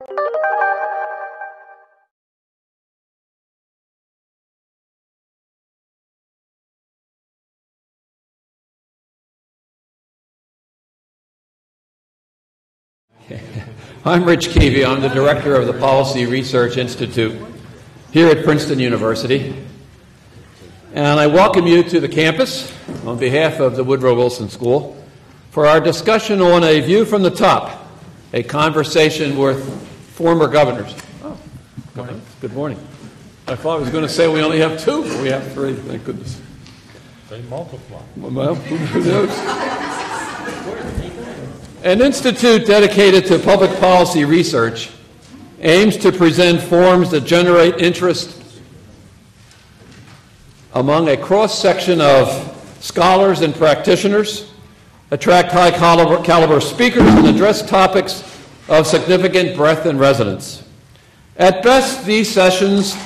I'm Rich Keevey. I'm the director of the Policy Research Institute here at Princeton University. And I welcome you to the campus on behalf of the Woodrow Wilson School for our discussion on A View from the Top, a conversation with former governors. Oh, good, good morning. I thought I was going to say we only have two, but we have three. Thank goodness. They multiply. Well, who knows? An institute dedicated to public policy research aims to present forms that generate interest among a cross section of scholars and practitioners, attract high caliber, caliber speakers, and address topics of significant breadth and resonance. At best, these sessions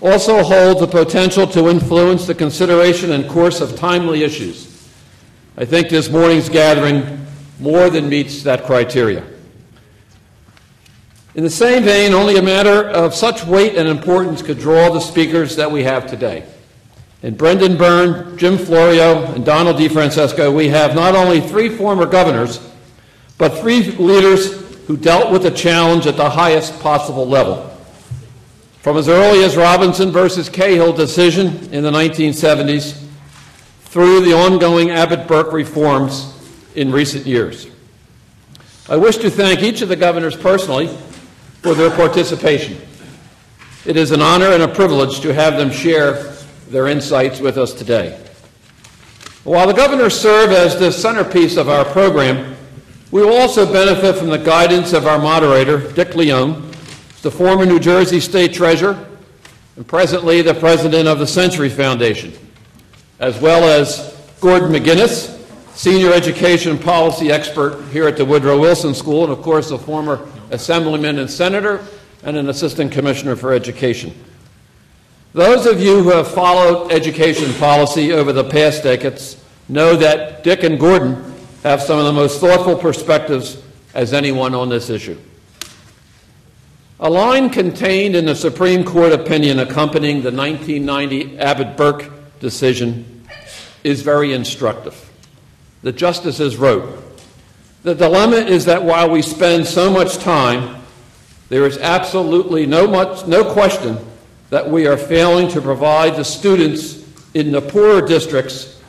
also hold the potential to influence the consideration and course of timely issues. I think this morning's gathering more than meets that criteria. In the same vein, only a matter of such weight and importance could draw the speakers that we have today. In Brendan Byrne, Jim Florio, and Donald DiFrancesco, we have not only three former governors, but three leaders who dealt with the challenge at the highest possible level. From as early as Robinson versus Cahill decision in the 1970s through the ongoing Abbott Burke reforms in recent years. I wish to thank each of the governors personally for their participation. It is an honor and a privilege to have them share their insights with us today. While the governors serve as the centerpiece of our program, we will also benefit from the guidance of our moderator, Dick Leone, the former New Jersey State Treasurer and presently the president of the Century Foundation, as well as Gordon MacInnes, senior education policy expert here at the Woodrow Wilson School, and of course, a former assemblyman and senator and an assistant commissioner for education. Those of you who have followed education policy over the past decades know that Dick and Gordon have some of the most thoughtful perspectives as anyone on this issue. A line contained in the Supreme Court opinion accompanying the 1990 Abbott Burke decision is very instructive. The justices wrote The dilemma is that while we spend so much time, there is absolutely no, much, no question that we are failing to provide the students in the poorer districts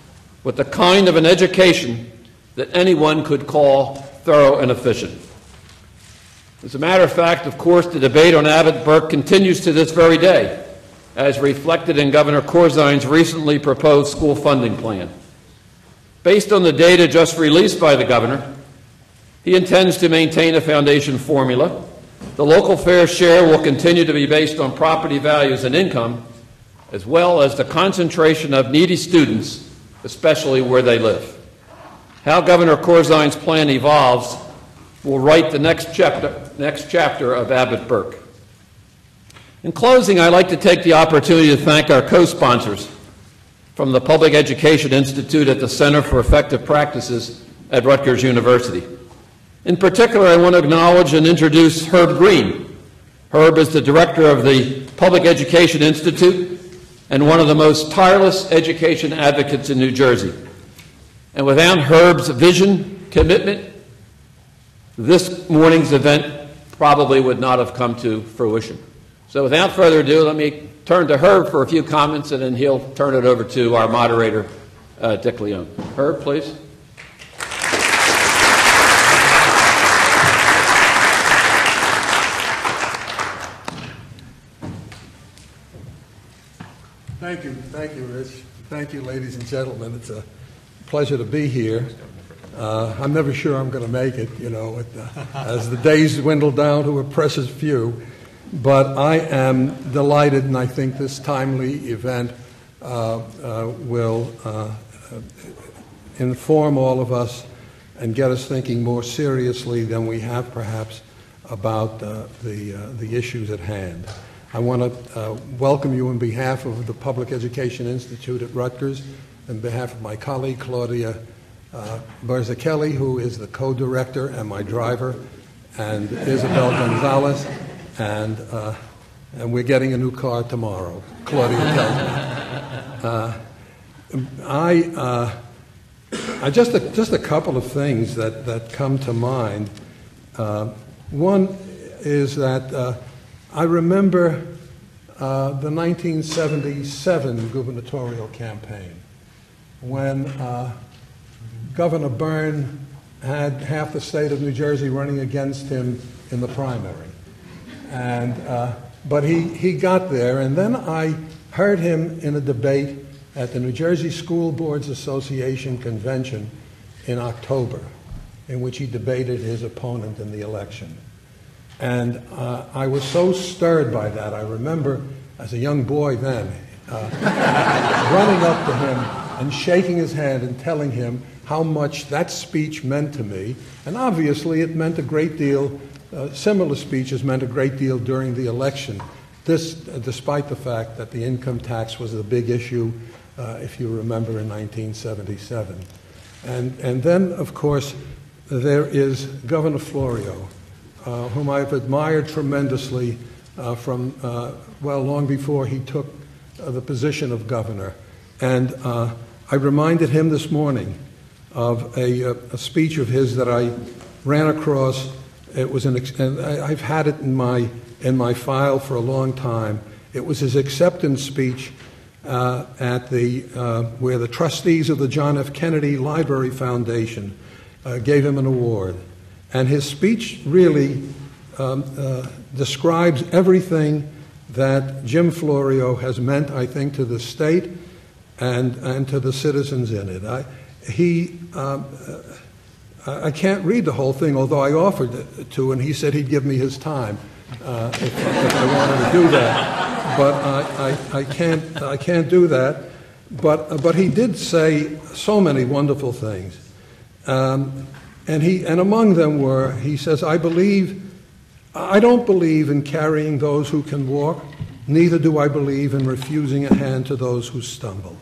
with the kind of an education that anyone could call thorough and efficient. As a matter of fact, of course, the debate on Abbott Burke continues to this very day, as reflected in Governor Corzine's recently proposed school funding plan. Based on the data just released by the governor, he intends to maintain a foundation formula. The local fair share will continue to be based on property values and income, as well as the concentration of needy students, especially where they live. How Governor Corzine's plan evolves will write the next chapter, next chapter of Abbott Burke. In closing, I'd like to take the opportunity to thank our co sponsors from the Public Education Institute at the Center for Effective Practices at Rutgers University. In particular, I want to acknowledge and introduce Herb Green. Herb is the director of the Public Education Institute and one of the most tireless education advocates in New Jersey. And without Herb's vision, commitment, this morning's event probably would not have come to fruition. So without further ado, let me turn to Herb for a few comments, and then he'll turn it over to our moderator, uh, Dick Leone. Herb, please. Thank you, thank you, Rich. Thank you, ladies and gentlemen. It's a pleasure to be here. Uh, I'm never sure I'm going to make it, you know, as the days dwindle down to a precious few. But I am delighted, and I think this timely event uh, uh, will uh, inform all of us and get us thinking more seriously than we have perhaps about uh, the, uh, the issues at hand. I want to uh, welcome you on behalf of the Public Education Institute at Rutgers, on behalf of my colleague Claudia uh, who is the co director and my driver and Isabel Gonzalez, and, uh, and we're getting a new car tomorrow, Claudia tells me. Uh, I, uh, I just, a, just a couple of things that, that come to mind. Uh, one is that uh, I remember the 1977 gubernatorial campaign when uh, Governor Byrne had half the state of New Jersey running against him in the primary. And, uh, but he, he got there, and then I heard him in a debate at the New Jersey School Boards Association convention in October, in which he debated his opponent in the election. And uh, I was so stirred by that. I remember as a young boy then uh, running up to him and shaking his hand and telling him how much that speech meant to me. And obviously, it meant a great deal, uh, similar speeches meant a great deal during the election. This, uh, despite the fact that the income tax was a big issue, uh, if you remember, in 1977. And, and then, of course, there is Governor Florio, uh, whom I've admired tremendously uh, from, uh, well, long before he took the position of governor. And I reminded him this morning of a, uh, a, speech of his that I ran across. It was an, and I've had it in my, in my file for a long time. It was his acceptance speech uh, at the, uh, where the trustees of the John F. Kennedy Library Foundation uh, gave him an award. And his speech really um, uh, describes everything that Jim Florio has meant, I think, to the state and, and to the citizens in it. I, he, um, uh, I can't read the whole thing, although I offered it to, and he said he'd give me his time uh, if, if I wanted to do that but I, I, I, can't, I can't do that. But, but he did say so many wonderful things. Um, and, he, and among them were, he says, I believe, I don't believe in carrying those who can walk, neither do I believe in refusing a hand to those who stumble.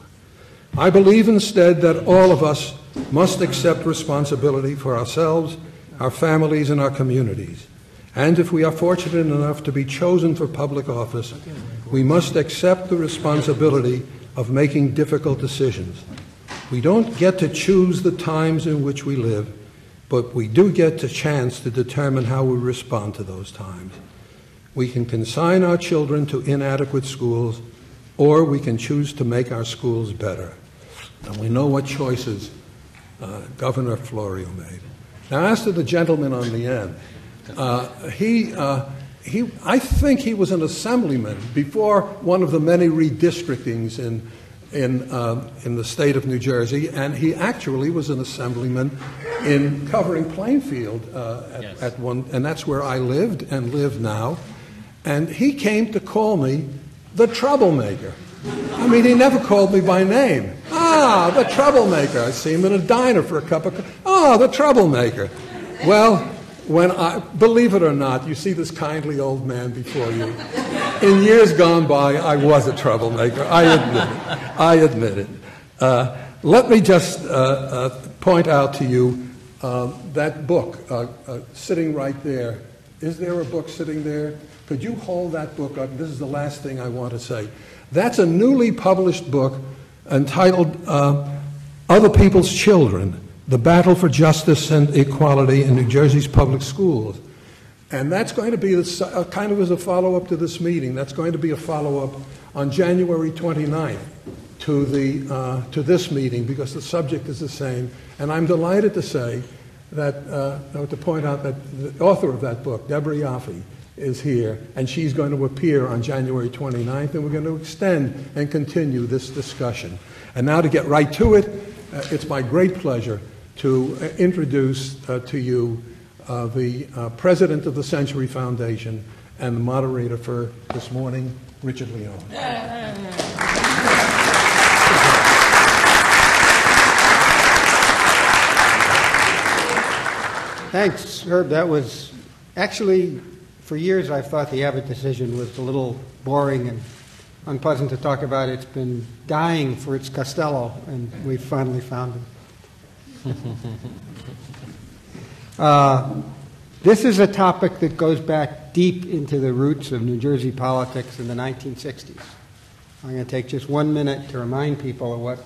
I believe instead that all of us must accept responsibility for ourselves, our families, and our communities. And if we are fortunate enough to be chosen for public office, we must accept the responsibility of making difficult decisions. We don't get to choose the times in which we live, but we do get the chance to determine how we respond to those times. We can consign our children to inadequate schools, or we can choose to make our schools better. And we know what choices uh, Governor Florio made. Now, as to the gentleman on the end, uh, he uh, he, I think he was an assemblyman before one of the many redistrictings in, in, uh, in the state of New Jersey, and he actually was an assemblyman in covering Plainfield uh, at, yes. at, one, and that's where I lived and live now. And he came to call me the troublemaker. I mean, he never called me by name. Ah, the troublemaker. I see him in a diner for a cup of coffee. Ah, the troublemaker. Well, when I, believe it or not, you see this kindly old man before you. In years gone by, I was a troublemaker. I admit it. I admit it. Uh, let me just uh, uh, point out to you uh, that book uh, uh, sitting right there. Is there a book sitting there? Could you hold that book up? This is the last thing I want to say. That's a newly published book entitled Other People's Children the battle for justice and equality in New Jersey's public schools. And that's going to be a, kind of as a follow up to this meeting. That's going to be a follow up on January 29th to, the, uh, to this meeting because the subject is the same. And I'm delighted to say that, uh, to point out that the author of that book, Deborah Yaffe, is here, and she's going to appear on January 29th, and we're going to extend and continue this discussion. And now to get right to it, uh, it's my great pleasure to introduce uh, to you uh, the uh, president of the Century Foundation and the moderator for this morning, Richard Leone. Thanks, Herb. That was actually, for years, I've thought the Abbott decision was a little boring and unpleasant to talk about. It's been dying for its Costello, and we finally found him. uh, This is a topic that goes back deep into the roots of New Jersey politics in the 1960s. I'm going to take just one minute to remind people of what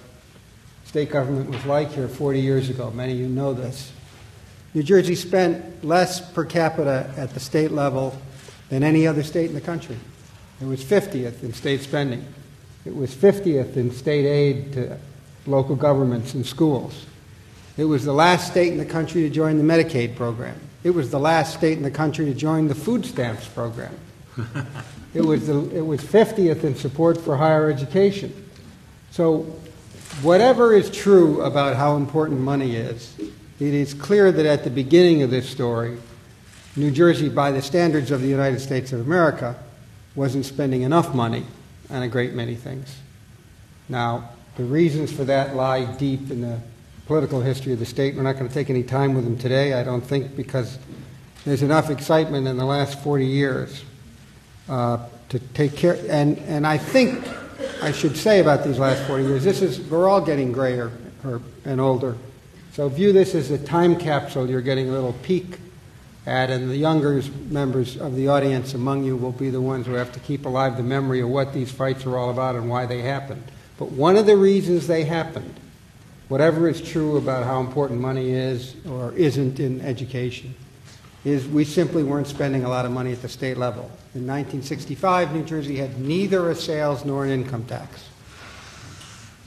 state government was like here 40 years ago. Many of you know this. New Jersey spent less per capita at the state level than any other state in the country. It was 50th in state spending. It was 50th in state aid to local governments and schools. It was the last state in the country to join the Medicaid program. It was the last state in the country to join the food stamps program. it, was the, it was 50th in support for higher education. So, whatever is true about how important money is, it is clear that at the beginning of this story, New Jersey, by the standards of the United States of America, wasn't spending enough money on a great many things. Now, the reasons for that lie deep in the political history of the state. We're not going to take any time with them today, I don't think, because there's enough excitement in the last 40 years uh, to take care. And, and I think I should say about these last 40 years, this is, we're all getting grayer or, and older. So view this as a time capsule you're getting a little peek at, and the younger members of the audience among you will be the ones who have to keep alive the memory of what these fights are all about and why they happened. But one of the reasons they happened whatever is true about how important money is or isn't in education, is we simply weren't spending a lot of money at the state level. In 1965, New Jersey had neither a sales nor an income tax.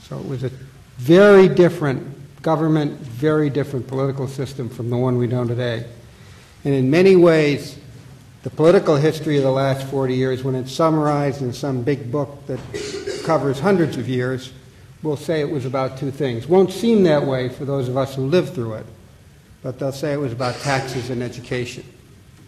So it was a very different government, very different political system from the one we know today. And in many ways, the political history of the last 40 years, when it's summarized in some big book that covers hundreds of years, will say it was about two things. Won't seem that way for those of us who lived through it, but they'll say it was about taxes and education.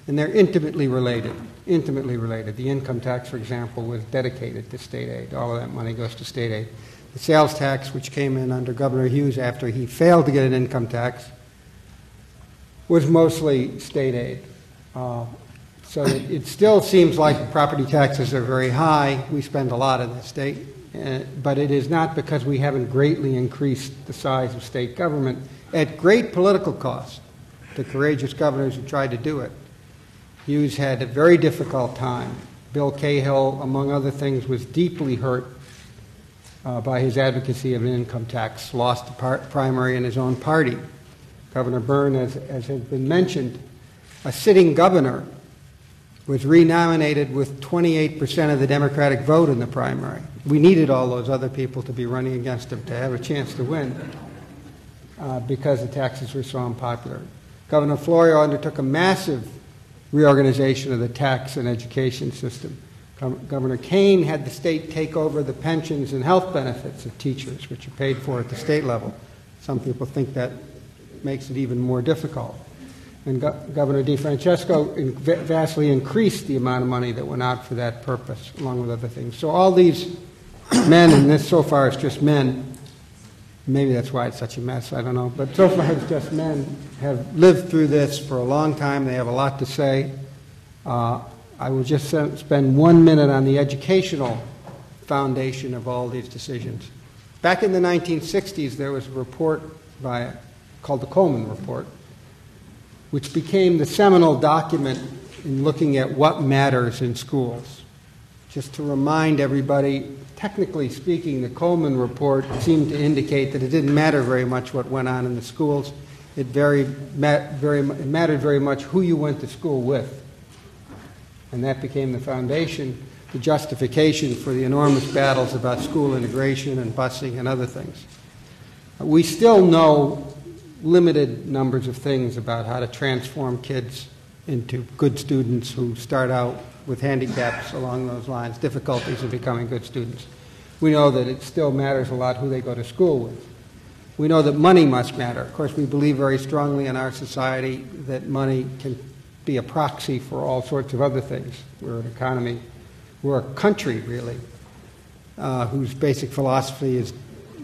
And they're intimately related, intimately related. The income tax, for example, was dedicated to state aid. All of that money goes to state aid. The sales tax, which came in under Governor Hughes after he failed to get an income tax, was mostly state aid. Uh, so it, it still seems like property taxes are very high. We spend a lot in the state. Uh, but it is not because we haven't greatly increased the size of state government at great political cost. The courageous governors who tried to do it. Hughes had a very difficult time. Bill Cahill, among other things, was deeply hurt uh, by his advocacy of an income tax, lost the par- primary in his own party. Governor Byrne, as, as has been mentioned, a sitting governor was renominated with 28% of the Democratic vote in the primary. We needed all those other people to be running against him to have a chance to win uh, because the taxes were so unpopular. Governor Florio undertook a massive reorganization of the tax and education system. Governor Kean had the state take over the pensions and health benefits of teachers, which are paid for at the state level. Some people think that makes it even more difficult and Go- Governor DiFrancesco in- vastly increased the amount of money that went out for that purpose, along with other things. So all these men, and this so far is just men, maybe that's why it's such a mess, I don't know, but so far it's just men, have lived through this for a long time. They have a lot to say. Uh, I will just spend one minute on the educational foundation of all these decisions. Back in the 1960s, there was a report by, called the Coleman Report, which became the seminal document in looking at what matters in schools. Just to remind everybody, technically speaking, the Coleman report seemed to indicate that it didn't matter very much what went on in the schools. It, very, very, it mattered very much who you went to school with. And that became the foundation, the justification for the enormous battles about school integration and busing and other things. Uh, we still know limited numbers of things about how to transform kids into good students who start out with handicaps along those lines, difficulties in becoming good students. We know that it still matters a lot who they go to school with. We know that money must matter. Of course, we believe very strongly in our society that money can be a proxy for all sorts of other things. We're an economy, we're a country, really, uh, whose basic philosophy is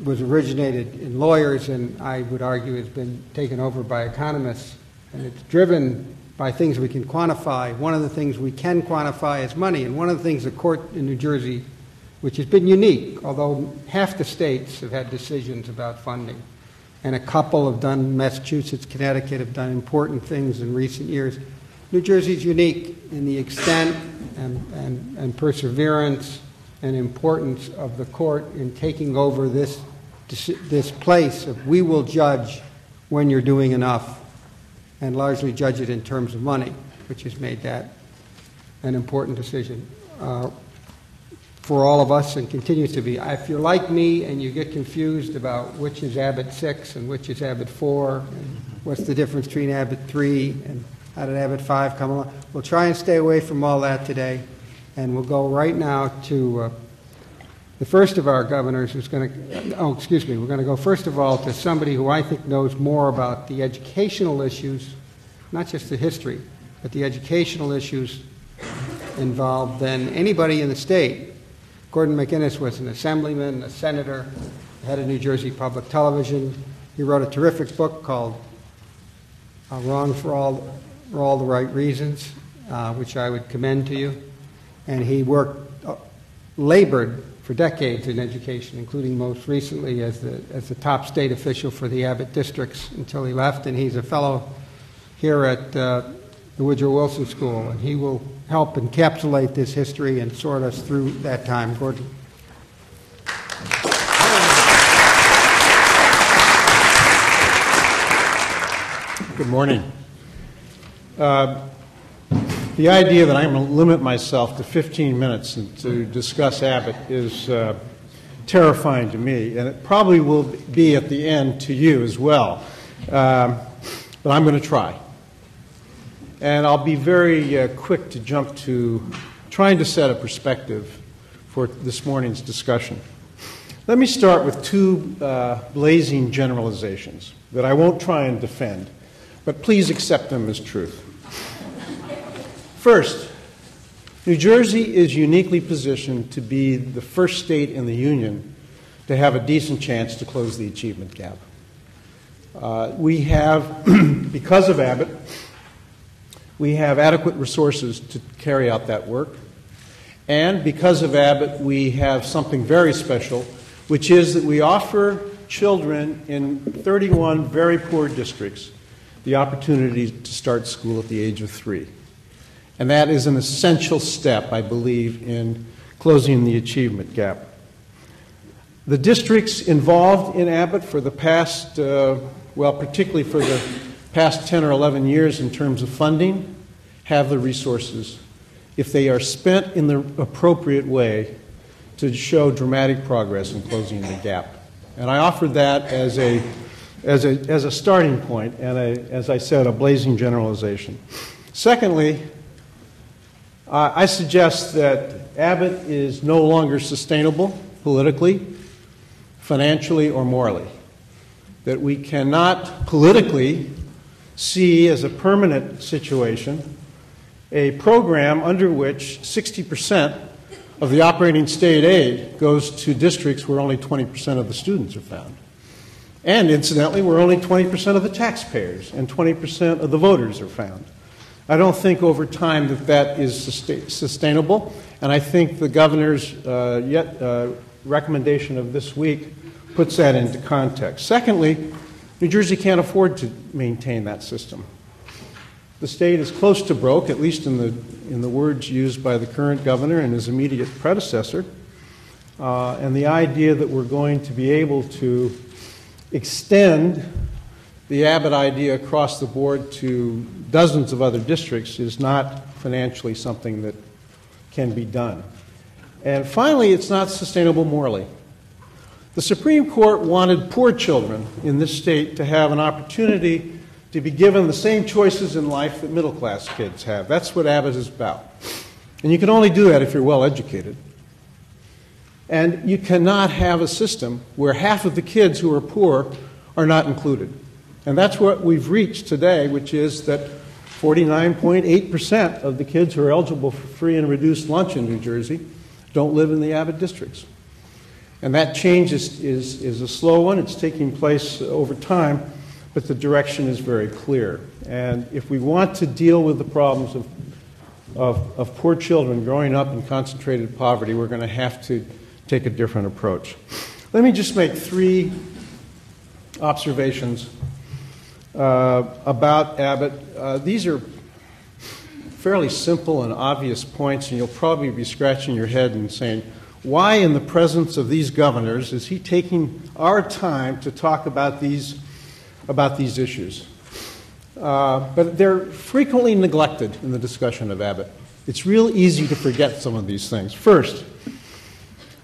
was originated in lawyers and I would argue has been taken over by economists. And it's driven by things we can quantify. One of the things we can quantify is money. And one of the things the court in New Jersey, which has been unique, although half the states have had decisions about funding, and a couple have done, Massachusetts, Connecticut have done important things in recent years. New Jersey's unique in the extent and, and, and perseverance and importance of the court in taking over this, this place of we will judge when you're doing enough and largely judge it in terms of money, which has made that an important decision uh, for all of us and continues to be. If you're like me and you get confused about which is Abbott 6 and which is Abbott 4 and what's the difference between Abbott 3 and how did Abbott 5 come along, we'll try and stay away from all that today. And we'll go right now to uh, the first of our governors who's going to, oh, excuse me, we're going to go first of all to somebody who I think knows more about the educational issues, not just the history, but the educational issues involved than anybody in the state. Gordon MacInnes was an assemblyman, a senator, head of New Jersey Public Television. He wrote a terrific book called uh, Wrong for All, for All the Right Reasons, uh, which I would commend to you. And he worked, uh, labored for decades in education, including most recently as the, as the top state official for the Abbott districts until he left. And he's a fellow here at uh, the Woodrow Wilson School, and he will help encapsulate this history and sort us through that time. Gordon. Good morning. Uh, the idea that I'm going to limit myself to 15 minutes to discuss Abbott is uh, terrifying to me, and it probably will be at the end to you as well. Um, but I'm going to try. And I'll be very uh, quick to jump to trying to set a perspective for this morning's discussion. Let me start with two uh, blazing generalizations that I won't try and defend, but please accept them as truth. First, New Jersey is uniquely positioned to be the first state in the Union to have a decent chance to close the achievement gap. Uh, we have, because of Abbott, we have adequate resources to carry out that work. And because of Abbott, we have something very special, which is that we offer children in 31 very poor districts the opportunity to start school at the age of three. And that is an essential step, I believe, in closing the achievement gap. The districts involved in Abbott for the past, uh, well, particularly for the past 10 or 11 years in terms of funding have the resources, if they are spent in the appropriate way, to show dramatic progress in closing the gap. And I offer that as a, as a, as a starting point and, a, as I said, a blazing generalization. Secondly, uh, I suggest that Abbott is no longer sustainable politically, financially, or morally. That we cannot politically see as a permanent situation a program under which 60% of the operating state aid goes to districts where only 20% of the students are found. And incidentally, we're only 20% of the taxpayers and 20% of the voters are found. I don't think over time that that is sustainable, and I think the governor's uh, yet uh, recommendation of this week puts that into context. Secondly, New Jersey can't afford to maintain that system. The state is close to broke, at least in the, in the words used by the current governor and his immediate predecessor. Uh, and the idea that we're going to be able to extend the Abbott idea across the board to dozens of other districts is not financially something that can be done. And finally, it's not sustainable morally. The Supreme Court wanted poor children in this state to have an opportunity to be given the same choices in life that middle class kids have. That's what Abbott is about. And you can only do that if you're well educated. And you cannot have a system where half of the kids who are poor are not included. And that's what we've reached today, which is that 49.8% of the kids who are eligible for free and reduced lunch in New Jersey don't live in the Abbott districts. And that change is, is, is a slow one. It's taking place over time, but the direction is very clear. And if we want to deal with the problems of, of, of poor children growing up in concentrated poverty, we're going to have to take a different approach. Let me just make three observations uh, about Abbott. Uh, these are fairly simple and obvious points, and you'll probably be scratching your head and saying, why, in the presence of these governors, is he taking our time to talk about these, about these issues? Uh, but they're frequently neglected in the discussion of Abbott. It's real easy to forget some of these things. First,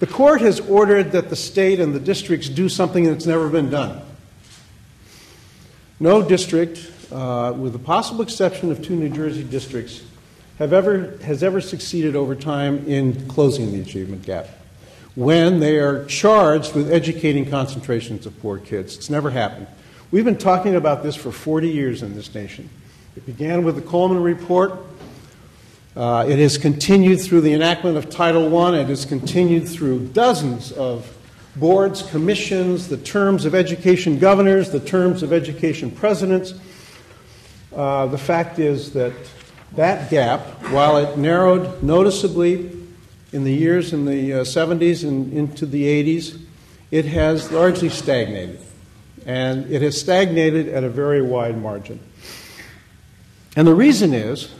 the court has ordered that the state and the districts do something that's never been done. No district, uh, with the possible exception of two New Jersey districts, have ever, has ever succeeded over time in closing the achievement gap when they are charged with educating concentrations of poor kids. It's never happened. We've been talking about this for 40 years in this nation. It began with the Coleman Report. Uh, it has continued through the enactment of Title I. It has continued through dozens of boards, commissions, the terms of education governors, the terms of education presidents. Uh, the fact is that that gap, while it narrowed noticeably in the years in the uh, 70s and into the 80s, it has largely stagnated. And it has stagnated at a very wide margin. And the reason is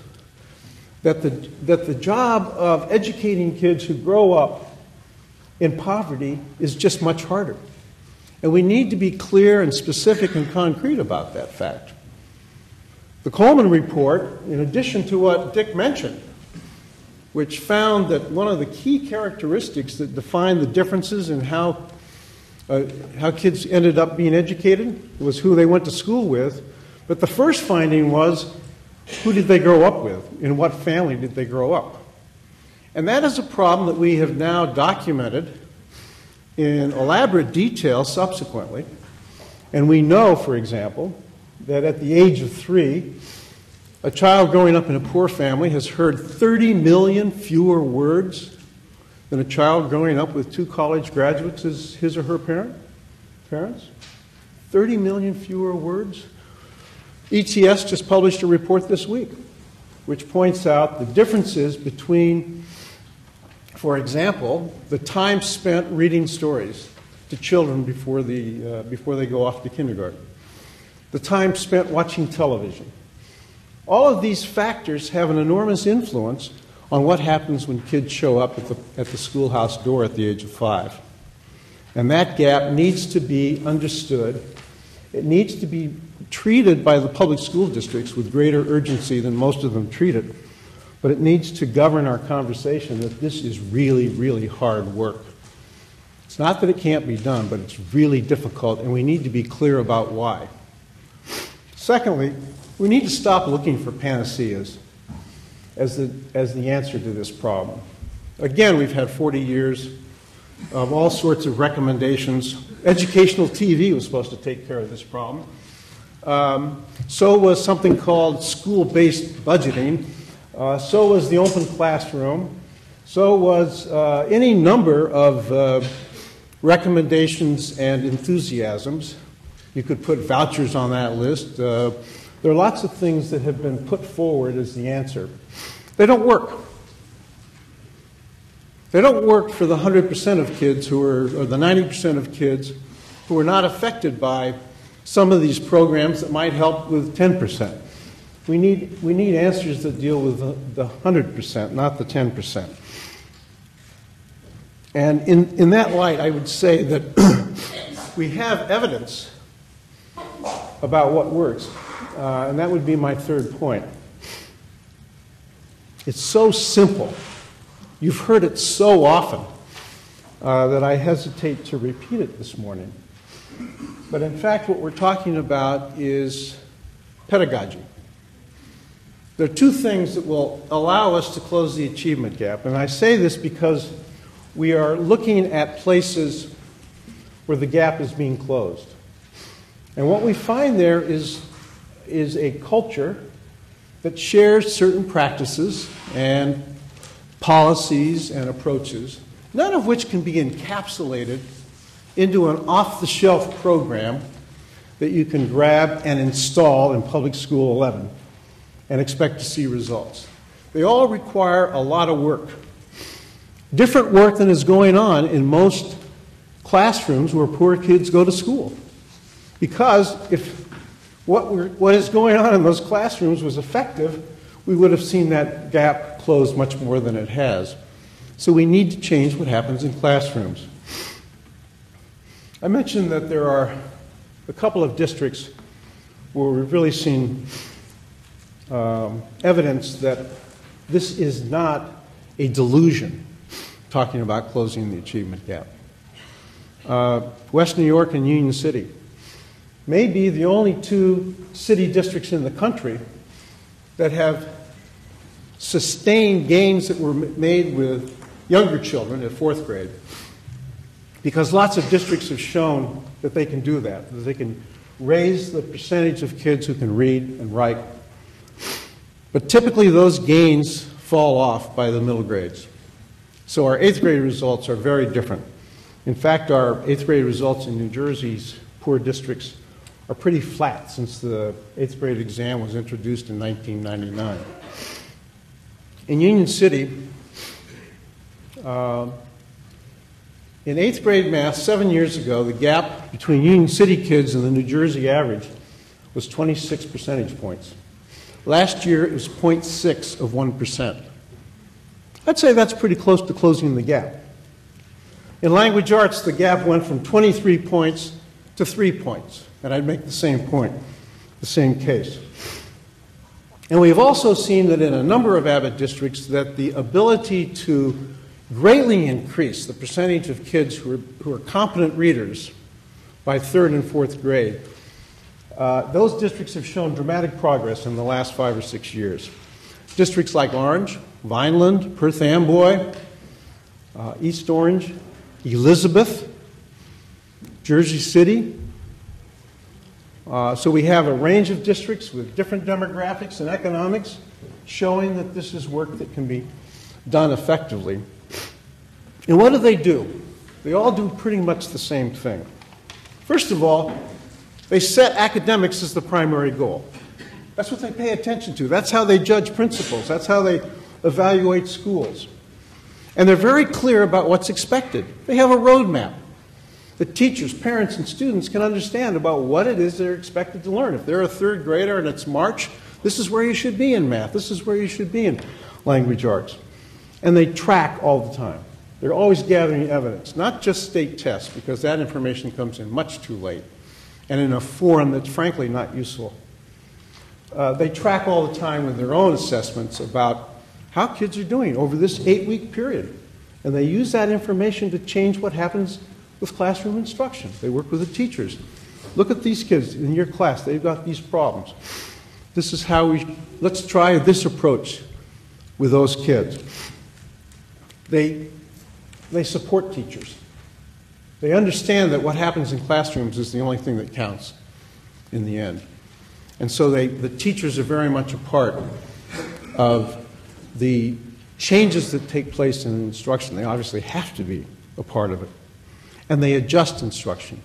that the, that the job of educating kids who grow up in poverty is just much harder. And we need to be clear and specific and concrete about that fact. The Coleman Report, in addition to what Dick mentioned, which found that one of the key characteristics that define the differences in how, uh, how kids ended up being educated was who they went to school with. But the first finding was who did they grow up with? In what family did they grow up? And that is a problem that we have now documented in elaborate detail subsequently. And we know, for example, that at the age of three, a child growing up in a poor family has heard 30 million fewer words than a child growing up with two college graduates as his or her parent, parents. 30 million fewer words. ETS just published a report this week which points out the differences between, for example, the time spent reading stories to children before, the, uh, before they go off to kindergarten the time spent watching television. All of these factors have an enormous influence on what happens when kids show up at the, at the schoolhouse door at the age of five. And that gap needs to be understood. It needs to be treated by the public school districts with greater urgency than most of them treat it. But it needs to govern our conversation that this is really, really hard work. It's not that it can't be done, but it's really difficult, and we need to be clear about why. Secondly, we need to stop looking for panaceas as the, as the answer to this problem. Again, we've had 40 years of all sorts of recommendations. Educational TV was supposed to take care of this problem. Um, so was something called school based budgeting. Uh, so was the open classroom. So was uh, any number of uh, recommendations and enthusiasms. You could put vouchers on that list. Uh, there are lots of things that have been put forward as the answer. They don't work. They don't work for the 100% of kids who are, or the 90% of kids who are not affected by some of these programs that might help with 10%. We need, we need answers that deal with the, the 100%, not the 10%. And in, in that light, I would say that we have evidence about what works. Uh, and that would be my third point. It's so simple. You've heard it so often uh, that I hesitate to repeat it this morning. But in fact, what we're talking about is pedagogy. There are two things that will allow us to close the achievement gap. And I say this because we are looking at places where the gap is being closed. And what we find there is, is a culture that shares certain practices and policies and approaches, none of which can be encapsulated into an off the shelf program that you can grab and install in Public School 11 and expect to see results. They all require a lot of work. Different work than is going on in most classrooms where poor kids go to school. Because if what, what is going on in those classrooms was effective, we would have seen that gap close much more than it has. So we need to change what happens in classrooms. I mentioned that there are a couple of districts where we've really seen um, evidence that this is not a delusion, talking about closing the achievement gap. Uh, West New York and Union City may be the only two city districts in the country that have sustained gains that were made with younger children at fourth grade. Because lots of districts have shown that they can do that, that they can raise the percentage of kids who can read and write. But typically, those gains fall off by the middle grades. So our eighth grade results are very different. In fact, our eighth grade results in New Jersey's poor districts are pretty flat since the eighth grade exam was introduced in 1999. In Union City, uh, in eighth grade math, seven years ago, the gap between Union City kids and the New Jersey average was 26 percentage points. Last year, it was 0.6 of 1%. I'd say that's pretty close to closing the gap. In language arts, the gap went from 23 points to 3 points. And I'd make the same point, the same case. And we've also seen that in a number of Abbott districts that the ability to greatly increase the percentage of kids who are, who are competent readers by third and fourth grade, uh, those districts have shown dramatic progress in the last five or six years. Districts like Orange, Vineland, Perth Amboy, uh, East Orange, Elizabeth, Jersey City, uh, so we have a range of districts with different demographics and economics showing that this is work that can be done effectively. And what do they do? They all do pretty much the same thing. First of all, they set academics as the primary goal. That's what they pay attention to. That's how they judge principals. That's how they evaluate schools. And they're very clear about what's expected. They have a roadmap that teachers, parents, and students can understand about what it is they're expected to learn. If they're a third grader and it's March, this is where you should be in math. This is where you should be in language arts. And they track all the time. They're always gathering evidence, not just state tests, because that information comes in much too late and in a form that's frankly not useful. Uh, they track all the time with their own assessments about how kids are doing over this eight week period. And they use that information to change what happens with classroom instruction. They work with the teachers. Look at these kids in your class, they've got these problems. This is how we, let's try this approach with those kids. They, they support teachers. They understand that what happens in classrooms is the only thing that counts in the end. And so they, the teachers are very much a part of the changes that take place in instruction. They obviously have to be a part of it and they adjust instruction,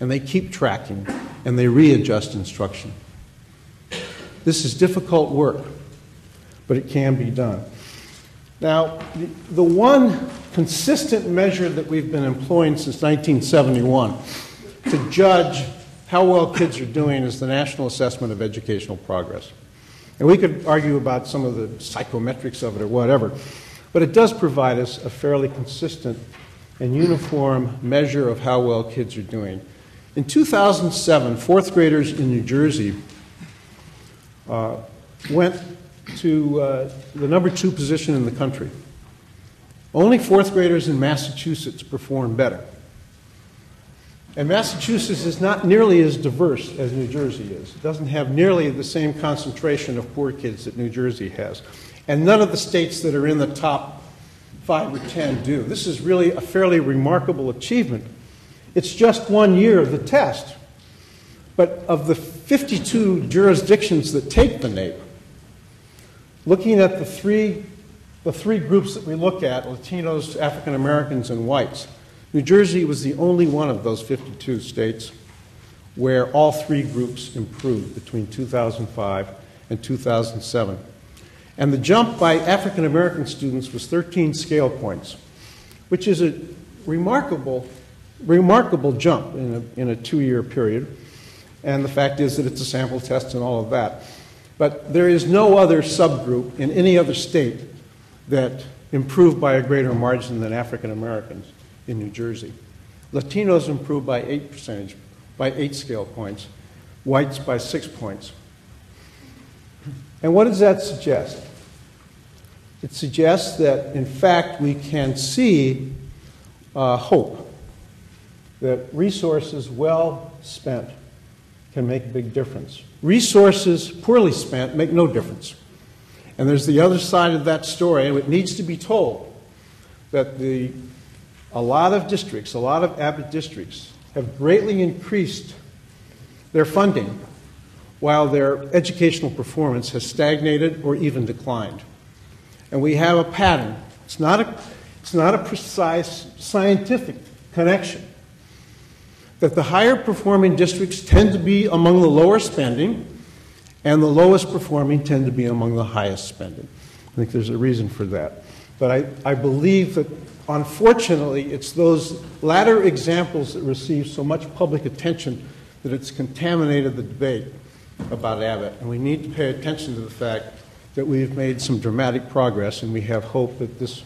and they keep tracking, and they readjust instruction. This is difficult work, but it can be done. Now, the, the one consistent measure that we've been employing since 1971 to judge how well kids are doing is the National Assessment of Educational Progress. And we could argue about some of the psychometrics of it or whatever, but it does provide us a fairly consistent and uniform measure of how well kids are doing. In 2007, fourth graders in New Jersey uh, went to uh, the number two position in the country. Only fourth graders in Massachusetts perform better. And Massachusetts is not nearly as diverse as New Jersey is. It doesn't have nearly the same concentration of poor kids that New Jersey has. And none of the states that are in the top five or ten do. This is really a fairly remarkable achievement. It's just one year of the test. But of the 52 jurisdictions that take the NAEP, looking at the three, the three groups that we look at Latinos, African Americans, and whites New Jersey was the only one of those 52 states where all three groups improved between 2005 and 2007. And the jump by African American students was 13 scale points, which is a remarkable, remarkable jump in a, in a two year period. And the fact is that it's a sample test and all of that. But there is no other subgroup in any other state that improved by a greater margin than African Americans in New Jersey. Latinos improved by eight percentage, by eight scale points, whites by six points. And what does that suggest? It suggests that, in fact, we can see uh, hope, that resources well spent can make a big difference. Resources poorly spent make no difference. And there's the other side of that story, and it needs to be told that the, a lot of districts, a lot of Abbott districts, have greatly increased their funding while their educational performance has stagnated or even declined. And we have a pattern. It's not a, it's not a precise scientific connection. That the higher performing districts tend to be among the lower spending, and the lowest performing tend to be among the highest spending. I think there's a reason for that. But I, I believe that, unfortunately, it's those latter examples that receive so much public attention that it's contaminated the debate about Abbott. And we need to pay attention to the fact that we've made some dramatic progress, and we have hope that this,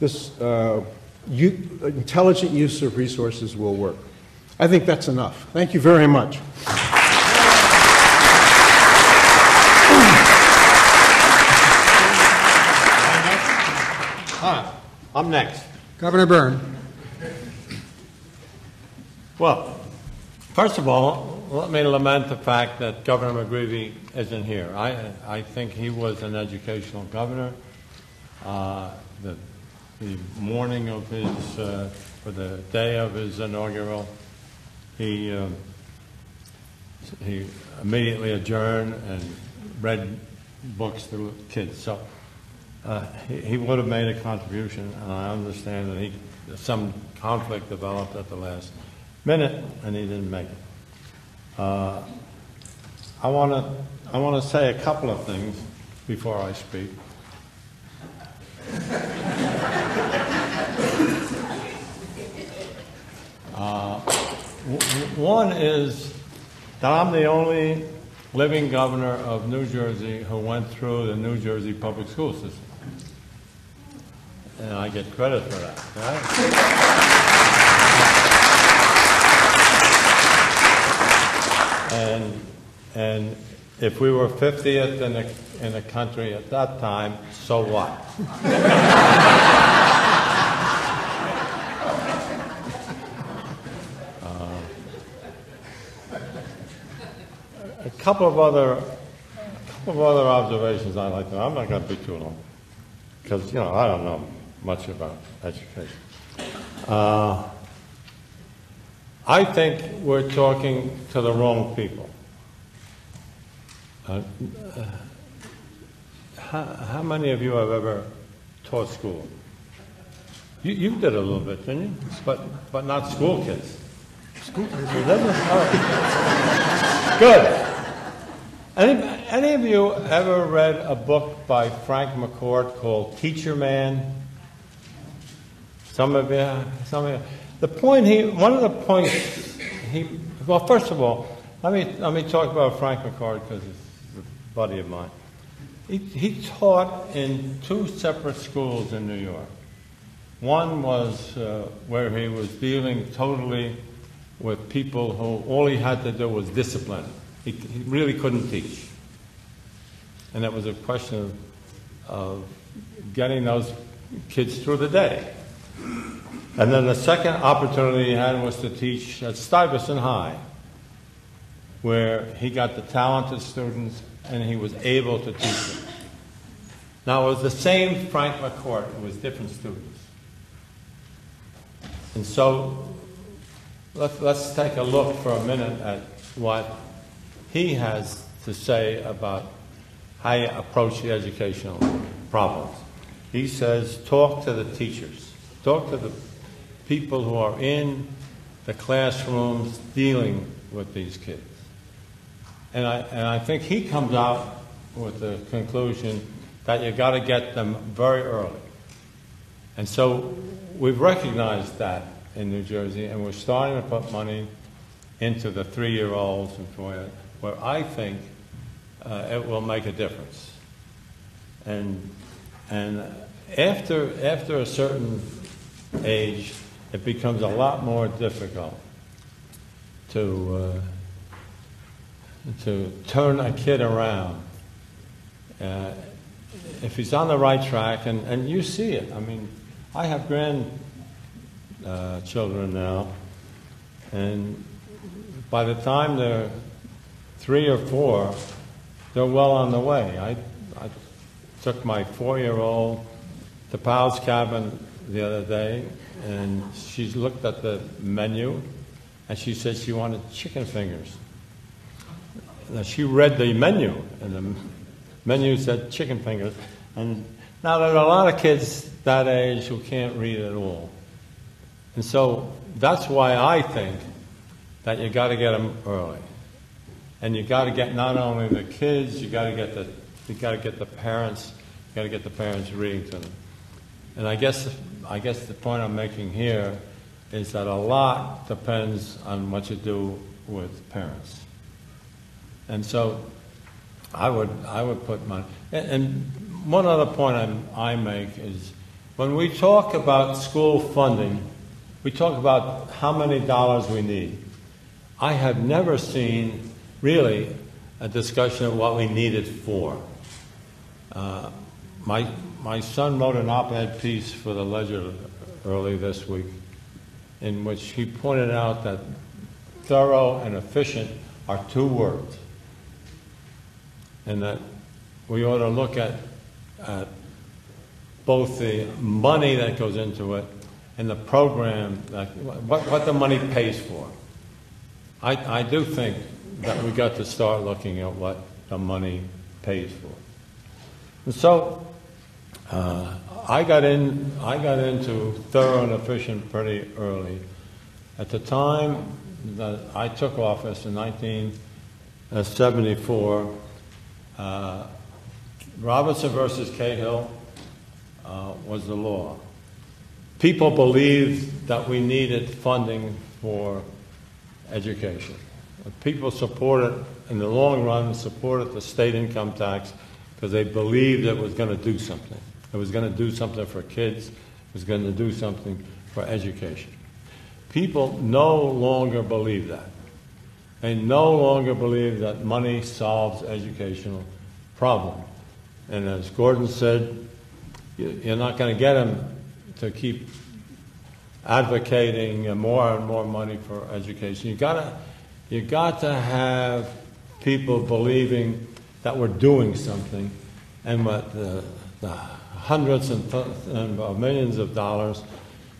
this uh, intelligent use of resources will work. I think that's enough. Thank you very much. I'm next. Governor Byrne. Well, first of all, let me lament the fact that Governor McGreevey isn't here. I, I think he was an educational governor. Uh, the, the morning of his, uh, or the day of his inaugural, he, um, he immediately adjourned and read books to kids. So uh, he, he would have made a contribution, and I understand that he, some conflict developed at the last minute, and he didn't make it. Uh, I want to I want to say a couple of things before I speak. Uh, one is that I'm the only living governor of New Jersey who went through the New Jersey public school system. And I get credit for that. right? And, and if we were 50th in the, in the country at that time, so what? Uh, A couple of other, a couple of other observations I'd like I'm not going to be too long, because, you know, I don't know much about education. Uh, I think we're talking to the wrong people. Uh, uh, how, how many of you have ever taught school? You, you did a little bit, didn't you? But, but not school kids. School kids? Good. Any, any of you ever read a book by Frank McCourt called Teacher Man? Some of you, some of you. The point he, one of the points he, well, first of all, let me, let me talk about Frank McCourt because he's a buddy of mine. He, he taught in two separate schools in New York. One was uh, where he was dealing totally with people who all he had to do was discipline. He, he really couldn't teach. And it was a question of, of getting those kids through the day. And then the second opportunity he had was to teach at Stuyvesant High, where he got the talented students and he was able to teach them. Now, it was the same Frank McCourt, it was different students. And so, let's, let's take a look for a minute at what he has to say about how you approach the educational problems. He says, talk to the teachers, talk to the people who are in the classrooms dealing with these kids. And I, and I think he comes out with the conclusion that you've got to get them very early. And so we've recognized that in New Jersey, and we're starting to put money into the three-year-olds four, where I think uh, it will make a difference. And, and after, after a certain age, it becomes a lot more difficult to, uh, to turn a kid around. Uh, if he's on the right track, and, and you see it. I mean, I have grandchildren uh, children now, and by the time they're three or four, they're well on the way. I, I took my four-year-old to Pal's Cabin the other day, and she looked at the menu, and she said she wanted chicken fingers. Now, she read the menu, and the menu said chicken fingers. And now there are a lot of kids that age who can't read at all. And so that's why I think that you got to get them early. And you got to get not only the kids, you got to get the you got to get the parents, you got to get the parents reading to them. And I guess I guess the point I'm making here is that a lot depends on what you do with parents. And so I would, I would put my, and, one other point I'm, I make is when we talk about school funding, we talk about how many dollars we need. I have never seen really a discussion of what we need it for. Uh, my, my son wrote an op ed piece for the Ledger early this week in which he pointed out that thorough and efficient are two words and that we ought to look at, at both the money that goes into it and the program, that, what, what the money pays for. I, I do think that we got to start looking at what the money pays for. And so uh, I got in. I got into thorough and efficient pretty early. At the time that I took office in 1974, uh, Robinson versus Cahill uh, was the law. People believed that we needed funding for education. People supported, in the long run, supported the state income tax because they believed it was going to do something. It was going to do something for kids. It was going to do something for education. People no longer believe that. They no longer believe that money solves educational problems. And as Gordon said, you're not going to get them to keep advocating more and more money for education. You got to, you got to have people believing that we're doing something, and what the, the hundreds and, and millions of dollars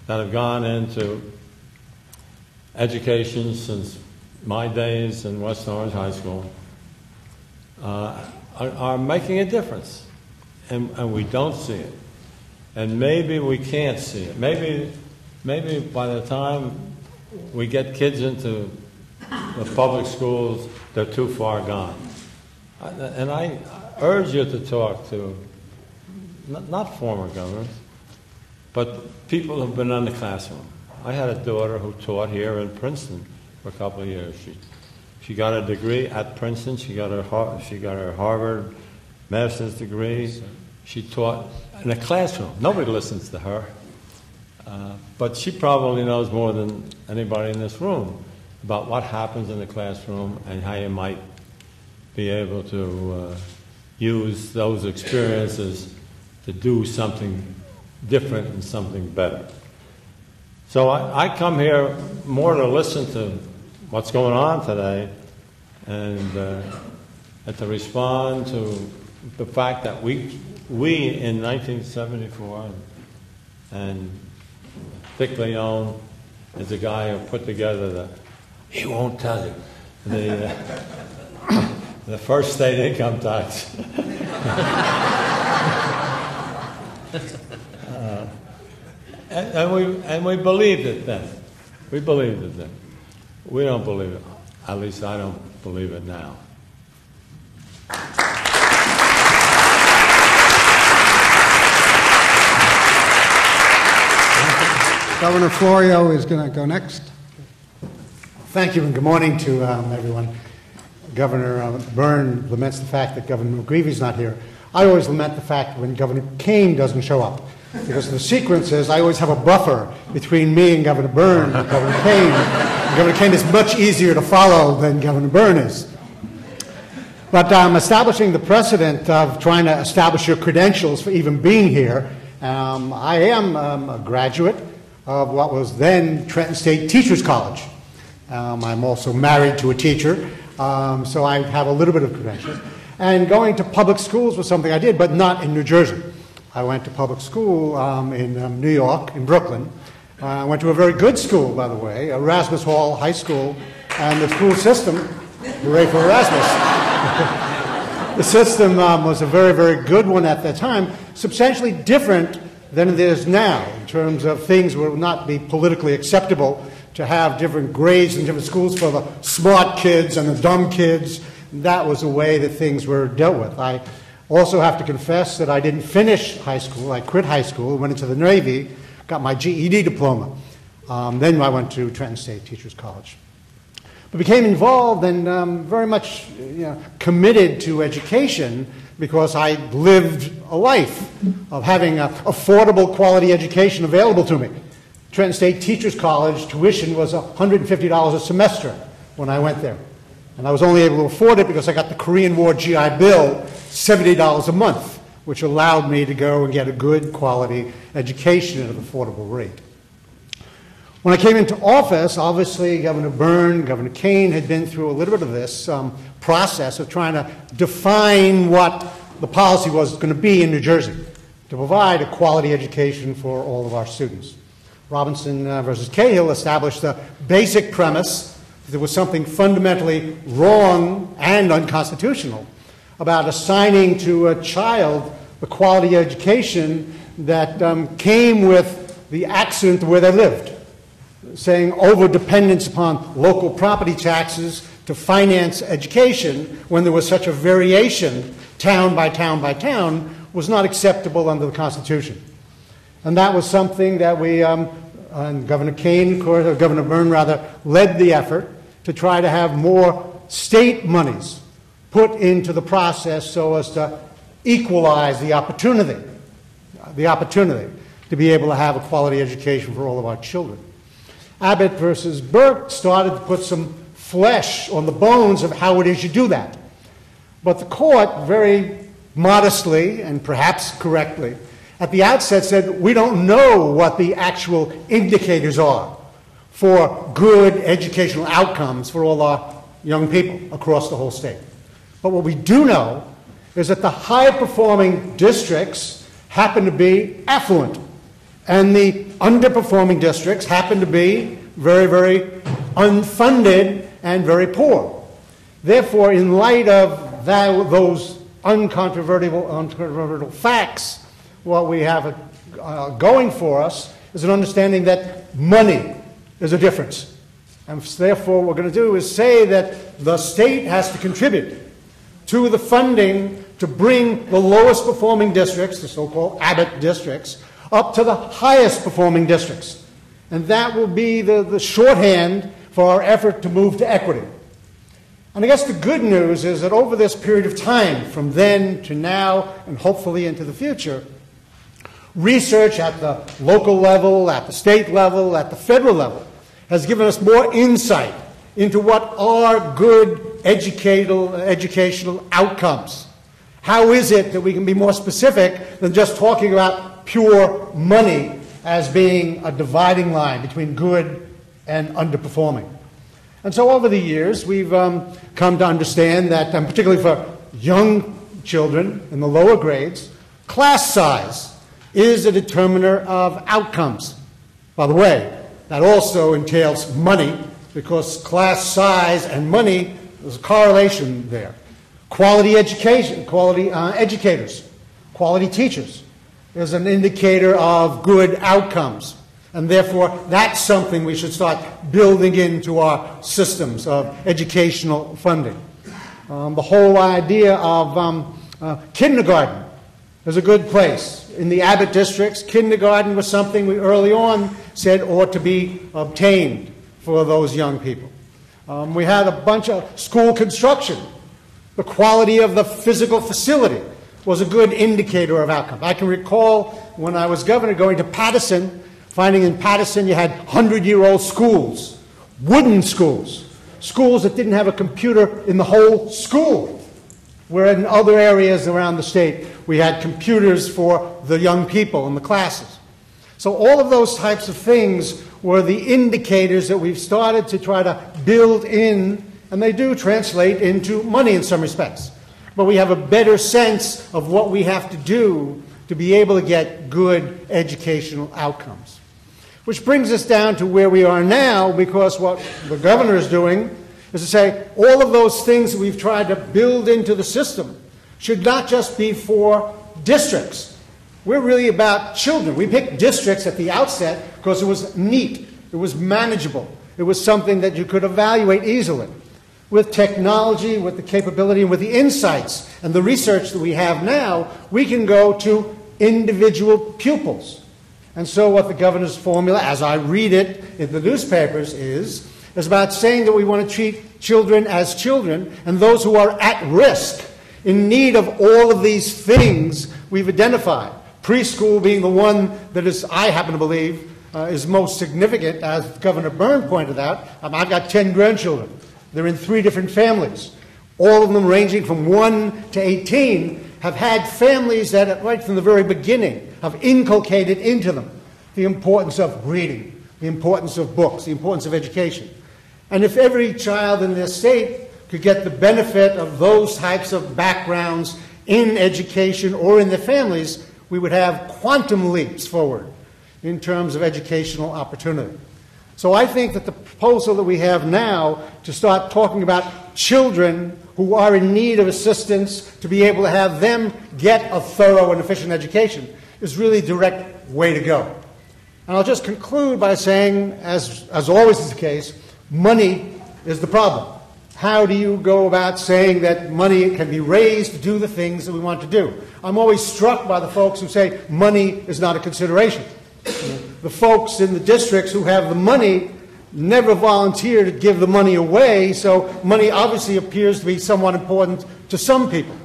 that have gone into education since my days in West Orange High School uh, are, are, making a difference, and, and we don't see it. And maybe we can't see it. Maybe, maybe by the time we get kids into the public schools, they're too far gone. And I urge you to talk to not former governors, but people who've been in the classroom. I had a daughter who taught here in Princeton for a couple of years. She, she got a degree at Princeton. She got her she got her Harvard master's degree. She taught in a classroom. Nobody listens to her, uh, but she probably knows more than anybody in this room about what happens in the classroom and how you might be able to uh, use those experiences to do something different and something better. So I, I come here more to listen to what's going on today and, uh, and to respond to the fact that we, we in 1974, and Dick Leone is the guy who put together the, he won't tell you, the, uh, the first state income tax. uh, and, and, we, and we believed it then. We believed it then. We don't believe it. At least I don't believe it now. Governor Florio is going to go next. Thank you, and good morning to um, everyone. Governor uh, Byrne laments the fact that Governor McGreevey is not here. I always lament the fact when Governor Kean doesn't show up. Because the sequence is I always have a buffer between me and Governor Byrne and Governor Kean. And Governor Kean is much easier to follow than Governor Byrne is. But um, establishing the precedent of trying to establish your credentials for even being here, um, I am um, a graduate of what was then Trenton State Teachers College. Um, I'm also married to a teacher, um, so I have a little bit of credentials. And going to public schools was something I did, but not in New Jersey. I went to public school um, in um, New York, in Brooklyn. Uh, I went to a very good school, by the way, Erasmus Hall High School, and the school system, hooray for Erasmus. the system um, was a very, very good one at that time, substantially different than it is now in terms of things will not be politically acceptable to have different grades in different schools for the smart kids and the dumb kids. That was the way that things were dealt with. I also have to confess that I didn't finish high school. I quit high school, went into the Navy, got my GED diploma. Um, then I went to Trenton State Teachers College. But became involved and um, very much you know, committed to education because I lived a life of having an affordable quality education available to me. Trenton State Teachers College tuition was $150 a semester when I went there. And I was only able to afford it because I got the Korean War GI Bill, $70 a month, which allowed me to go and get a good quality education at an affordable rate. When I came into office, obviously Governor Byrne, Governor Kean had been through a little bit of this um, process of trying to define what the policy was going to be in New Jersey to provide a quality education for all of our students. Robinson uh, versus Cahill established the basic premise there was something fundamentally wrong and unconstitutional about assigning to a child the quality education that um, came with the accent where they lived, saying over dependence upon local property taxes to finance education when there was such a variation, town by town by town, was not acceptable under the Constitution. And that was something that we, um, and Governor Kean, or Governor Byrne rather, led the effort to try to have more state monies put into the process so as to equalize the opportunity, the opportunity to be able to have a quality education for all of our children. Abbott versus Burke started to put some flesh on the bones of how it is you do that. But the court very modestly and perhaps correctly at the outset said, we don't know what the actual indicators are for good educational outcomes for all our young people across the whole state. But what we do know is that the high performing districts happen to be affluent, and the underperforming districts happen to be very, very unfunded and very poor. Therefore, in light of that, those uncontrovertible, uncontrovertible facts, what we have uh, going for us is an understanding that money is a difference. And therefore, what we're going to do is say that the state has to contribute to the funding to bring the lowest performing districts, the so called Abbott districts, up to the highest performing districts. And that will be the, the shorthand for our effort to move to equity. And I guess the good news is that over this period of time, from then to now, and hopefully into the future, research at the local level, at the state level, at the federal level, has given us more insight into what are good educational, educational outcomes. How is it that we can be more specific than just talking about pure money as being a dividing line between good and underperforming? And so over the years, we've um, come to understand that, um, particularly for young children in the lower grades, class size is a determiner of outcomes. By the way, that also entails money because class size and money, there's a correlation there. Quality education, quality uh, educators, quality teachers is an indicator of good outcomes. And therefore, that's something we should start building into our systems of educational funding. Um, the whole idea of um, uh, kindergarten is a good place in the Abbott districts, kindergarten was something we early on said ought to be obtained for those young people. Um, we had a bunch of school construction. The quality of the physical facility was a good indicator of outcome. I can recall when I was governor going to Paterson, finding in Paterson you had 100 year old schools, wooden schools, schools that didn't have a computer in the whole school. Where in other areas around the state, we had computers for the young people in the classes. So, all of those types of things were the indicators that we've started to try to build in, and they do translate into money in some respects. But we have a better sense of what we have to do to be able to get good educational outcomes. Which brings us down to where we are now, because what the governor is doing is to say all of those things we've tried to build into the system should not just be for districts. We're really about children. We picked districts at the outset because it was neat, it was manageable, it was something that you could evaluate easily. With technology, with the capability, and with the insights and the research that we have now, we can go to individual pupils. And so, what the governor's formula, as I read it in the newspapers, is is about saying that we want to treat children as children and those who are at risk, in need of all of these things we've identified. Preschool being the one that is, I happen to believe, uh, is most significant, as Governor Byrne pointed out. Um, I've got 10 grandchildren. They're in three different families. All of them ranging from 1 to 18 have had families that, right from the very beginning, have inculcated into them the importance of reading, the importance of books, the importance of education. And if every child in this state could get the benefit of those types of backgrounds in education or in their families, we would have quantum leaps forward in terms of educational opportunity. So I think that the proposal that we have now to start talking about children who are in need of assistance to be able to have them get a thorough and efficient education is really the direct way to go. And I'll just conclude by saying, as, as always is the case, Money is the problem. How do you go about saying that money can be raised to do the things that we want to do? I'm always struck by the folks who say money is not a consideration. The folks in the districts who have the money never volunteer to give the money away, so money obviously appears to be somewhat important to some people.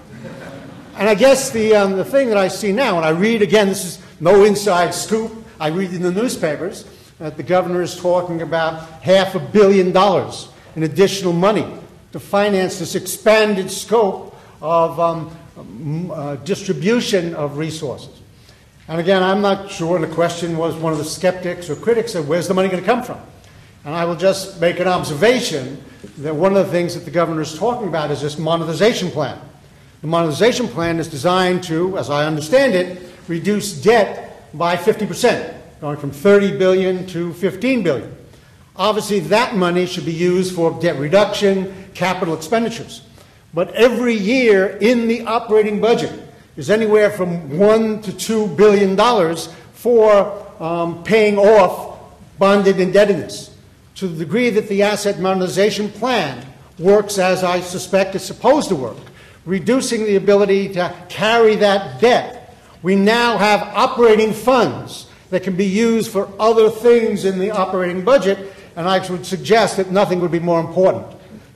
And I guess the, um, the thing that I see now, and I read again, this is no inside scoop, I read in the newspapers, that the governor is talking about half a billion dollars in additional money to finance this expanded scope of um, uh, distribution of resources. And again, I'm not sure, and the question was one of the skeptics or critics of where's the money going to come from? And I will just make an observation that one of the things that the governor is talking about is this monetization plan. The monetization plan is designed to, as I understand it, reduce debt by 50 percent going from 30 billion to 15 billion. Obviously, that money should be used for debt reduction, capital expenditures. But every year in the operating budget is anywhere from one to two billion dollars for um, paying off bonded indebtedness. To the degree that the asset monetization plan works as I suspect it's supposed to work, reducing the ability to carry that debt, we now have operating funds that can be used for other things in the operating budget, and I would suggest that nothing would be more important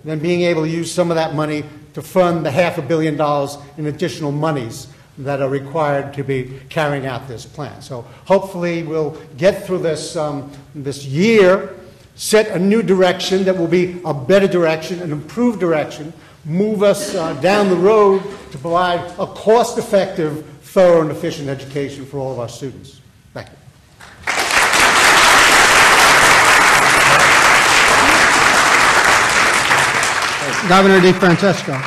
than being able to use some of that money to fund the half a billion dollars in additional monies that are required to be carrying out this plan. So hopefully we'll get through this, um, this year, set a new direction that will be a better direction, an improved direction, move us uh, down the road to provide a cost-effective, thorough, and efficient education for all of our students. Thank you. Governor DiFrancesco.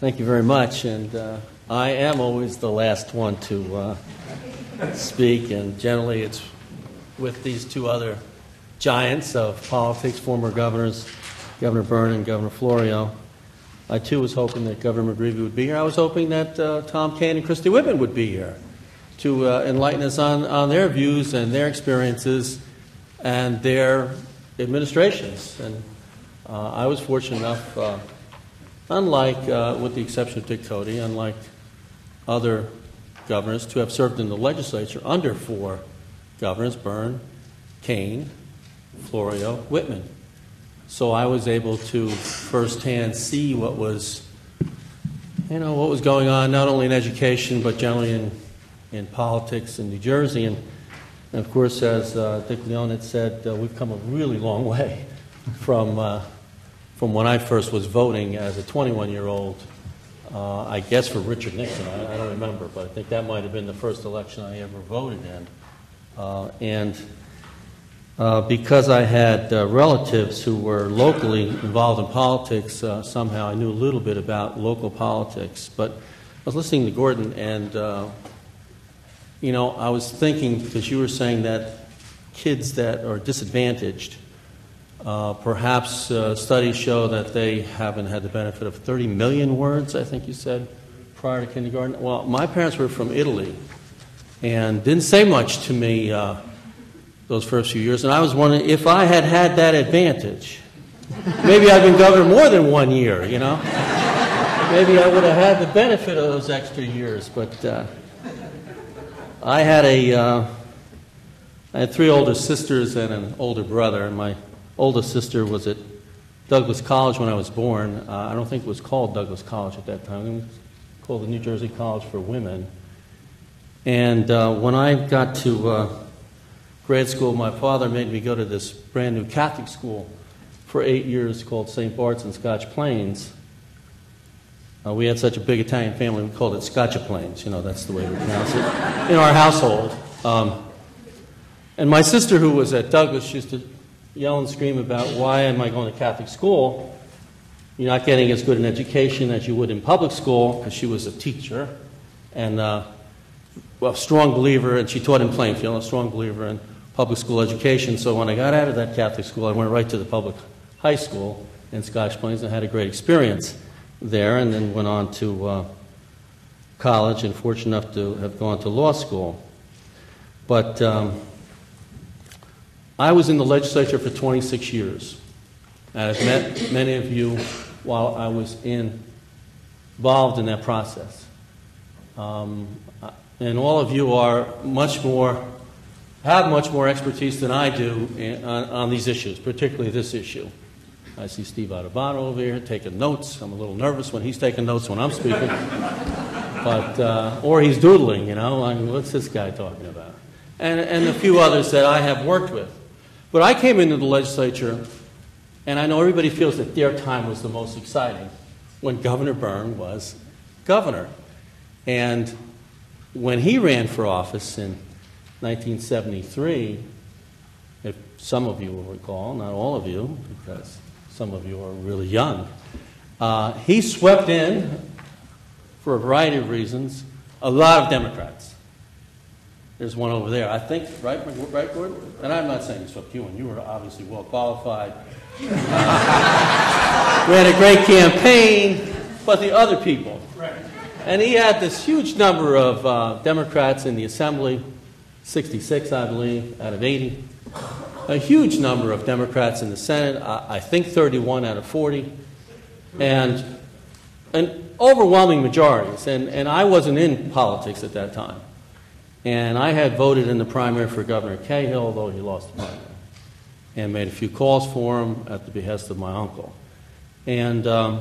Thank you very much. And uh, I am always the last one to uh, speak, and generally it's with these two other giants of politics, former governors, Governor Byrne and Governor Florio. I too was hoping that Governor McGreevey would be here. I was hoping that uh, Tom Kean and Christy Whitman would be here to uh, enlighten us on, on their views and their experiences and their administrations. And uh, I was fortunate enough, uh, unlike, uh, with the exception of Dick Codey, unlike other governors, to have served in the legislature under four governors Byrne, Kean, Florio Whitman. So I was able to firsthand see what was, you know, what was going on, not only in education, but generally in, in politics in New Jersey. And, and of course, as uh, Dick Leone had said, uh, we've come a really long way from, uh, from when I first was voting as a 21-year-old, uh, I guess for Richard Nixon. I, I don't remember, but I think that might have been the first election I ever voted in. Uh, and uh, because I had relatives who were locally involved in politics, somehow I knew a little bit about local politics. But I was listening to Gordon, and you know, I was thinking because you were saying that kids that are disadvantaged, uh, perhaps uh, studies show that they haven't had the benefit of 30 million words. I think you said prior to kindergarten. Well, my parents were from Italy, and didn't say much to me those first few years. And I was wondering if I had had that advantage, maybe I'd been governor more than one year, you know? Maybe I would have had the benefit of those extra years. But uh, I had a, uh, I had three older sisters and an older brother. And my oldest sister was at Douglass College when I was born. Uh, I don't think it was called Douglass College at that time. It was called the New Jersey College for Women. And uh, when I got to uh, grade school, my father made me go to this brand new Catholic school for eight years called St. Bart's in Scotch Plains. Uh, we had such a big Italian family, we called it Scotcha Plains. You know, that's the way we pronounce it in our household. Um, and my sister, who was at Douglass, used to yell and scream about why am I going to Catholic school? You're not getting as good an education as you would in public school, because she was a teacher and uh, a strong believer, and she taught in Plainfield, a strong believer in public school education. So when I got out of that Catholic school, I went right to the public high school in Scotch Plains and had a great experience there, and then went on to uh, college and fortunate enough to have gone to law school. But um, I was in the legislature for 26 years. And I've met many of you while I was in, involved in that process. Um, and all of you are much more, have much more expertise than I do in, on, on these issues, particularly this issue. I see Steve Adubato over here taking notes. I'm a little nervous when he's taking notes when I'm speaking. but, uh, or he's doodling, you know, I mean, what's this guy talking about? And, and a few others that I have worked with. But I came into the legislature, and I know everybody feels that their time was the most exciting when Governor Byrne was governor. And when he ran for office in 1973, if some of you will recall, not all of you, because some of you are really young, uh, he swept in, for a variety of reasons, a lot of Democrats. There's one over there. I think, right, right, Gordon? And I'm not saying he swept you in. You were obviously well qualified. Uh, ran a great campaign, but the other people. And he had this huge number of uh, Democrats in the Assembly, 66, I believe, out of 80. A huge number of Democrats in the Senate, I, I think 31 out of 40. And an overwhelming majorities. And, and I wasn't in politics at that time. And I had voted in the primary for Governor Cahill, although he lost the primary, and made a few calls for him at the behest of my uncle. And um,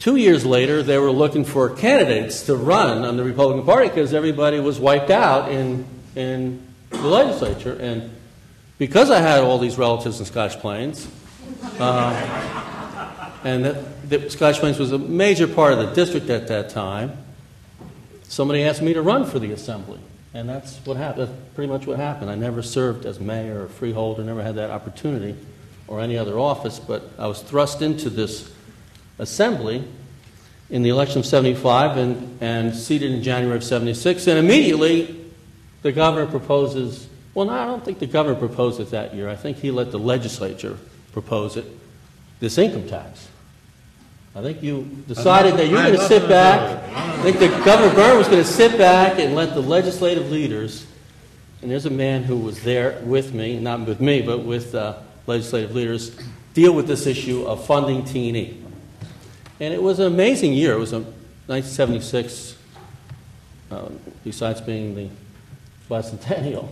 two years later, they were looking for candidates to run on the Republican Party because everybody was wiped out in, in the legislature. And because I had all these relatives in Scotch Plains, uh, and that, that Scotch Plains was a major part of the district at that time, somebody asked me to run for the assembly. And that's what happened. That's pretty much what happened. I never served as mayor or freeholder, never had that opportunity or any other office, but I was thrust into this assembly in the election of 75 and, and seated in January of 76. And immediately, the governor proposes well, no, I don't think the governor proposed it that year. I think he let the legislature propose it this income tax. I think you decided that you were going to sit back. I think the Governor Byrne was going to sit back and let the legislative leaders, and there's a man who was there with me, not with me, but with uh, legislative leaders, deal with this issue of funding T&E. And it was an amazing year. It was a 1976, uh, besides being the bicentennial,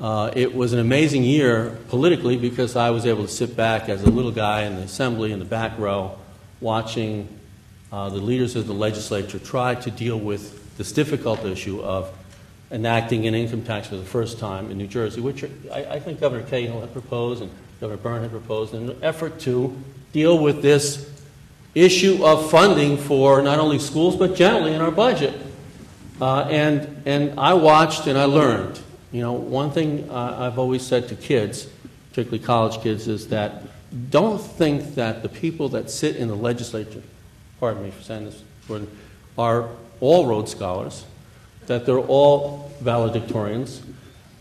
Uh, It was an amazing year politically because I was able to sit back as a little guy in the assembly in the back row, watching uh, the leaders of the legislature try to deal with this difficult issue of enacting an income tax for the first time in New Jersey, which I, I think Governor Cahill had proposed and Governor Byrne had proposed in an effort to deal with this issue of funding for not only schools but generally in our budget. Uh, and, and I watched and I learned. You know, one thing uh, I've always said to kids, particularly college kids, is that don't think that the people that sit in the legislature, pardon me for saying this, Gordon, are all Rhodes Scholars, that they're all valedictorians,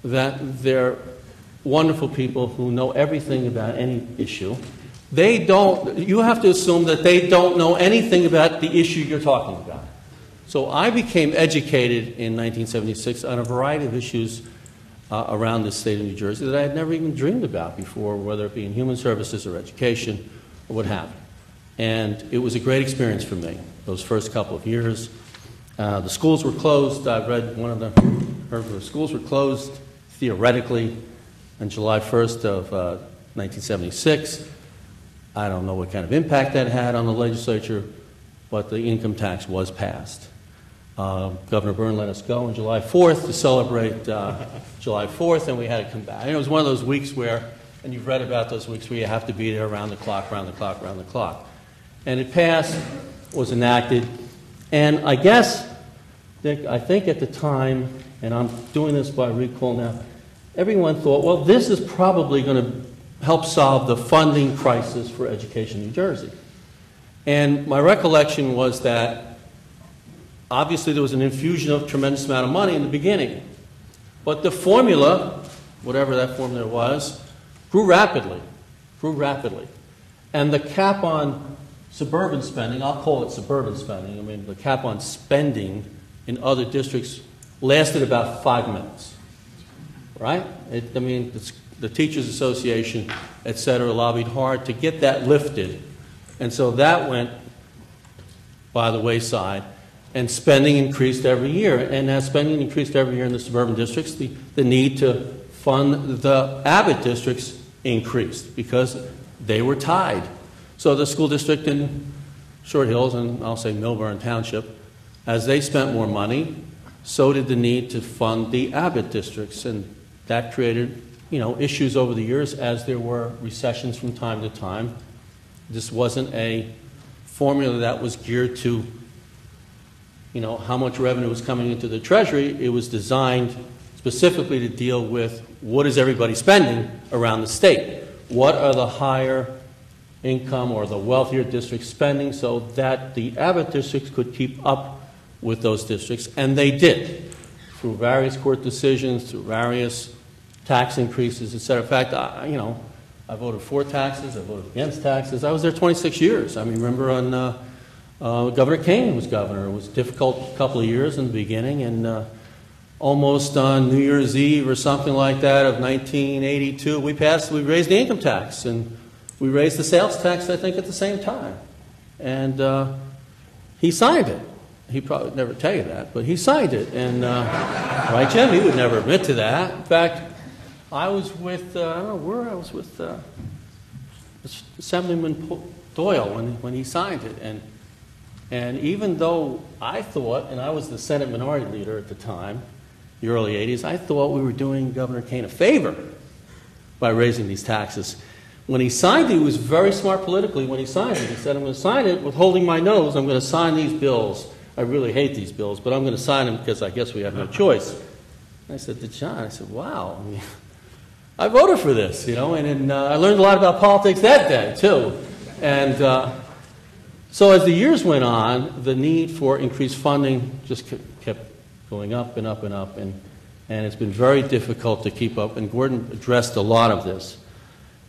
that they're wonderful people who know everything about any issue. They don't, you have to assume that they don't know anything about the issue you're talking about. So I became educated in 1976 on a variety of issues uh, around the state of New Jersey that I had never even dreamed about before, whether it be in human services or education or what have you. And it was a great experience for me, those first couple of years. Uh, the schools were closed. I read one of the, the schools were closed theoretically on July 1st of uh, 1976. I don't know what kind of impact that had on the legislature, but the income tax was passed. Uh, Governor Byrne let us go on July 4th to celebrate uh, July 4th, and we had to come back. And it was one of those weeks where, and you've read about those weeks where you have to be there around the clock, around the clock, around the clock. And it passed, was enacted, and I guess, I think at the time, and I'm doing this by recall now, everyone thought, well, this is probably going to help solve the funding crisis for education in New Jersey. And my recollection was that obviously there was an infusion of tremendous amount of money in the beginning. But the formula, whatever that formula was, grew rapidly, grew rapidly. And the cap on suburban spending, I'll call it suburban spending, I mean, the cap on spending in other districts lasted about five minutes. Right? It, I mean, the Teachers Association, et cetera, lobbied hard to get that lifted. And so that went by the wayside, and spending increased every year. And as spending increased every year in the suburban districts, the, the need to fund the Abbott districts increased because they were tied. So the school district in Short Hills, and I'll say Millburn Township, as they spent more money, so did the need to fund the Abbott districts, and that created, you know, issues over the years as there were recessions from time to time. This wasn't a formula that was geared to, you know, how much revenue was coming into the treasury. It was designed specifically to deal with what is everybody spending around the state. What are the higher income or the wealthier districts spending so that the Abbott districts could keep up with those districts, and they did through various court decisions, through various tax increases, et cetera. In fact, I, you know, I voted for taxes, I voted against taxes. I was there 26 years. I mean, remember on uh, uh, Governor Kean was governor. It was a difficult couple of years in the beginning, and uh, almost on New Year's Eve or something like that of 1982, we passed, we raised the income tax, and we raised the sales tax, I think, at the same time. And uh, he signed it. He probably would never tell you that, but he signed it. And, uh, right, Jim? He would never admit to that. In fact, I was with, uh, I don't know where, I was with uh, Assemblyman Doyle when, when he signed it. And, and even though I thought, and I was the Senate Minority Leader at the time, the early 80s, I thought we were doing Governor Kean a favor by raising these taxes. When he signed it, he was very smart politically when he signed it. He said, I'm going to sign it with holding my nose. I'm going to sign these bills. I really hate these bills, but I'm going to sign them because I guess we have no choice. I said to John, I said, wow, I, I voted for this, you know, and, and uh, I learned a lot about politics that day, too. And uh, so as the years went on, the need for increased funding just kept going up and up and up, and, and it's been very difficult to keep up. And Gordon addressed a lot of this.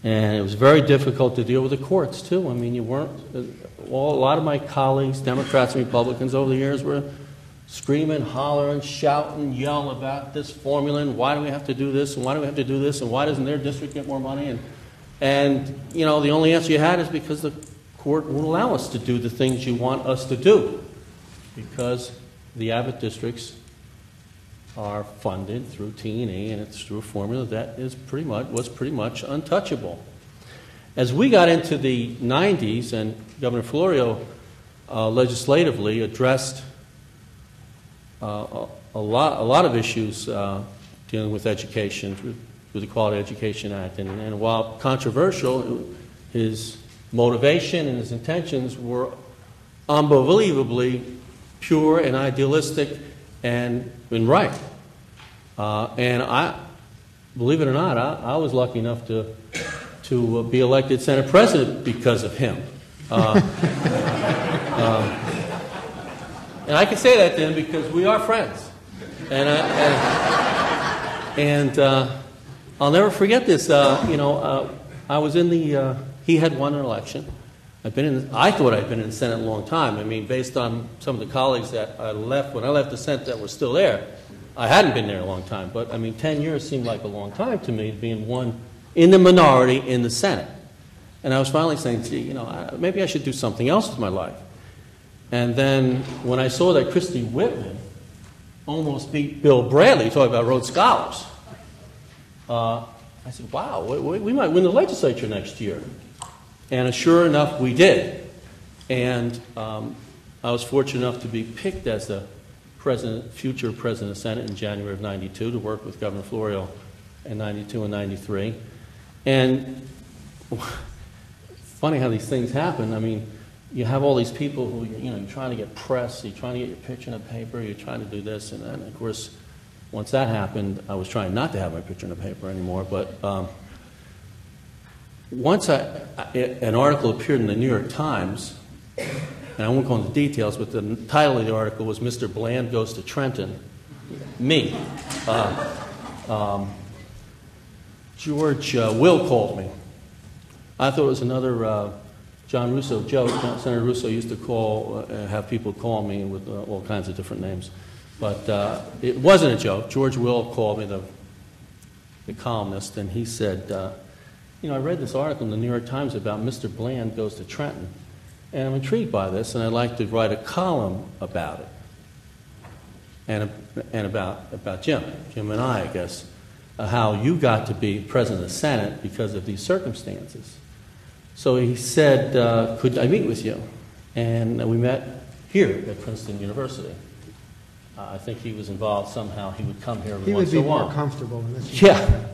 And it was very difficult to deal with the courts, too. I mean, you weren't, uh, well, a lot of my colleagues, Democrats and Republicans over the years, were screaming, hollering, shouting, yell about this formula and why do we have to do this and why do we have to do this and why doesn't their district get more money? And, and you know, the only answer you had is because the court won't allow us to do the things you want us to do because the Abbott districts are funded through T and it's through a formula that is pretty much, was pretty much untouchable. As we got into the 90s, and Governor Florio uh, legislatively addressed uh, a, lot, a lot of issues uh, dealing with education through, through the Quality Education Act, and, and while controversial, his motivation and his intentions were unbelievably pure and idealistic and, and right. Uh, and I, believe it or not, I, I was lucky enough to, to uh, be elected Senate President because of him. Uh, um, and I can say that then because we are friends. And, I, and, and uh, I'll never forget this. Uh, you know, uh, I was in the, uh, he had won an election. I've been in, I thought I'd been in the Senate a long time. I mean, based on some of the colleagues that I left, when I left the Senate that were still there, I hadn't been there a long time. But I mean, 10 years seemed like a long time to me, being one in the minority in the Senate. And I was finally saying, gee, you know, maybe I should do something else with my life. And then when I saw that Christie Whitman almost beat Bill Bradley, talking about Rhodes Scholars, uh, I said, wow, we, we might win the legislature next year. And sure enough, we did. And um, I was fortunate enough to be picked as the president, future president of the Senate in January of 92 to work with Governor Florio in 92 and 93. And funny how these things happen. I mean, you have all these people who, you know, you're trying to get press, you're trying to get your picture in the paper, you're trying to do this, and then, of course, once that happened, I was trying not to have my picture in the paper anymore, but um, once I, an article appeared in the New York Times, and I won't go into details, but the title of the article was Mr. Bland Goes to Trenton. Me. Uh, um, George uh, Will called me. I thought it was another uh, John Russo joke. Senator Russo used to call, uh, have people call me with uh, all kinds of different names. But uh, it wasn't a joke. George Will called me, the, the columnist, and he said, you know, I read this article in the New York Times about Mr. Bland goes to Trenton, and I'm intrigued by this, and I'd like to write a column about it, and, and about, about Jim, Jim and I, I guess, uh, how you got to be president of the Senate because of these circumstances. So he said, uh, could I meet with you? And we met here at Princeton University. I think he was involved somehow. He would come here every He once would in be a while. more comfortable in this. Yeah.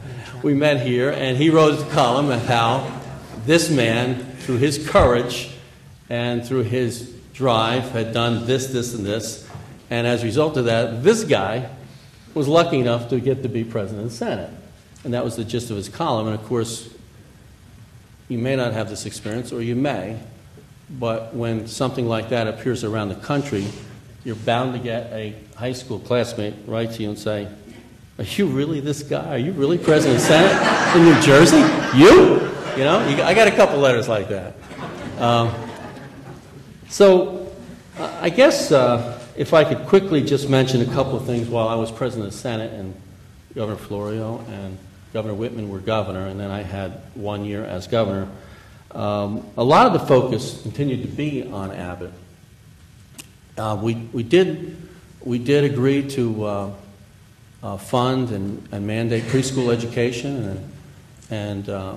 We met here, and he wrote a column of how this man, through his courage and through his drive, had done this, this, and this. And as a result of that, this guy was lucky enough to get to be president of the Senate. And that was the gist of his column. And of course, you may not have this experience, or you may, but when something like that appears around the country, you're bound to get a high school classmate write to you and say, Are you really this guy? Are you really president of the Senate in New Jersey? You? You know, you, I got a couple letters like that. Um, so I guess uh, if I could quickly just mention a couple of things while I was president of the Senate and Governor Florio and Governor Whitman were governor, and then I had one year as governor. Um, a lot of the focus continued to be on Abbott. Uh, we, we, did, we did agree to uh, uh, fund and, and mandate preschool education and, and uh,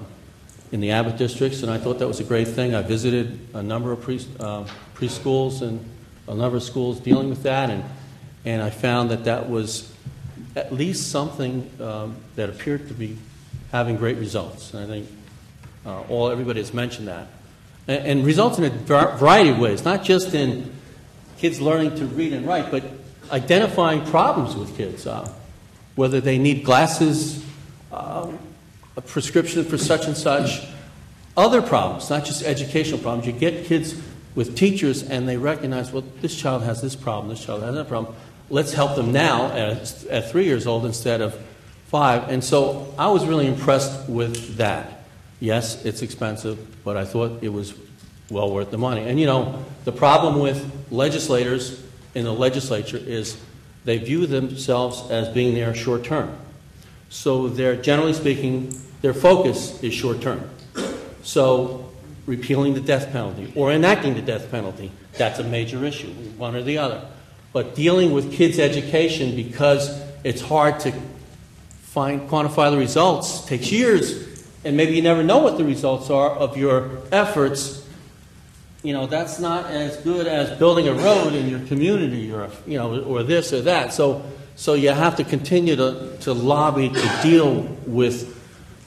in the Abbott districts, and I thought that was a great thing. I visited a number of pre, uh, preschools and a number of schools dealing with that, and, and I found that that was at least something um, that appeared to be having great results. And I think uh, all everybody has mentioned that, and, and results in a variety of ways, not just in kids learning to read and write, but identifying problems with kids, uh, whether they need glasses, um, a prescription for such and such, other problems, not just educational problems. You get kids with teachers and they recognize, well, this child has this problem, this child has that problem. Let's help them now at, at three years old instead of five. And so I was really impressed with that. Yes, it's expensive, but I thought it was well worth the money. And you know, the problem with legislators in the legislature is they view themselves as being there short term. So they're generally speaking, their focus is short term. So repealing the death penalty or enacting the death penalty, that's a major issue, one or the other. But dealing with kids' education because it's hard to find, quantify the results. Takes years, and maybe you never know what the results are of your efforts. You know, that's not as good as building a road in your community, or you know, or this or that. So, so you have to continue to, to lobby to deal with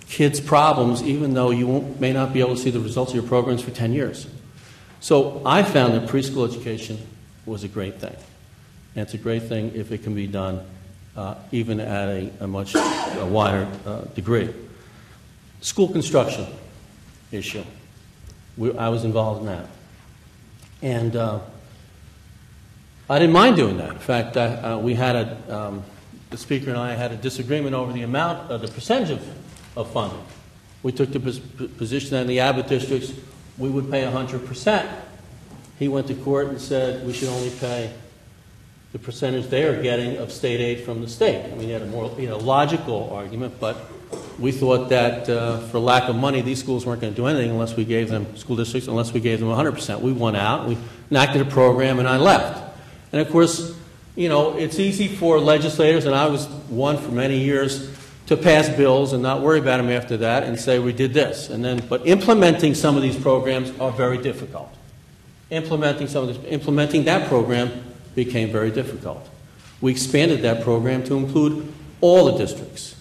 kids' problems, even though you may not be able to see the results of your programs for 10 years. So I found that preschool education was a great thing. And it's a great thing if it can be done uh, even at a, a much a wider uh, degree. School construction issue. We, I was involved in that. And uh, I didn't mind doing that. In fact, I, uh, we had a, um, the speaker and I had a disagreement over the amount, uh, the percentage of, of funding. We took the pos- position that in the Abbott districts, we would pay 100%. He went to court and said we should only pay the percentage they are getting of state aid from the state. I mean, he had a more you know, logical argument, but we thought that uh, for lack of money, these schools weren't going to do anything unless we gave them, school districts, unless we gave them 100%. We went out, we enacted a program, and I left. And of course, you know, it's easy for legislators, and I was one for many years, to pass bills and not worry about them after that and say we did this. And then, but implementing some of these programs are very difficult. Implementing some of this, implementing that program became very difficult. We expanded that program to include all the districts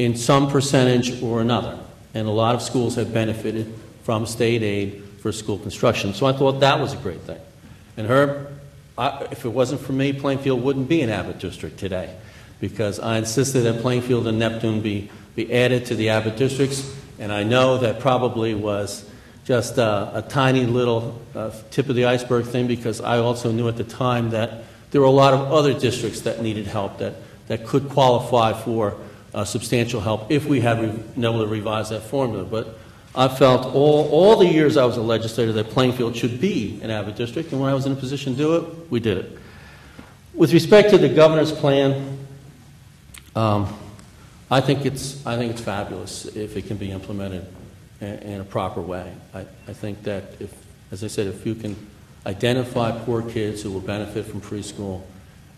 in some percentage or another. And a lot of schools have benefited from state aid for school construction. So I thought that was a great thing. And Herb, I, if it wasn't for me, Plainfield wouldn't be an Abbott district today because I insisted that Plainfield and Neptune be, be added to the Abbott districts. And I know that probably was just a, a tiny little uh, tip of the iceberg thing because I also knew at the time that there were a lot of other districts that needed help that, that could qualify for uh, substantial help if we had been able to revise that formula. But I felt all, all the years I was a legislator that Plainfield should be an Abbott district, and when I was in a position to do it, we did it. With respect to the governor's plan, um, I think it's I think it's fabulous if it can be implemented in, in a proper way. I, I think that if, as I said, if you can identify poor kids who will benefit from preschool,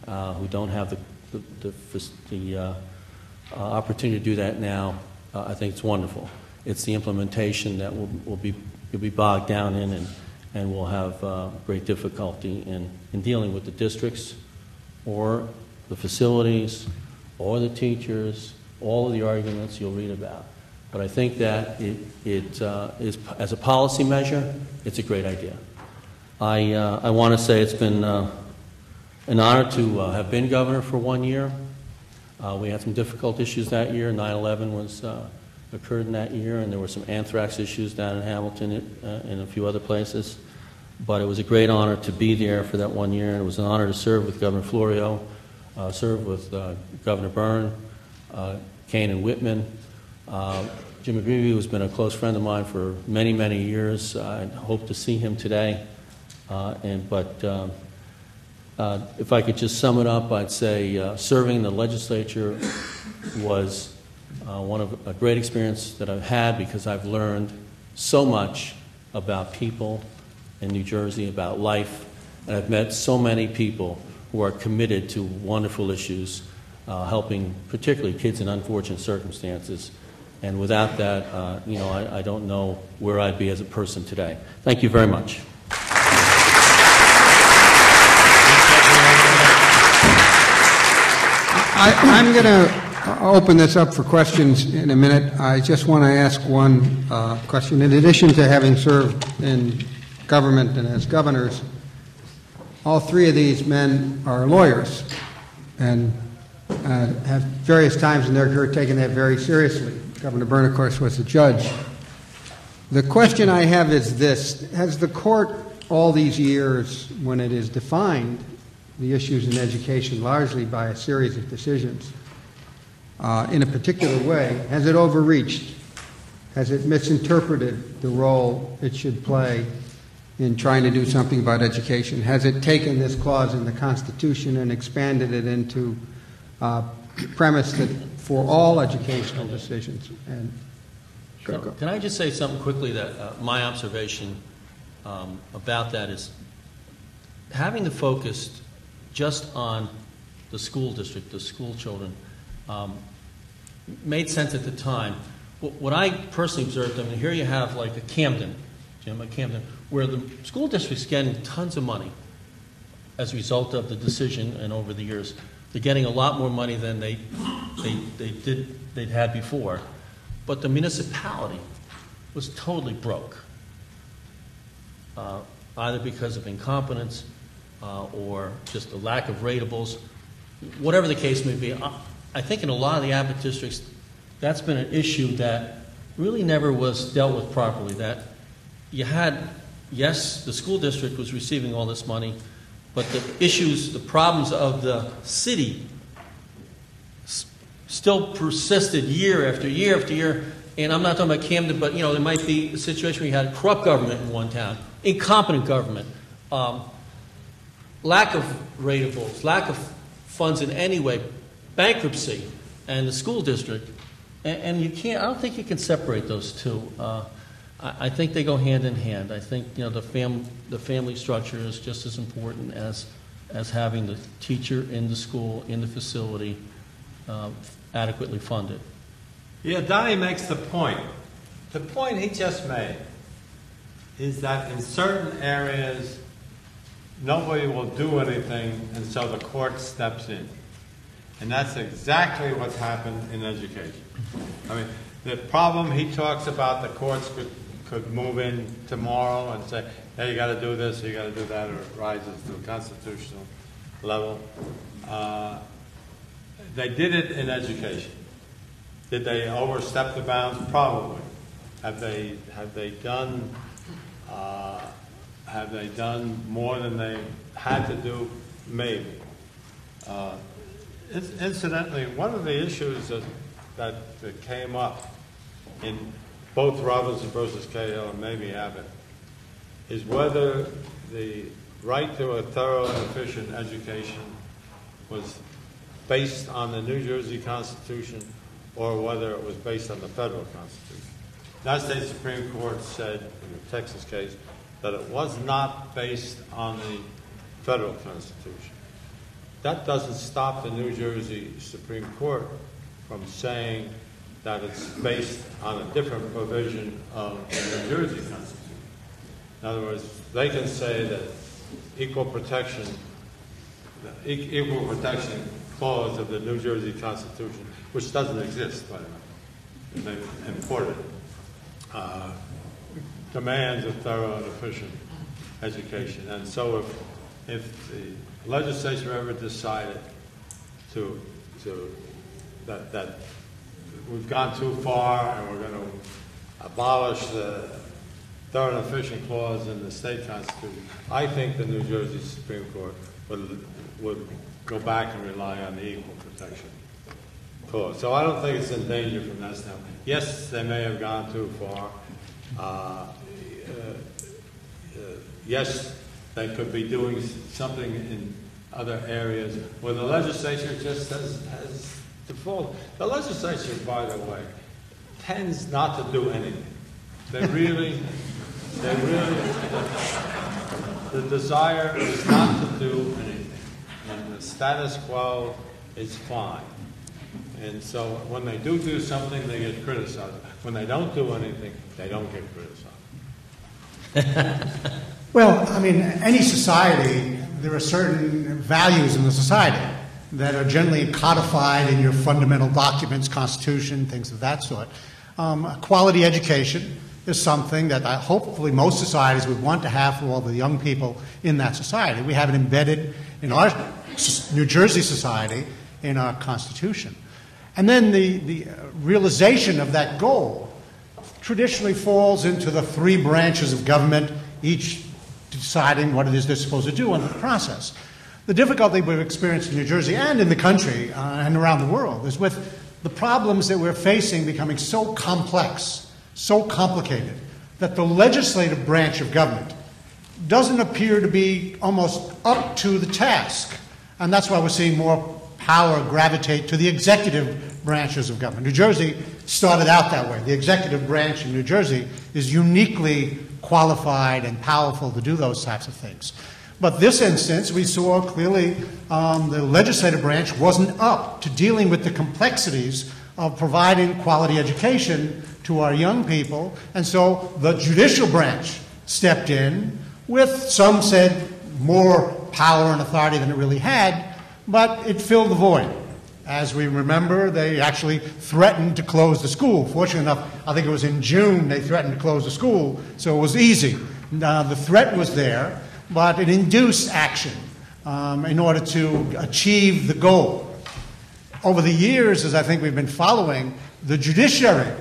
uh, who don't have the the, the, the uh, uh, opportunity to do that now, uh, I think it's wonderful. It's the implementation that will, will be you'll be bogged down in and and will have uh, great difficulty in, in dealing with the districts or the facilities or the teachers, all of the arguments you'll read about. But I think that it, it uh, is, as a policy measure, it's a great idea. I, uh, I want to say it's been uh, an honor to uh, have been governor for one year. Uh, we had some difficult issues that year. 9/11 was uh, occurred in that year, and there were some anthrax issues down in Hamilton and a few other places. But it was a great honor to be there for that one year, and it was an honor to serve with Governor Florio, serve with Governor Byrne, Kean and Whitman, uh, Jim McGreevey has been a close friend of mine for many, many years. I hope to see him today. Uh, and, but um, uh, if I could just sum it up, I'd say uh, serving in the legislature was uh, one of a great experience that I've had because I've learned so much about people in New Jersey, about life, and I've met so many people who are committed to wonderful issues, uh, helping particularly kids in unfortunate circumstances. And without that, uh, you know, I, I don't know where I'd be as a person today. Thank you very much. I, I'm going to open this up for questions in a minute. I just want to ask one uh, question. In addition to having served in government and as governors, all three of these men are lawyers and uh, have various times in their career taken that very seriously. Governor Byrne, of course, was a judge. The question I have is this Has the court, all these years, when it is defined the issues in education largely by a series of decisions uh, in a particular way, has it overreached? Has it misinterpreted the role it should play in trying to do something about education? Has it taken this clause in the Constitution and expanded it into uh, premise that for all educational decisions. And sure. Can I just say something quickly that uh, my observation um, about that is having the focus just on the school district, the school children, um, made sense at the time. What what I personally observed, I mean, here you have like a Camden, Jim, a Camden, where the school district's getting tons of money as a result of the decision and over the years. They're getting a lot more money than they, they, they did, they'd had before. But the municipality was totally broke, uh, either because of incompetence uh, or just a lack of ratables. Whatever the case may be, I, I think in a lot of the Abbott districts, that's been an issue that really never was dealt with properly. That you had, yes, the school district was receiving all this money, but the issues, the problems of the city still persisted year after year after year. And I'm not talking about Camden, but you know, there might be a situation where you had corrupt government in one town, incompetent government, um, lack of ratables, lack of funds in any way, bankruptcy, and the school district. And, and you can't, I don't think you can separate those two. Uh, I, I think they go hand in hand. I think, you know, the, fam, the family structure is just as important as, as having the teacher in the school, in the facility, uh, adequately funded. Yeah, Donnie makes the point. The point he just made is that in certain areas, nobody will do anything, and so the court steps in. And that's exactly what's happened in education. I mean, the problem he talks about, the courts could, could move in tomorrow and say, hey, you gotta do this, you gotta do that, or it rises to a constitutional level. Uh, They did it in education. Did they overstep the bounds? Probably. Have they, have they done, uh, have they done more than they had to do? Maybe. Uh, Incidentally, one of the issues that, that that came up in both Robinson versus Cahill and maybe Abbott is whether the right to a thorough and efficient education was based on the New Jersey Constitution or whether it was based on the federal Constitution. The United States Supreme Court said in the Texas case that it was not based on the federal Constitution. That doesn't stop the New Jersey Supreme Court from saying that it's based on a different provision of the New Jersey Constitution. In other words, they can say that equal protection, the equal protection clause of the New Jersey Constitution, which doesn't exist, by the way, they imported uh, demands a thorough and efficient education. And so if, if the legislature ever decided to, to, that, that we've gone too far and we're going to abolish the thorough and efficient clause in the state constitution, I think the New Jersey Supreme Court would, would go back and rely on the equal protection clause. So I don't think it's in danger from that standpoint. Yes, they may have gone too far. Uh, Uh, uh, yes, they could be doing something in other areas where the legislature just has, has default. The legislature, by the way, tends not to do anything. They really, they really, the desire is not to do anything. And the status quo is fine. And so when they do do something, they get criticized. When they don't do anything, they don't get criticized. Well, I mean, any society, there are certain values in the society that are generally codified in your fundamental documents, Constitution, things of that sort. Um, quality education is something that I, hopefully most societies would want to have for all the young people in that society. We have it embedded in our New Jersey society in our Constitution. And then the, the realization of that goal traditionally falls into the three branches of government, each deciding what it is they're supposed to do in the process. The difficulty we've experienced in New Jersey and in the country uh, and around the world is with the problems that we're facing becoming so complex, so complicated, that the legislative branch of government doesn't appear to be almost up to the task. And that's why we're seeing more power gravitate to the executive branches of government. New Jersey started out that way. The executive branch in New Jersey is uniquely qualified and powerful to do those types of things. But this instance, we saw clearly um, the legislative branch wasn't up to dealing with the complexities of providing quality education to our young people, and so the judicial branch stepped in with, some said, more power and authority than it really had, but it filled the void. As we remember, they actually threatened to close the school. Fortunately enough, I think it was in June they threatened to close the school, so it was easy. Now, the threat was there, but it induced action um, in order to achieve the goal. Over the years, as I think we've been following, the judiciary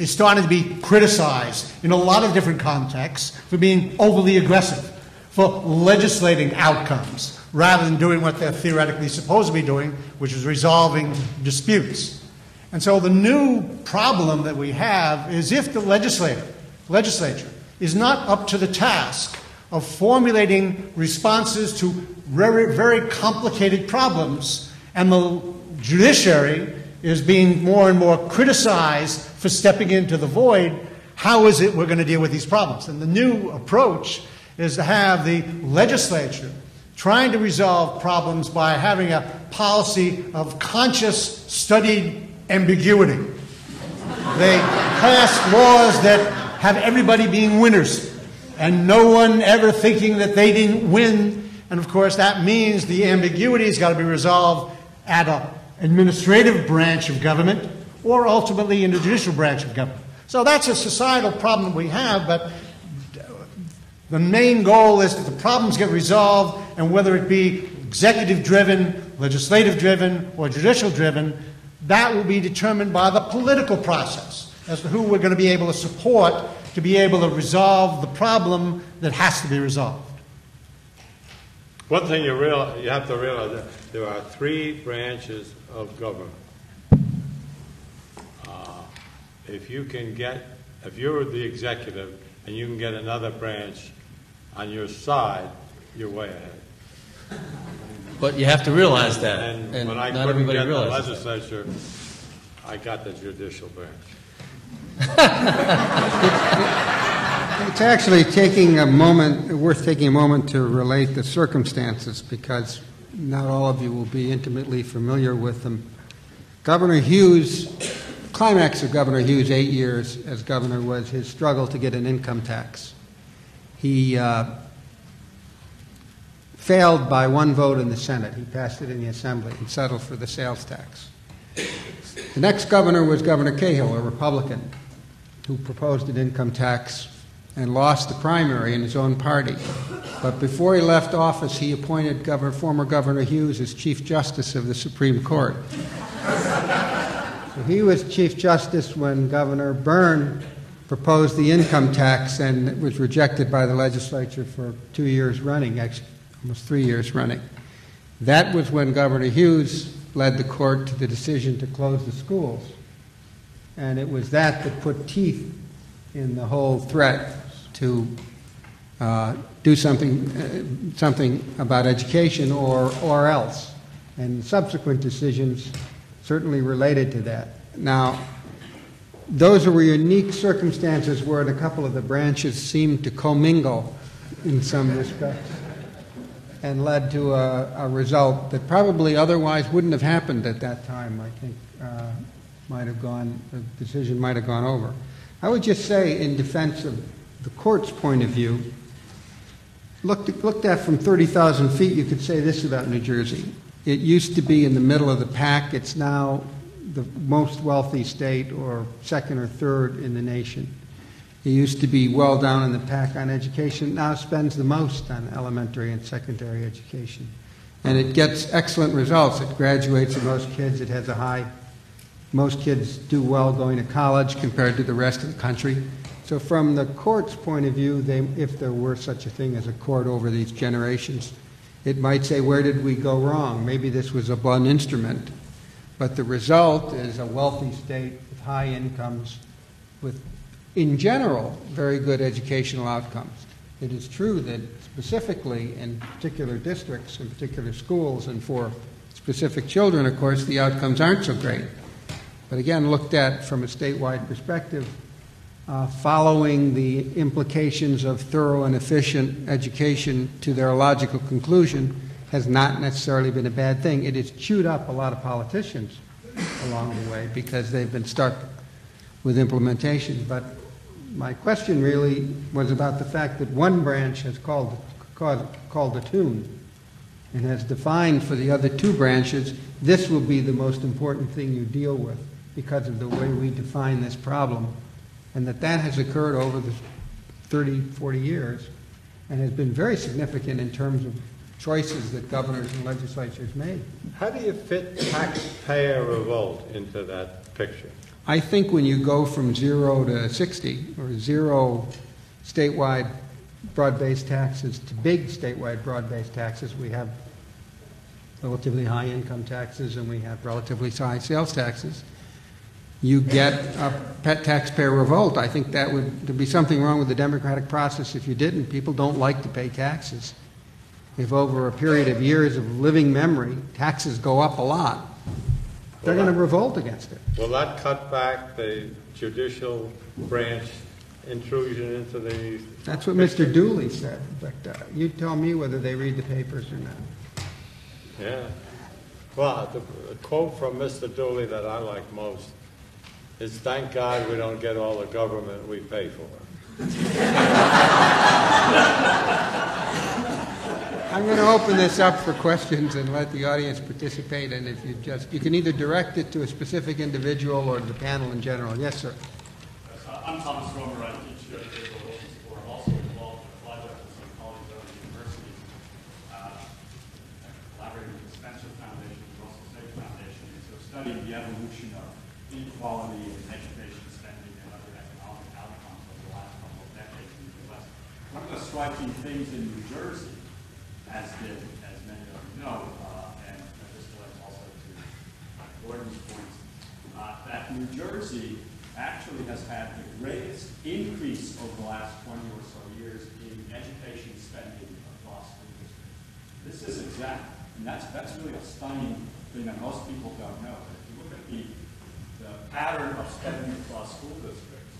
is starting to be criticized in a lot of different contexts for being overly aggressive, for legislating outcomes rather than doing what they're theoretically supposed to be doing, which is resolving disputes. And so the new problem that we have is if the legislator, legislature is not up to the task of formulating responses to very, very complicated problems, and the judiciary is being more and more criticized for stepping into the void, how is it we're going to deal with these problems? And the new approach is to have the legislature trying to resolve problems by having a policy of conscious, studied ambiguity. They pass laws that have everybody being winners and no one ever thinking that they didn't win. And of course, that means the ambiguity has got to be resolved at an administrative branch of government or ultimately in the judicial branch of government. So that's a societal problem we have, but the main goal is that the problems get resolved, and whether it be executive driven, legislative driven, or judicial driven, that will be determined by the political process as to who we're going to be able to support to be able to resolve the problem that has to be resolved. One thing you, real, you have to realize that there are three branches of government. Uh, if you can get, if you're the executive and you can get another branch on your side, you're way ahead. But you have to realize that, And, and when I not couldn't everybody get the realizes that. legislature, I got the judicial branch. It's actually taking a moment, worth taking a moment to relate the circumstances because not all of you will be intimately familiar with them. Governor Hughes, climax of Governor Hughes' eight years as governor was his struggle to get an income tax. He uh, failed by one vote in the Senate. He passed it in the Assembly and settled for the sales tax. The next governor was Governor Cahill, a Republican, who proposed an income tax and lost the primary in his own party. But before he left office, he appointed Governor, former Governor Hughes as Chief Justice of the Supreme Court. He was Chief Justice when Governor Byrne proposed the income tax, and it was rejected by the legislature for two years running, actually, almost three years running. That was when Governor Hughes led the court to the decision to close the schools. And it was that that put teeth in the whole threat to uh, do something, uh, something about education or, or else. And subsequent decisions certainly related to that. Now, those were unique circumstances where a couple of the branches seemed to commingle in some respects and led to a, a, result that probably otherwise wouldn't have happened at that time. I think uh, might have gone, the decision might have gone over. I would just say, in defense of the court's point of view, looked, looked at from 30,000 feet, you could say this about New Jersey. It used to be in the middle of the pack. It's now the most wealthy state, or second or third in the nation. It used to be well down in the pack on education, now spends the most on elementary and secondary education. And it gets excellent results. It graduates the most kids. It has a high, most kids do well going to college compared to the rest of the country. So, from the court's point of view, they, if there were such a thing as a court over these generations, it might say, Where did we go wrong? Maybe this was a blunt instrument. But the result is a wealthy state with high incomes, with in general, very good educational outcomes. It is true that specifically in particular districts in particular schools and for specific children, of course, the outcomes aren't so great. But again, looked at from a statewide perspective, uh, following the implications of thorough and efficient education to their logical conclusion has not necessarily been a bad thing. It has chewed up a lot of politicians along the way because they've been stuck with implementation. But my question really was about the fact that one branch has called, called, called a tune and has defined for the other two branches, this will be the most important thing you deal with because of the way we define this problem. And that that has occurred over the 30, 40 years and has been very significant in terms of choices that governors and legislatures made. How do you fit taxpayer revolt into that picture? I think when you go from zero to 60, or zero statewide broad-based taxes to big statewide broad-based taxes, we have relatively high income taxes and we have relatively high sales taxes. You get a pet taxpayer revolt. I think that would there'd be something wrong with the democratic process if you didn't. People don't like to pay taxes. If over a period of years of living memory, taxes go up a lot, they're going to revolt against it. Will that cut back the judicial branch intrusion into the? That's what Mr. Dooley said, but uh, you tell me whether they read the papers or not. Yeah. Well, the the quote from Mr. Dooley that I like most is, "Thank God we don't get all the government we pay for." I'm going to open this up for questions and let the audience participate, and if you just, you can either direct it to a specific individual or to the panel in general. Yes, sir. Uh, I'm Thomas Romer. I teach at the Wilson School. I'm also involved in applied ethics and colleagues at the university. Uh, collaborating with the Spencer Foundation and Russell Sage Foundation to study the evolution of inequality in education spending and other economic outcomes over the last couple of decades in the U.S. One of the striking things in New Jersey, as did, as many of you know, uh, and this relates also to Gordon's points, uh, that New Jersey actually has had the greatest increase over the last 20 or so years in education spending across the district. This is exact, and that's, that's really a stunning thing that most people don't know. If you look at the, the pattern of spending across school districts,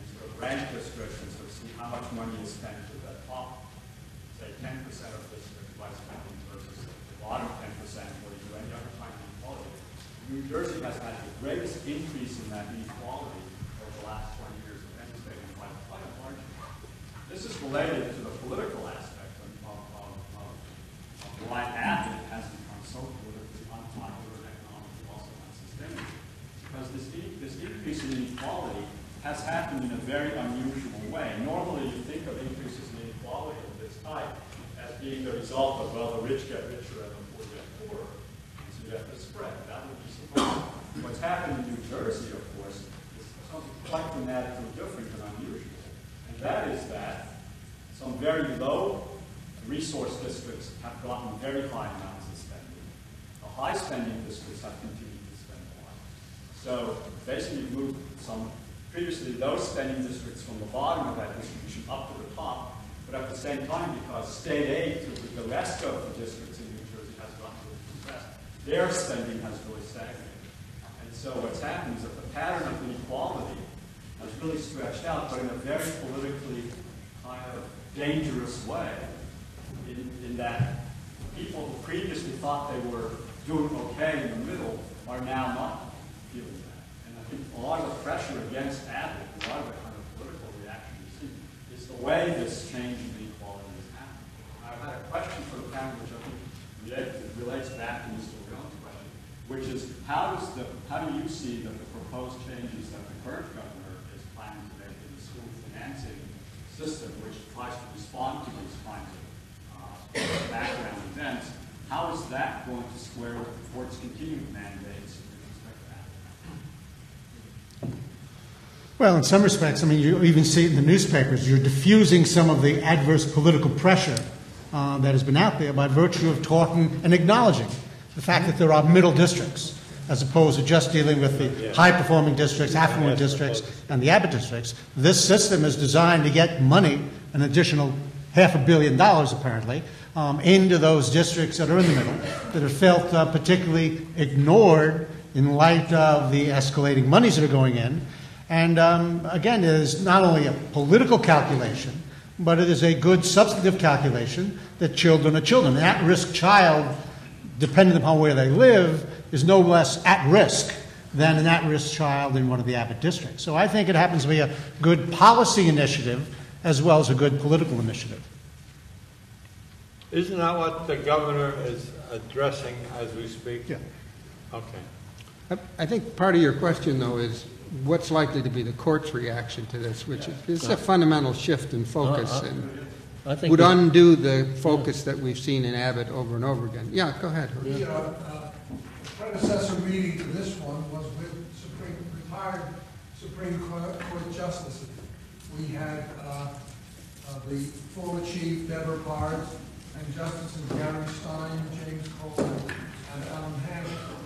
and sort of rank districts, and sort of see how much money is spent to the top, say 10% of district-wide spending versus the bottom 10% where you other kind of inequality. New Jersey has had the greatest increase in that inequality over the last 20 years of any state in quite, a large This is related to the political aspect of, of, of, of, why Abbott has become so politically unpopular and economically also unsustainable. Because this, this increase in inequality has happened in a very unusual way. Normally, you think of increases in inequality of this type as being the result of, well, the rich get richer and the poor get poorer. And so you have to spread. That would be surprising. What's happened in New Jersey, of course, is something quite dramatically different and unusual. And that is that some very low resource districts have gotten very high amounts of spending. The high spending districts have continued to spend a lot. So basically, you've moved some previously low spending districts from the bottom of that distribution up to the top. But at the same time, because state aid to the rest of the districts in New Jersey has gotten the compressed, their spending has really stagnated. And so what's happened is that the pattern of inequality has really stretched out, but in a very politically kind of dangerous way, in, in that people who previously thought they were doing okay in the middle are now not feeling that. And I think a lot of the pressure against Abbott, a lot of the kind of political reaction you see, is the way this change in inequality is happening. I've had a question for the panel, which I think relates, back to Mr. Leone's question, which is how does the how do you see that the proposed changes that the current governor is planning to make in the school financing system, which tries to respond to these kinds of uh, background events, how is that going to square with the court's continuing mandates with respect to that? Well, in some respects, I mean, you even see it in the newspapers. You're diffusing some of the adverse political pressure uh, that has been out there by virtue of talking and acknowledging the fact that there are middle districts, as opposed to just dealing with the high-performing districts, affluent districts, and the Abbott districts. This system is designed to get money, an additional half a billion dollars apparently, um, into those districts that are in the middle, that are felt uh, particularly ignored in light of the escalating monies that are going in. And um, again, it is not only a political calculation, but it is a good substantive calculation that children are children. An at risk child, depending upon where they live, is no less at risk than an at risk child in one of the Abbott districts. So I think it happens to be a good policy initiative as well as a good political initiative. Isn't that what the governor is addressing as we speak? Yeah. Okay. I- I think part of your question, though, is what's likely to be the court's reaction to this, which is is a fundamental shift in focus Uh, uh, and I think would that- undo the focus that we've seen in Abbott over and over again. Yeah, go ahead. Jorge. The uh, uh, predecessor meeting to this one was with Supreme, retired Supreme Court Court justices. We had uh, uh, the former chief Deborah Bard and Justices Gary Stein, James Coleman, and Alan Handler.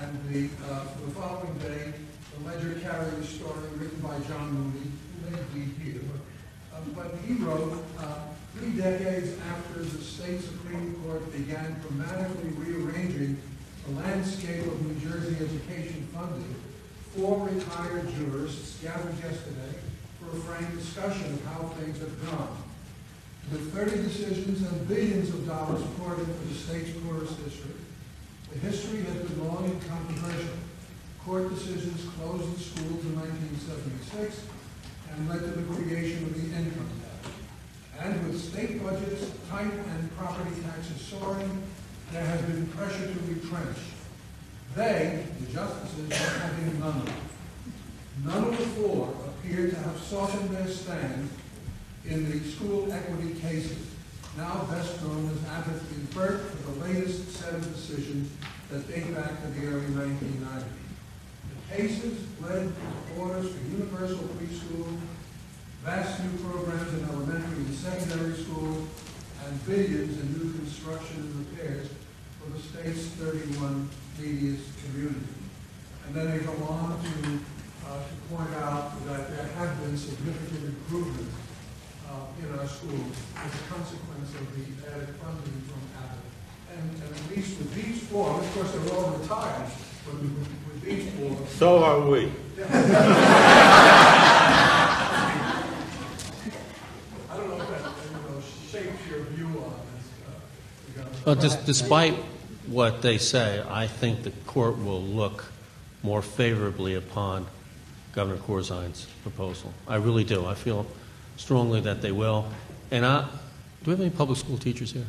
And the, uh, the following day, the Ledger carried a story written by John Mooney, who may be here, but uh, But he wrote, uh, three decades after the state Supreme Court began dramatically rearranging the landscape of New Jersey education funding, four retired jurists gathered yesterday for a frank discussion of how things have gone. With 30 decisions and billions of dollars poured into the state's poorest district, the history has been long and controversial. Court decisions closed the schools in 1976 and led to the creation of the income tax. And with state budgets tight and property taxes soaring, there has been pressure to retrench. They, the justices, are having none of it. None of the four appear to have softened their stand in the school equity cases, now best known as Abbott v. Burke for the latest set of decisions that date back to the early 1990s. Cases led orders for universal preschool, vast new programs in elementary and secondary schools, and billions in new construction and repairs for the state's 31 neediest communities. And then they go on to, uh, to point out that there have been significant improvements uh, in our schools as a consequence of the added funding from Abbott. And, and at least with these four, of course, they're all retired, but with, with these four, So are we. I don't know if that, you know, shapes your view on this. uh. Well, dis- despite what they say, I think the court will look more favorably upon Governor Corzine's proposal. I really do. I feel strongly that they will. And I, do we have any public school teachers here?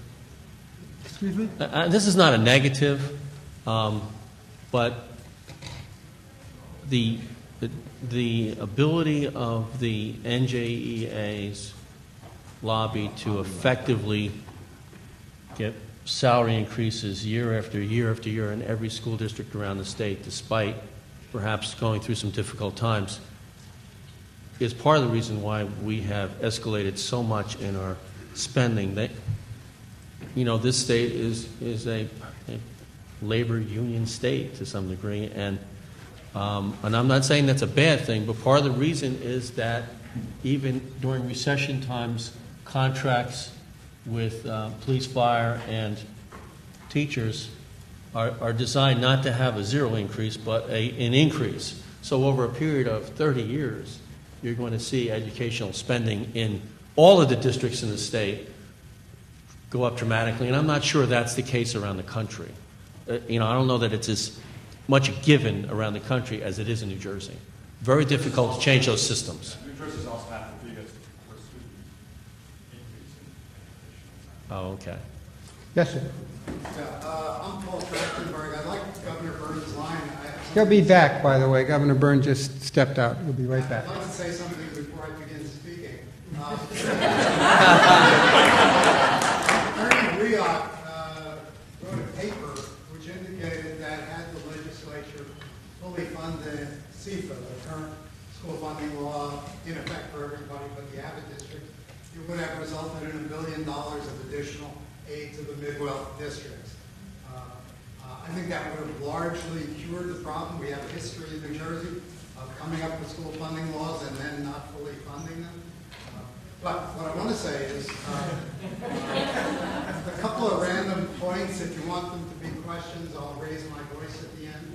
Excuse me? Uh, uh, This is not a negative, um, but the, the- ability of the NJEA's lobby to effectively get salary increases year after year after year in every school district around the state, despite perhaps going through some difficult times, is part of the reason why we have escalated so much in our spending. You know, this state is, is a, a labor union state to some degree, and, um, and I'm not saying that's a bad thing, but part of the reason is that even during recession times, contracts with uh, police, fire, and teachers are, are designed not to have a zero increase, but a, an increase. So over a period of 30 years, you're going to see educational spending in all of the districts in the state go up dramatically, and I'm not sure that's the case around the country. Uh, you know, I don't know that it's as much given around the country as it is in New Jersey. Very difficult to change those systems. New Jersey's also had the biggest per student increase in education. Oh, okay. Yes, sir. Yeah, uh, I'm Paul Tractenberg. I like Governor Byrne's line. I- He'll be back, by the way. Governor Byrne just stepped out. He'll be right back. I'd like to say something before I begin speaking. Uh, Ernie Reock uh, wrote a paper which indicated that had the legislature fully funded CFA, the current school funding law, in effect for everybody but the Abbott district, it would have resulted in a billion dollars of additional aid to the Midwest districts. Uh, uh, I think that would have largely cured the problem. We have a history in New Jersey of coming up with school funding laws and then not fully funding them. Uh, But what I want to say is, uh, a couple of random points, if you want them to be questions, I'll raise my voice at the end.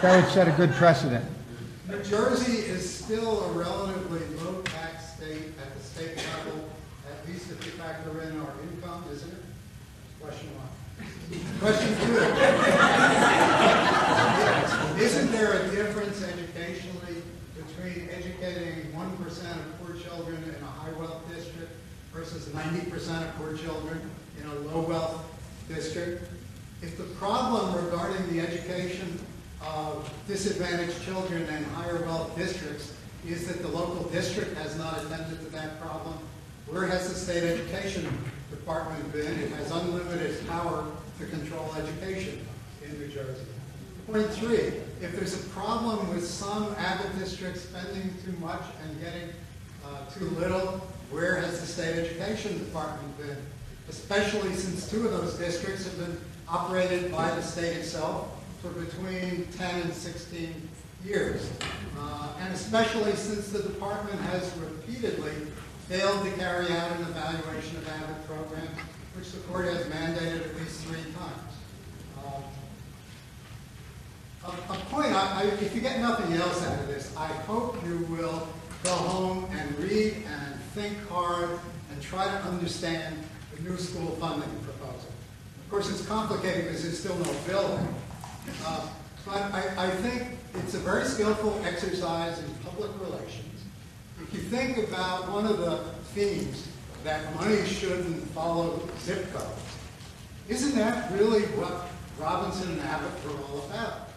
That would set a good precedent. Uh, Jersey is still a relatively low tax state at the state level, at least if you factor in our income, isn't it? Question one. Question two. Isn't there a difference educationally between educating one percent of poor children in a high wealth district versus ninety percent of poor children in a low wealth district? If the problem regarding the education of disadvantaged children in higher wealth districts is that the local district has not attended to that problem, where has the state education department been? It has unlimited power to control education in New Jersey. Point three, if there's a problem with some Abbott districts spending too much and getting uh, too little, where has the state education department been? Especially since two of those districts have been operated by the state itself for between 10 and 16 years. Uh, and especially since the department has repeatedly failed to carry out an evaluation of Abbott programs, which the court has mandated at least three times. Uh, a, a point, I, I, if you get nothing else out of this, I hope you will go home and read and think hard and try to understand the new school funding proposal. Of course, it's complicated because there's still no bill. Uh, but I, I think it's a very skillful exercise in public relations. If you think about one of the themes that money shouldn't follow zip codes, isn't that really what Robinson and Abbott were all about?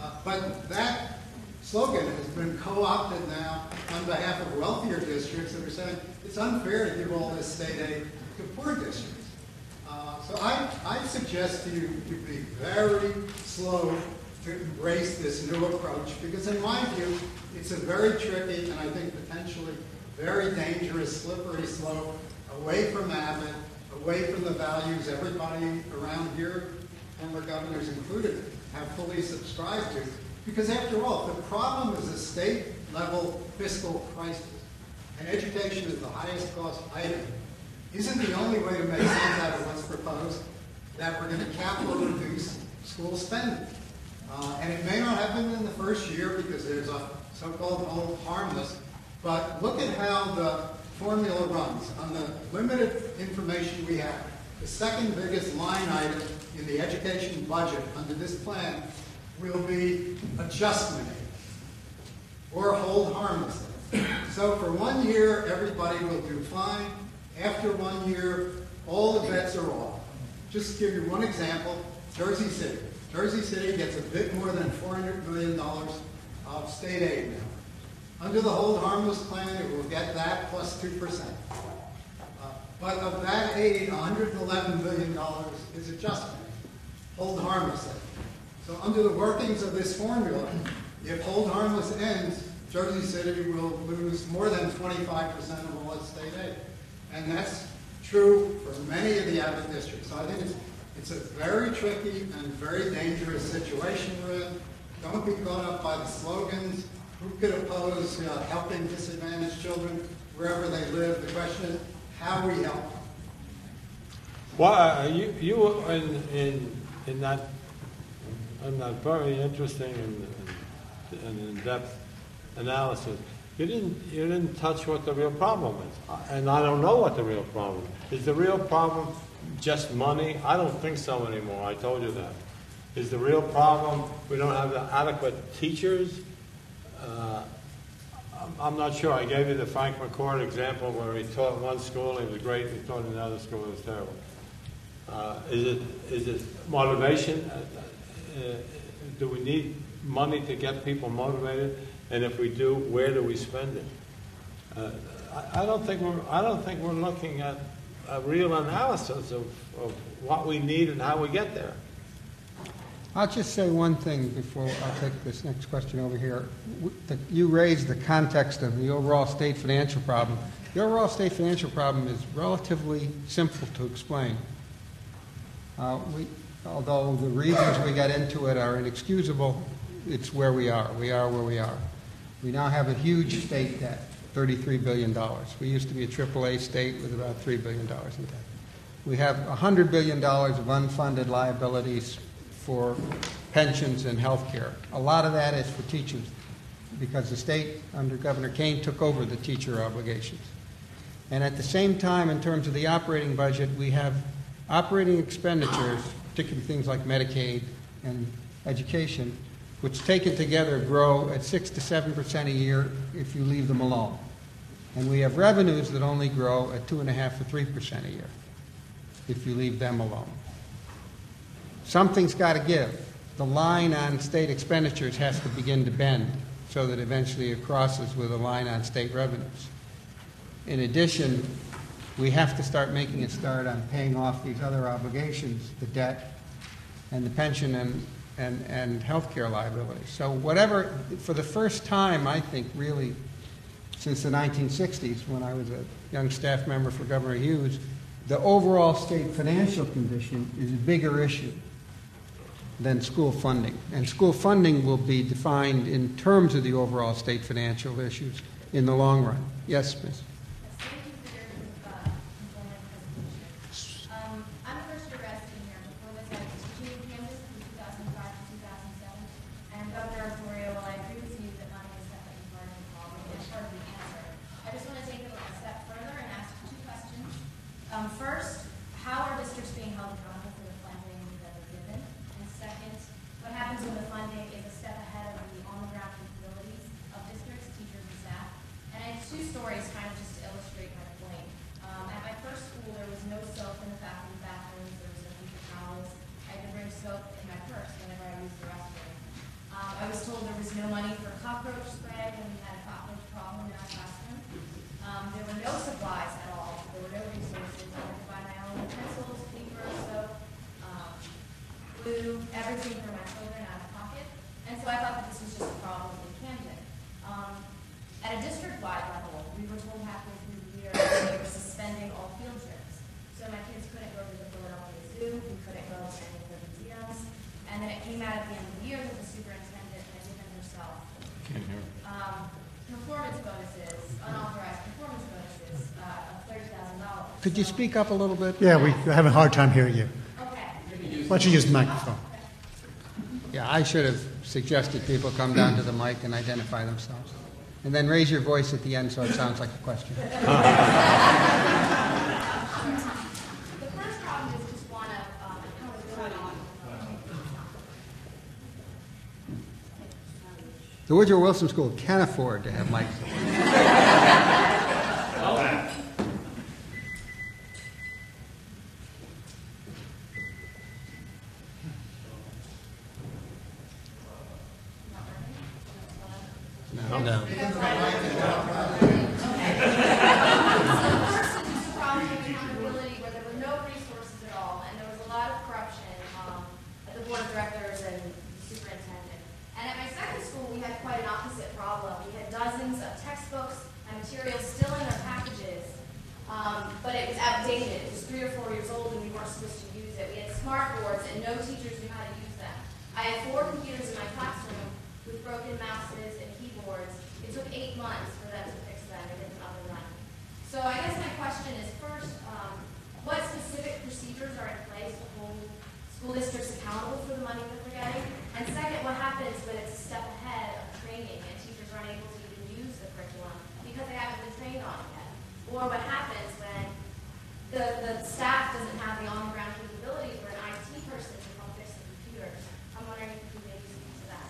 Uh, but that slogan has been co-opted now on behalf of wealthier districts that are saying it's unfair to give all this state aid to poor districts. So I, I suggest to you to be very slow to embrace this new approach because in my view, it's a very tricky and I think potentially very dangerous slippery slope away from Abbott, away from the values everybody around here, former governors included, have fully subscribed to. Because after all, the problem is a state level fiscal crisis, and education is the highest cost item isn't the only way to make sense out of what's proposed that we're going to capital reduce school spending. Uh, and it may not happen in the first year because there's a so-called hold harmless, but look at how the formula runs. On the limited information we have, the second biggest line item in the education budget under this plan will be adjustment aid or hold harmless. So for one year, everybody will do fine. After one year, all the bets are off. Just to give you one example, Jersey City. Jersey City gets a bit more than $400 million of state aid now. Under the hold harmless plan, it will get that plus 2%. Uh, but of that aid, $111 billion is adjustment, hold harmless aid. So under the workings of this formula, if hold harmless ends, Jersey City will lose more than 25% of all its state aid. And that's true for many of the Abbott districts. So I think it's, it's a very tricky and very dangerous situation we're in. Don't be caught up by the slogans. Who could oppose uh, helping disadvantaged children wherever they live? The question is, how we help. Well, uh, you, you in, in, in that, in that very interesting and, and in-depth analysis, you didn't, you didn't touch what the real problem is. And I don't know what the real problem is. Is the real problem just money? I don't think so anymore. I told you that. Is the real problem we don't have the adequate teachers? Uh, I'm- not sure. I gave you the Frank McCourt example where he taught one school, he was great, he taught another school, he was terrible. Uh, is it is it motivation? Uh, uh, do we need money to get people motivated? And if we do, where do we spend it? Uh, I, I don't think we're I don't think we're looking at a real analysis of, of what we need and how we get there. I'll just say one thing before I take this next question over here. You raised the context of the overall state financial problem. The overall state financial problem is relatively simple to explain. Uh, we, although the reasons we got into it are inexcusable, it's where we are. We are where we are. We now have a huge state debt, $33 billion. We used to be a AAA state with about $3 billion in debt. We have $100 billion of unfunded liabilities for pensions and health care. A lot of that is for teachers. because the state, under Governor Kean, took over the teacher obligations. And at the same time, in terms of the operating budget, we have operating expenditures, particularly things like Medicaid and education, which taken together grow at 6 to 7 percent a year if you leave them alone. And we have revenues that only grow at 2.5 to 3 percent a year if you leave them alone. Something's got to give. The line on state expenditures has to begin to bend so that eventually it crosses with a line on state revenues. In addition, we have to start making a start on paying off these other obligations, the debt and the pension and, and, and healthcare liabilities. So whatever, for the first time, I think, really, since the 1960s, when I was a young staff member for Governor Hughes, the overall state financial condition is a bigger issue than school funding. And school funding will be defined in terms of the overall state financial issues in the long run. Yes, Ms. Thank you for your uh, informative presentation. Um, I'm a first year resident here. Before this, I was teaching in Kansas from 2005 to 2007. And Governor Florio, while I agree with you that money is definitely part of the problem, it's part of the answer. I just want to take it a step further and ask you two questions. Um, First, how are districts being held accountable for the funding that they're given? And second, what happens when the funding is a step ahead of the on-the-ground capabilities of districts, teachers, and staff? And I have two stories kind of just to illustrate my point. Um, at my first school, there was no soap in the faculty bathrooms, there was no paper towels. I had to bring soap in my purse whenever I used the restroom. Um, I was told there was no money for cockroach spray when we had a cockroach problem in our classroom. Um, there were no supplies at all. There were no resources. I had to buy my own pencils, paper, soap, um, glue, everything for my children out of pocket. And so I thought that this was just a problem in Camden. Um, at a district-wide level, we were told halfway through the year that they were suspending all field trips. So my kids couldn't go to the Philadelphia Zoo, we couldn't go to any of the museums. And then it came out at the end of the year that the superintendent had given herself um, performance bonuses, unauthorized performance bonuses uh, of thirty thousand dollars. Could you speak up a little bit? Yeah, we- we're having a hard time hearing you. Okay. Why don't you use the microphone? Yeah, I should have suggested people come down to the mic and identify themselves. And then raise your voice at the end so it sounds like a question. The first problem is just one of accountability. The Woodrow Wilson School can't afford to have mics. No. First, it's a problem with accountability where there were no resources at all, and there was a lot of corruption um, at the board of directors and superintendent. And at my second school, we had quite an opposite problem. We had dozens of textbooks and materials still in their packages, um, but it was outdated. It was three or four years old, and we weren't supposed to use it. We had smart boards, and no teachers knew how to use them. I had four computers in my classroom with broken mouses and keyboards. It took eight months for them to fix them and get them up and running. So I guess my question is first, um, what specific procedures are in place to hold school districts accountable for the money that they're getting? And second, what happens when it's a step ahead of training and teachers aren't able to even use the curriculum because they haven't been trained on it yet? Or what happens when the, the staff doesn't have the on-the-ground capabilities where an IT person can help fix the computers? I'm wondering if you could maybe speak to that.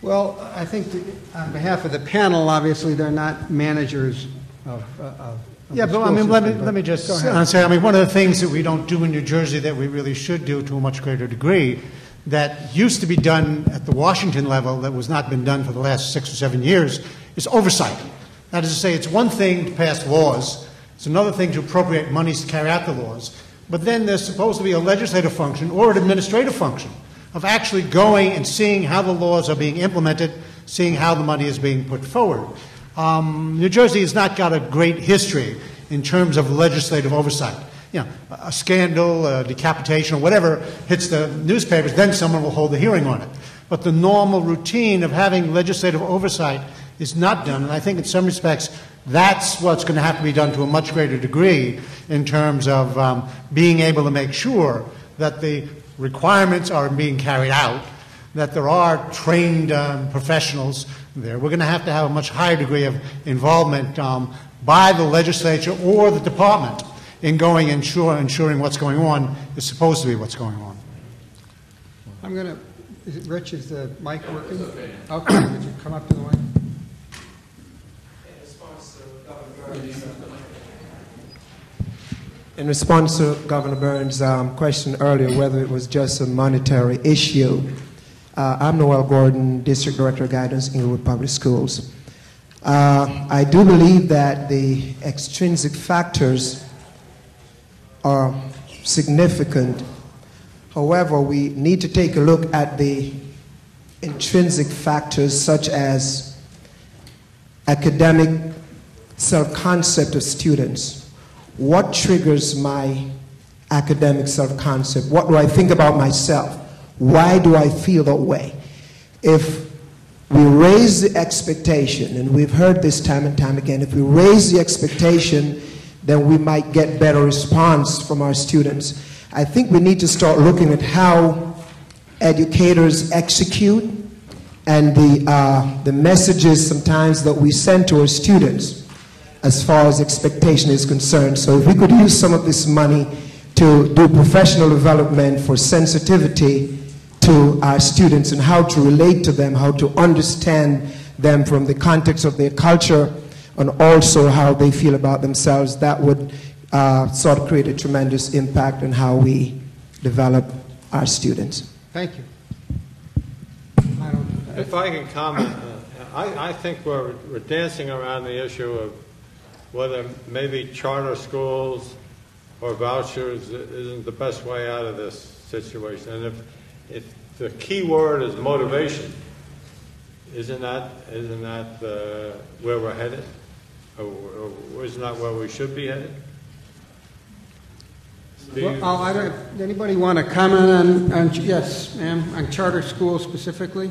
Well, I think that on behalf of the panel, obviously, they're not managers of, uh, of. Yeah, but I mean, let me, let me just go ahead. say, I mean, one of the things that we don't do in New Jersey that we really should do to a much greater degree, that used to be done at the Washington level, that was not been done for the last six or seven years, is oversight. That is to say, it's one thing to pass laws, it's another thing to appropriate monies to carry out the laws, but then there's supposed to be a legislative function or an administrative function of actually going and seeing how the laws are being implemented, seeing how the money is being put forward. Um, New Jersey has not got a great history in terms of legislative oversight. You know, a scandal, a decapitation, or whatever hits the newspapers, then someone will hold a hearing on it. But the normal routine of having legislative oversight is not done, and I think in some respects that's what's going to have to be done to a much greater degree in terms of um, being able to make sure that the requirements are being carried out, that there are trained um, professionals there. We're going to have to have a much higher degree of involvement um, by the legislature or the department in going and ensure, ensuring what's going on is supposed to be what's going on. I'm going to, is it, Rich, is the mic working? Okay, would you come up to the mic? In response to Governor Byrne's um, question earlier, whether it was just a monetary issue, uh, I'm Noel Gordon, District Director of Guidance, in Englewood Public Schools. Uh, I do believe that the extrinsic factors are significant. However, we need to take a look at the intrinsic factors such as academic self concept of students what triggers my academic self concept? What do I think about myself? Why do I feel that way? If we raise the expectation, and we've heard this time and time again, if we raise the expectation, then we might get better response from our students. I think we need to start looking at how educators execute and the, uh, the messages sometimes that we send to our students as far as expectation is concerned. So if we could use some of this money to do professional development for sensitivity to our students and how to relate to them, how to understand them from the context of their culture, and also how they feel about themselves, that would uh, sort of create a tremendous impact on how we develop our students. Thank you. If I can comment, uh, I, I think we're, we're dancing around the issue of whether maybe charter schools or vouchers isn't the best way out of this situation. And if, if the key word is motivation, isn't that, isn't that uh, where we're headed? Or, or isn't that where we should be headed? Well, I'll- I don't, anybody want to comment on, on, yes, ma'am, on charter schools specifically?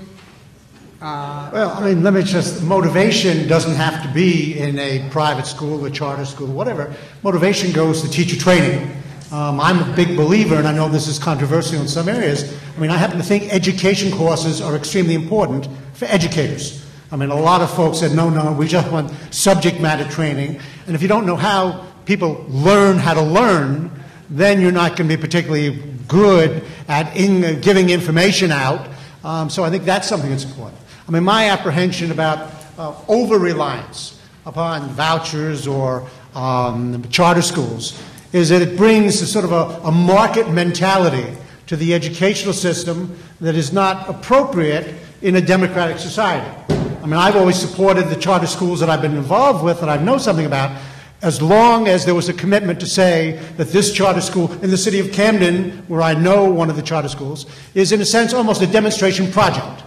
Uh, Well, I mean, let me just, motivation doesn't have to be in a private school, a charter school, whatever. Motivation goes to teacher training. Um, I'm a big believer, and I know this is controversial in some areas. I mean, I happen to think education courses are extremely important for educators. I mean, a lot of folks said, no, no, we just want subject matter training. And if you don't know how people learn how to learn, then you're not going to be particularly good at in, giving information out. Um, so I think that's something that's important. I mean, my apprehension about uh, over reliance upon vouchers or um, charter schools is that it brings a sort of a, a market mentality to the educational system that is not appropriate in a democratic society. I mean, I've always supported the charter schools that I've been involved with that I know something about, as long as there was a commitment to say that this charter school in the city of Camden, where I know one of the charter schools, is in a sense almost a demonstration project.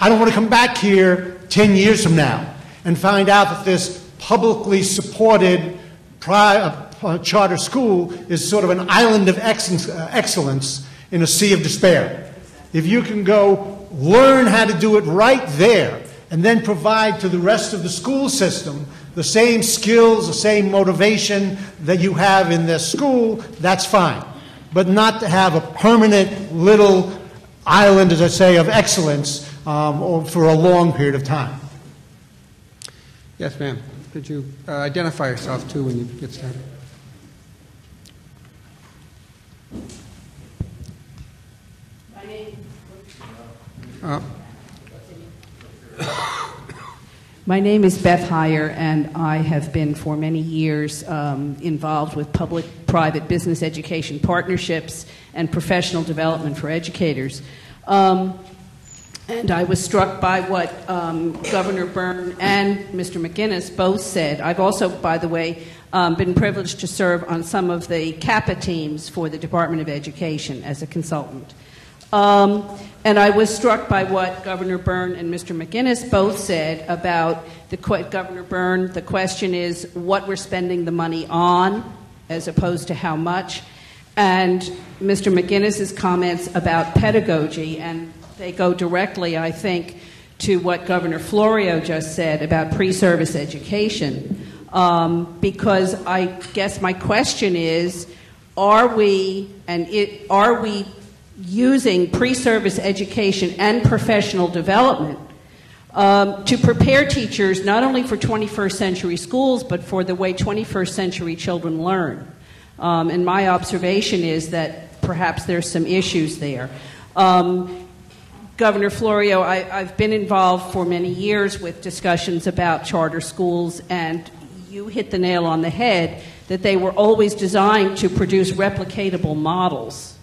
I don't want to come back here 10 years from now and find out that this publicly supported uh, charter school is sort of an island of excellence, uh, excellence in a sea of despair. If you can go learn how to do it right there and then provide to the rest of the school system the same skills, the same motivation that you have in this school, that's fine. But not to have a permanent little island, as I say, of excellence um, for a long period of time. Yes, ma'am. Could you uh, identify yourself, too, when you get started? Uh, my name is Beth Heyer, and I have been for many years um, involved with public private business education partnerships and professional development for educators. Um, and I was struck by what um, Governor Byrne and Mr. MacInnes both said. I've also, by the way, um, been privileged to serve on some of the CAPA teams for the Department of Education as a consultant. Um, and I was struck by what Governor Byrne and Mr. MacInnes both said about the Governor Byrne. The question is what we're spending the money on, as opposed to how much. And Mr. MacInnes's comments about pedagogy, and they go directly, I think, to what Governor Florio just said about pre-service education. Um, because I guess my question is, are we and it, are we using pre-service education and professional development um, to prepare teachers not only for 21st century schools, but for the way 21st century children learn. Um, and my observation is that perhaps there's some issues there. Um, Governor Florio, I, have been involved for many years with discussions about charter schools, and you hit the nail on the head that they were always designed to produce replicatable models.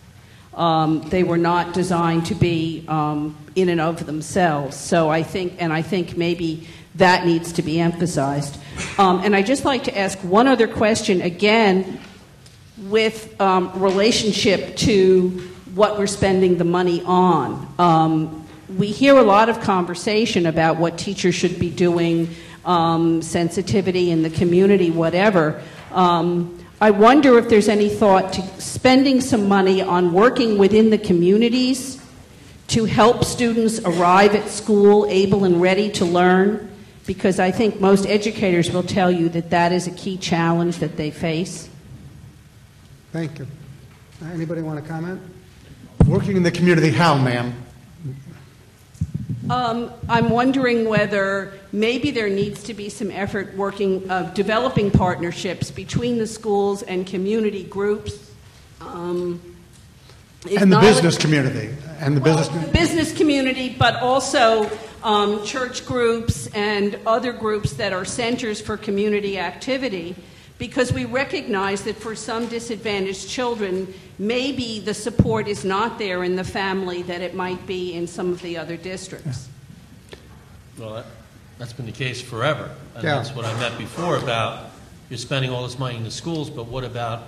Um, they were not designed to be um, in and of themselves. So I think, and I think maybe that needs to be emphasized. Um, and I'd just like to ask one other question again with um, relationship to what we're spending the money on. Um, we hear a lot of conversation about what teachers should be doing, um, sensitivity in the community, whatever. Um, I wonder if there's any thought to spending some money on working within the communities to help students arrive at school able and ready to learn, because I think most educators will tell you that that is a key challenge that they face. Thank you. Anybody want to comment? Working in the community, how, ma'am? Um, I'm wondering whether maybe there needs to be some effort working, uh, developing partnerships between the schools and community groups. Um, and the business community. And the well, business the business community, but also um, church groups and other groups that are centers for community activity because we recognize that for some disadvantaged children, maybe the support is not there in the family that it might be in some of the other districts. Well, that, has been the case forever. And yeah. that's what I meant before about you're spending all this money in the schools, but what about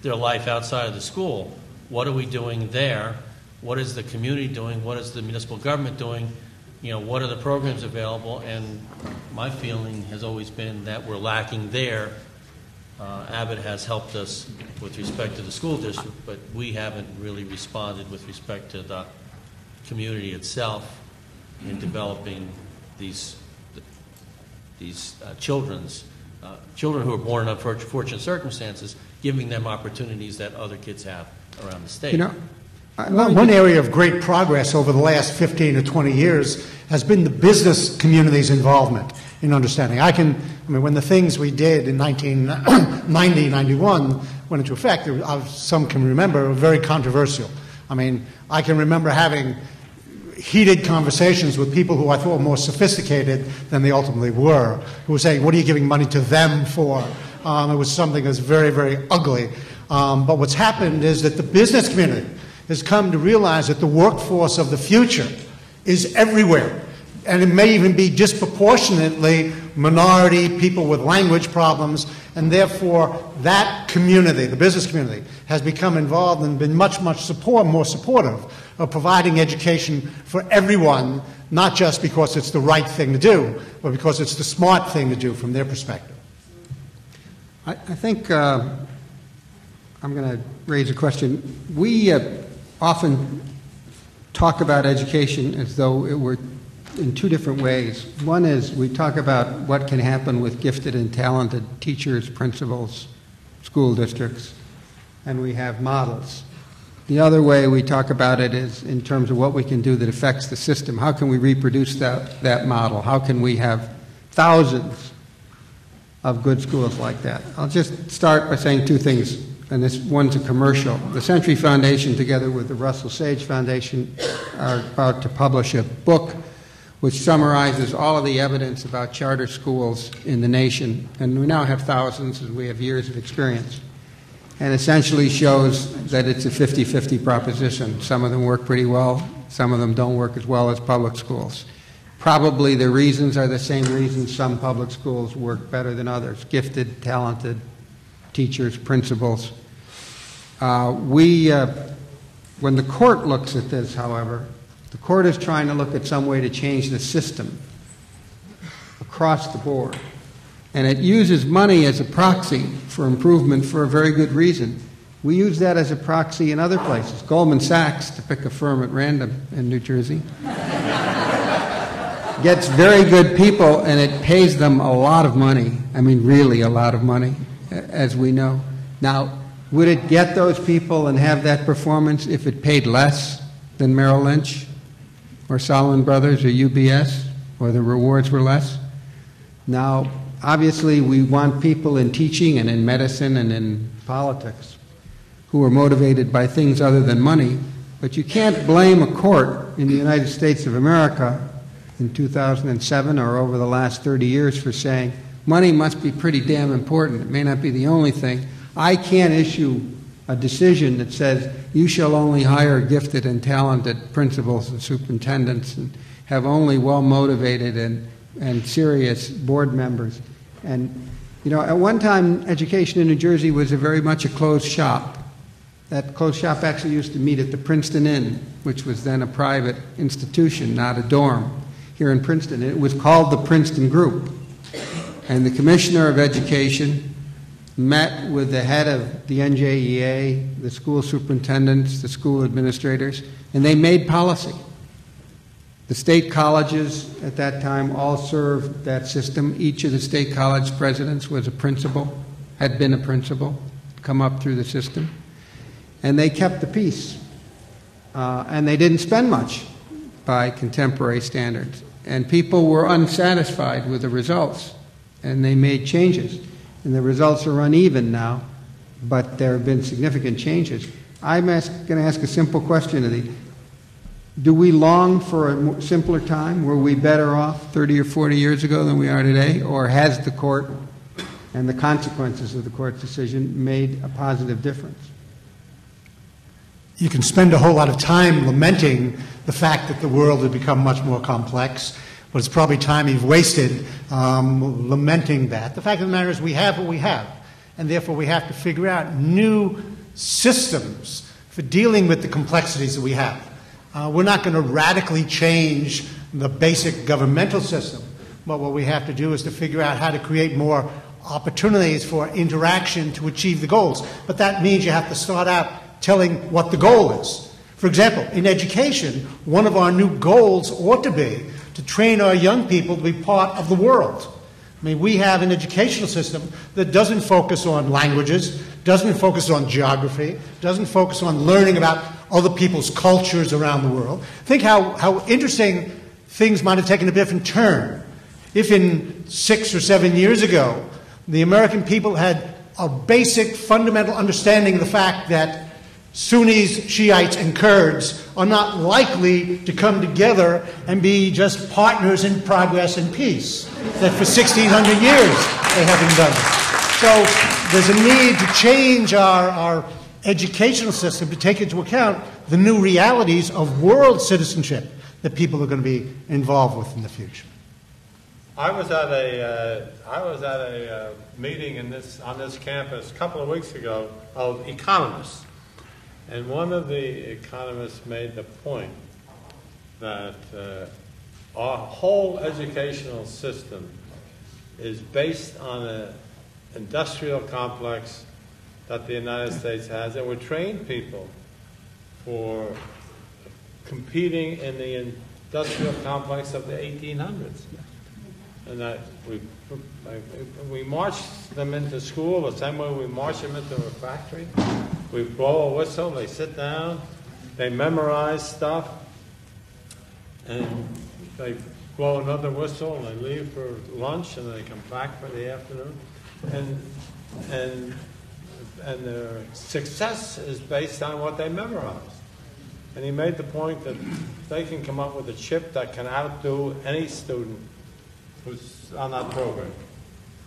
their life outside of the school? What are we doing there? What is the community doing? What is the municipal government doing? You know, what are the programs available? And my feeling has always been that we're lacking there uh, Abbott has helped us with respect to the school district, but we haven't really responded with respect to the community itself in developing these these uh, children's uh, children who are born in unfortunate circumstances, giving them opportunities that other kids have around the state. You know, one area of great progress over the last 15 to 20 years has been the business community's involvement in understanding. I can, I mean, when the things we did in 1990, 91 went into effect, some can remember, were very controversial. I mean, I can remember having heated conversations with people who I thought were more sophisticated than they ultimately were, who were saying, What are you giving money to them for? Um, it was something that's very, very ugly. Um, but what's happened is that the business community has come to realize that the workforce of the future is everywhere and it may even be disproportionately minority people with language problems, and therefore that community, the business community, has become involved and been much, much support, more supportive of providing education for everyone, not just because it's the right thing to do, but because it's the smart thing to do from their perspective. I, I think uh, I'm going to raise a question. We uh, often talk about education as though it were in two different ways. One is we talk about what can happen with gifted and talented teachers, principals, school districts, and we have models. The other way we talk about it is in terms of what we can do that affects the system. How can we reproduce that, that model? How can we have thousands of good schools like that? I'll just start by saying two things, and this one's a commercial. The Century Foundation, together with the Russell Sage Foundation, are about to publish a book which summarizes all of the evidence about charter schools in the nation. And we now have thousands, and we have years of experience. And essentially shows that it's a 50 50 proposition. Some of them work pretty well, some of them don't work as well as public schools. Probably the reasons are the same reasons some public schools work better than others gifted, talented teachers, principals. Uh, we, uh, when the court looks at this, however, the court is trying to look at some way to change the system across the board. And it uses money as a proxy for improvement for a very good reason. We use that as a proxy in other places. Goldman Sachs, to pick a firm at random in New Jersey, gets very good people and it pays them a lot of money. I mean, really a lot of money, as we know. Now, Would it get those people and have that performance if it paid less than Merrill Lynch or Salomon Brothers or UBS or the rewards were less? Now, obviously, we want people in teaching and in medicine and in politics who are motivated by things other than money, but you can't blame a court in the United States of America in 2007 or over the last 30 years for saying money must be pretty damn important. It may not be the only thing. I can't issue a decision that says you shall only hire gifted and talented principals and superintendents and have only well motivated and, and serious board members. And, you know, at one time, education in New Jersey was a very much a closed shop. That closed shop actually used to meet at the Princeton Inn, which was then a private institution, not a dorm, here in Princeton. It was called the Princeton Group. And the Commissioner of Education met with the head of the NJEA, the school superintendents, the school administrators, and they made policy. The state colleges at that time all served that system. Each of the state college presidents was a principal, had been a principal, come up through the system. And they kept the peace. Uh, and they didn't spend much by contemporary standards. And people were unsatisfied with the results. And they made changes. And the results are uneven now, but there have been significant changes. I'm going to ask a simple question of the do we long for a simpler time? Were we better off 30 or 40 years ago than we are today? Or has the court and the consequences of the court's decision made a positive difference? You can spend a whole lot of time lamenting the fact that the world has become much more complex, but it's probably time you've wasted um, lamenting that. The fact of the matter is, we have what we have, and therefore we have to figure out new systems for dealing with the complexities that we have. Uh, we're not going to radically change the basic governmental system, but what we have to do is to figure out how to create more opportunities for interaction to achieve the goals. But that means you have to start out telling what the goal is. For example, in education, one of our new goals ought to be to train our young people to be part of the world. I mean, we have an educational system that doesn't focus on languages, doesn't focus on geography, doesn't focus on learning about other people's cultures around the world. Think how, how interesting things might have taken a different turn if in six or seven years ago the American people had a basic fundamental understanding of the fact that Sunnis, Shiites, and Kurds are not likely to come together and be just partners in progress and peace. That for 1,600 years they haven't done. So there's a need to change our, our educational system to take into account the new realities of world citizenship that people are going to be involved with in the future. I was at a, uh, I was at a uh, meeting in this, on this campus a couple of weeks ago of economists. And one of the economists made the point that uh, our whole educational system is based on an industrial complex that the United States has, and would train people for competing in the industrial complex of the 1800s. And we, we march them into school the same way we march them into a factory. We blow a whistle, they sit down, they memorize stuff, and they blow another whistle and they leave for lunch and they come back for the afternoon. And, and and their success is based on what they memorize. And he made the point that they can come up with a chip that can outdo any student who's on that program.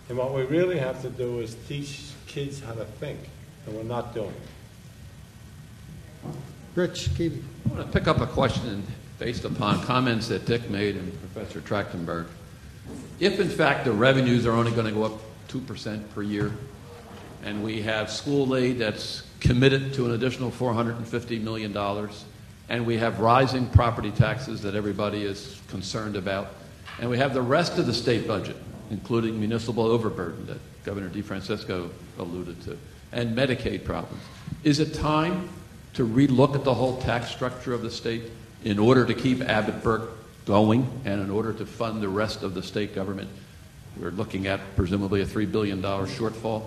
And what we really have to do is teach kids how to think, and we're not doing it. Rich, Keevey. I want to pick up a question based upon comments that Dick made and Professor Tractenberg. If, in fact, the revenues are only going to go up 2% per year, and we have school aid that's committed to an additional $450 million, and we have rising property taxes that everybody is concerned about, and we have the rest of the state budget, including municipal overburden that Governor DiFrancesco alluded to, and Medicaid problems. Is it time to relook at the whole tax structure of the state in order to keep Abbott Burke going and in order to fund the rest of the state government? We're looking at presumably a $3 billion shortfall.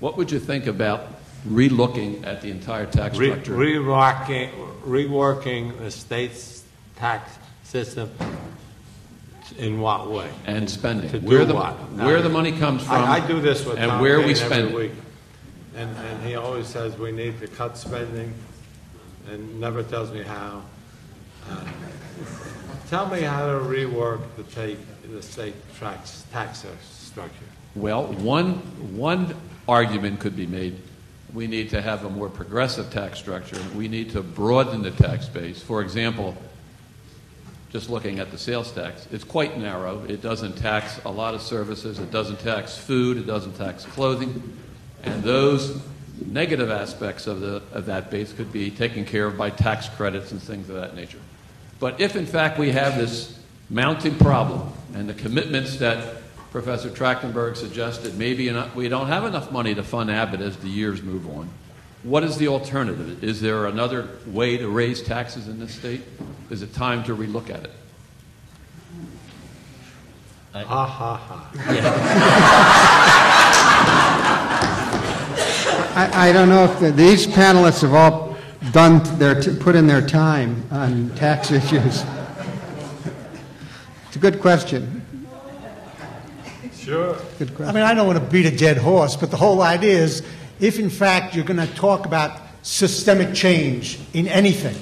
What would you think about relooking at the entire tax Re- structure. Reworking, reworking the state's tax system in what way? And spending. To do Where the- what? where the money comes from I, I do this with and Tom where we spend every week. And, and he always says we need to cut spending and never tells me how. Uh, Tell me how to rework the state, the state tax, tax structure. Well, one, one argument could be made, we need to have a more progressive tax structure. We need to broaden the tax base. For example, just looking at the sales tax, it's quite narrow. It doesn't tax a lot of services. It doesn't tax food. It doesn't tax clothing. And those negative aspects of, the, of that base could be taken care of by tax credits and things of that nature. But if, in fact, we have this mounting problem and the commitments that Professor Tractenberg suggested, maybe we don't have enough money to fund Abbott as the years move on. What is the alternative? Is there another way to raise taxes in this state? Is it time to relook at it? Ha ha ha. I, I don't know if the, these panelists have all done their, t- put in their time on tax issues. It's a good question. Sure. Good question. I mean, I don't want to beat a dead horse, but the whole idea is if, in fact, you're going to talk about systemic change in anything,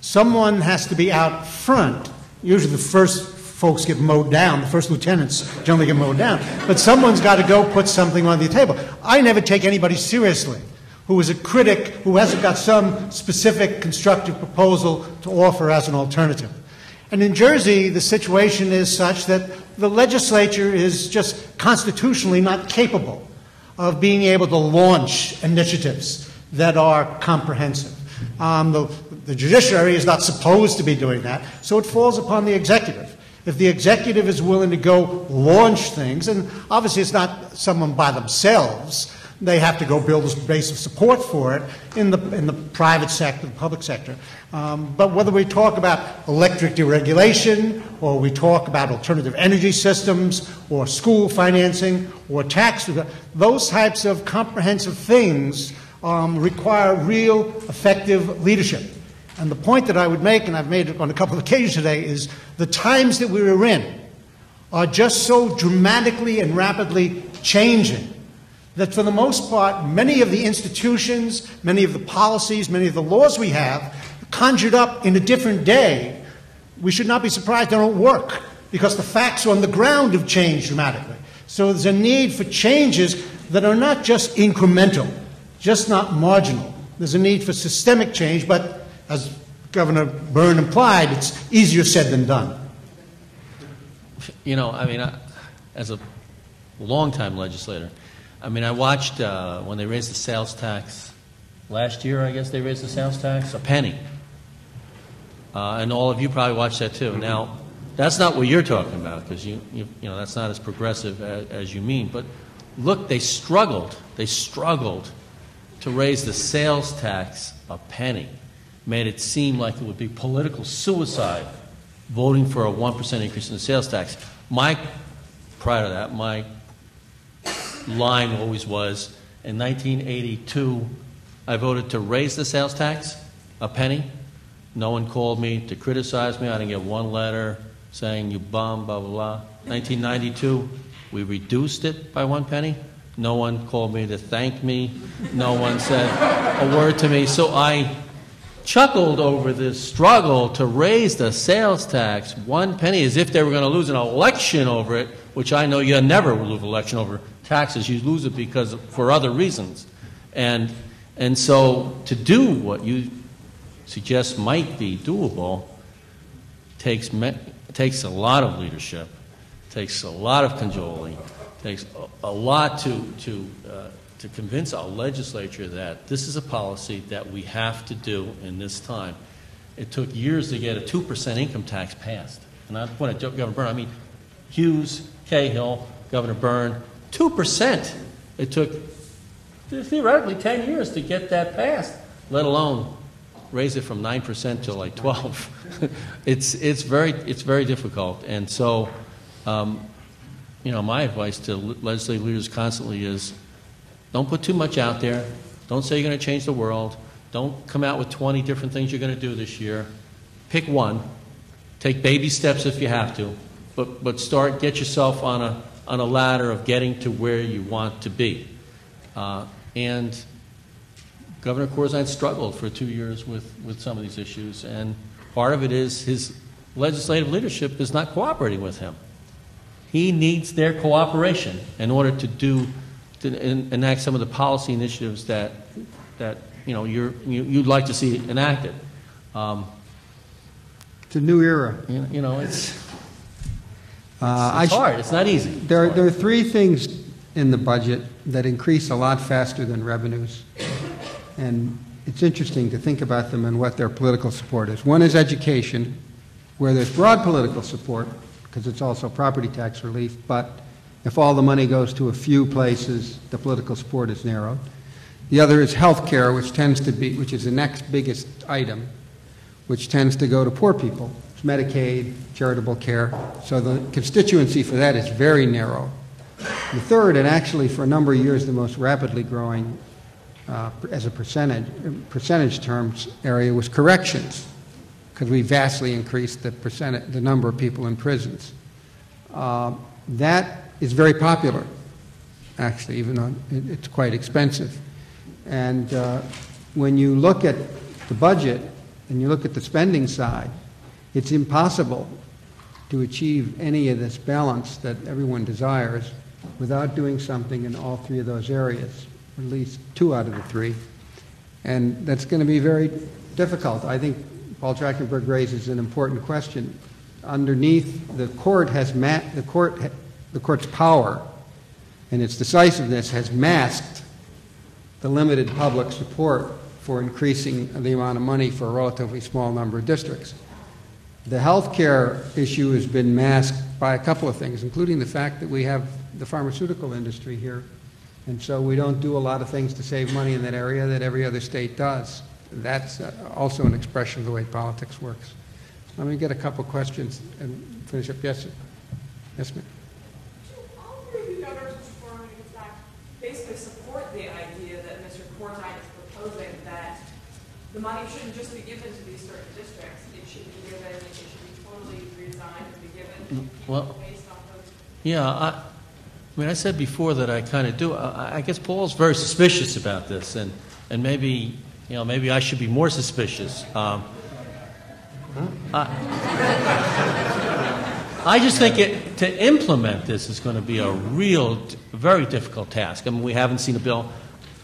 someone has to be out front. Usually, the first folks get mowed down, the first lieutenants generally get mowed down, but someone's got to go put something on the table. I never take anybody seriously who is a critic who hasn't got some specific constructive proposal to offer as an alternative. And in Jersey, the situation is such that the legislature is just constitutionally not capable of being able to launch initiatives that are comprehensive. Um, the, the judiciary is not supposed to be doing that, so it falls upon the executive. If the executive is willing to go launch things, and obviously it's not someone by themselves, they have to go build a base of support for it in the, in the private sector, the public sector. Um, but whether we talk about electric deregulation, or we talk about alternative energy systems, or school financing, or tax, those types of comprehensive things um, require real effective leadership. And the point that I would make, and I've made it on a couple of occasions today, is the times that we are in are just so dramatically and rapidly changing that for the most part, many of the institutions, many of the policies, many of the laws we have, conjured up in a different day, we should not be surprised they don't work because the facts on the ground have changed dramatically. So there's a need for changes that are not just incremental, just not marginal. There's a need for systemic change, but as Governor Byrne implied, it's easier said than done. You know, I mean, I, as a longtime legislator, I mean, I watched uh, when they raised the sales tax last year. I guess they raised the sales tax a penny, uh, and all of you probably watched that too. Now, that's not what you're talking about because you, you, you know, that's not as progressive as, as you mean. But look, they struggled. They struggled to raise the sales tax a penny. Made it seem like it would be political suicide voting for a 1% increase in the sales tax. My, prior to that, my line always was in 1982, I voted to raise the sales tax a penny. No one called me to criticize me. I didn't get one letter saying you bum, blah, blah, blah. 1992, we reduced it by one penny. No one called me to thank me. No one said a word to me. So I chuckled over this struggle to raise the sales tax one penny as if they were going to lose an election over it, which I know you never lose an election over taxes. You lose it because for other reasons. And, and so to do what you suggest might be doable takes, takes a lot of leadership, takes a lot of cajoling, takes a, a lot to, to, uh, to convince our legislature that this is a policy that we have to do in this time. It took years to get a 2% income tax passed. And I point at Governor Byrne, I mean Hughes, Cahill, Governor Byrne, 2%. It took theoretically 10 years to get that passed, let alone raise it from 9% to like 12. it's, it's, very, it's very difficult. And so, um, you know, my advice to legislative leaders constantly is don't put too much out there. Don't say you're going to change the world. Don't come out with 20 different things you're going to do this year. Pick one. Take baby steps if you have to, but, but start, get yourself on a, on a ladder of getting to where you want to be. Uh, and Governor Corzine struggled for two years with, with some of these issues, and part of it is his legislative leadership is not cooperating with him. He needs their cooperation in order to do, to en- enact some of the policy initiatives that, that you know, you're, you, you'd like to see enacted. Um, It's a new era. you, you know, it's, Uh, it's hard. It's not easy. There, there are three things in the budget that increase a lot faster than revenues. And it's interesting to think about them and what their political support is. One is education, where there's broad political support, because it's also property tax relief, but if all the money goes to a few places, the political support is narrowed. The other is health care, which tends to be, which is the next biggest item, which tends to go to poor people. Medicaid, charitable care. So the constituency for that is very narrow. The third, and actually for a number of years the most rapidly growing uh, as a percentage, percentage terms area was corrections, because we vastly increased the percentage, the number of people in prisons. Uh, that is very popular, actually, even though it- it's quite expensive. And uh, when you look at the budget and you look at the spending side, it's impossible to achieve any of this balance that everyone desires without doing something in all three of those areas, or at least two out of the three. And that's going to be very difficult. I think Paul Tractenberg raises an important question. Underneath, the court has ma- the court, the court's power and its decisiveness has masked the limited public support for increasing the amount of money for a relatively small number of districts. The health care issue has been masked by a couple of things, including the fact that we have the pharmaceutical industry here. And so we don't do a lot of things to save money in that area that every other state does. That's uh, also an expression of the way politics works. Let me get a couple questions and finish up. Yes, sir. Yes, ma'am. All of the governors of forum, fact, basically support the idea that Mr. Corzine is proposing that the money shouldn't just be given to these certain districts. It should be given, it should be totally redesigned and be given Well, based on those. Yeah, I, I mean, I said before that I kind of do. I, I guess Paul's very suspicious about this, and, and maybe, you know, maybe I should be more suspicious. Um, I, I just think it, to implement this is going to be a real, very difficult task. I mean, we haven't seen a bill.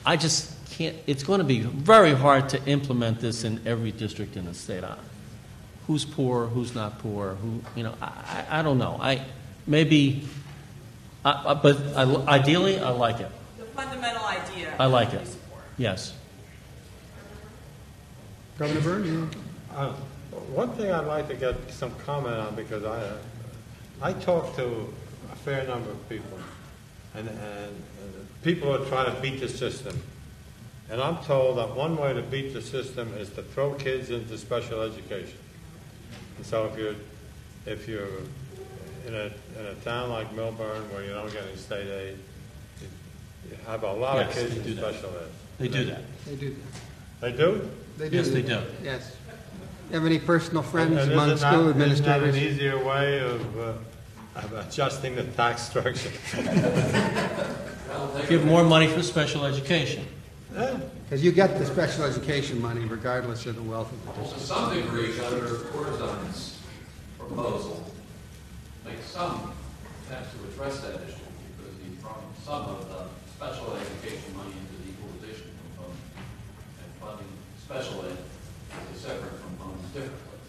I just can't, it's going to be very hard to implement this in every district in the state. I- Who's poor, who's not poor, who, you know, I, I I don't know. I, maybe, I, I, but I, ideally, I like it. The fundamental idea. I like it. support. Yes. Governor Byrne, you- Uh, One thing I'd like to get some comment on, because I, uh, I talked to a fair number of people, and, and and people are trying to beat the system. And I'm told that one way to beat the system is to throw kids into special education. And so if you're, if you're in a, in a town like Millburn where you don't get any state aid, you you have a lot of kids they do in that. special ed. They do that. they do. That. They do? They do Yes, they do. Yes. Have any personal friends And among isn't that- school Isn't that administrators? an easier way of, uh, of adjusting the tax structure? Give more money for special education. Because you get the special education money regardless of the wealth of the To district. some degree, Governor Corzine's proposal makes some attempts to address that issue because he brought some of the special education money into the equalization component and funding special ed as a separate component differently.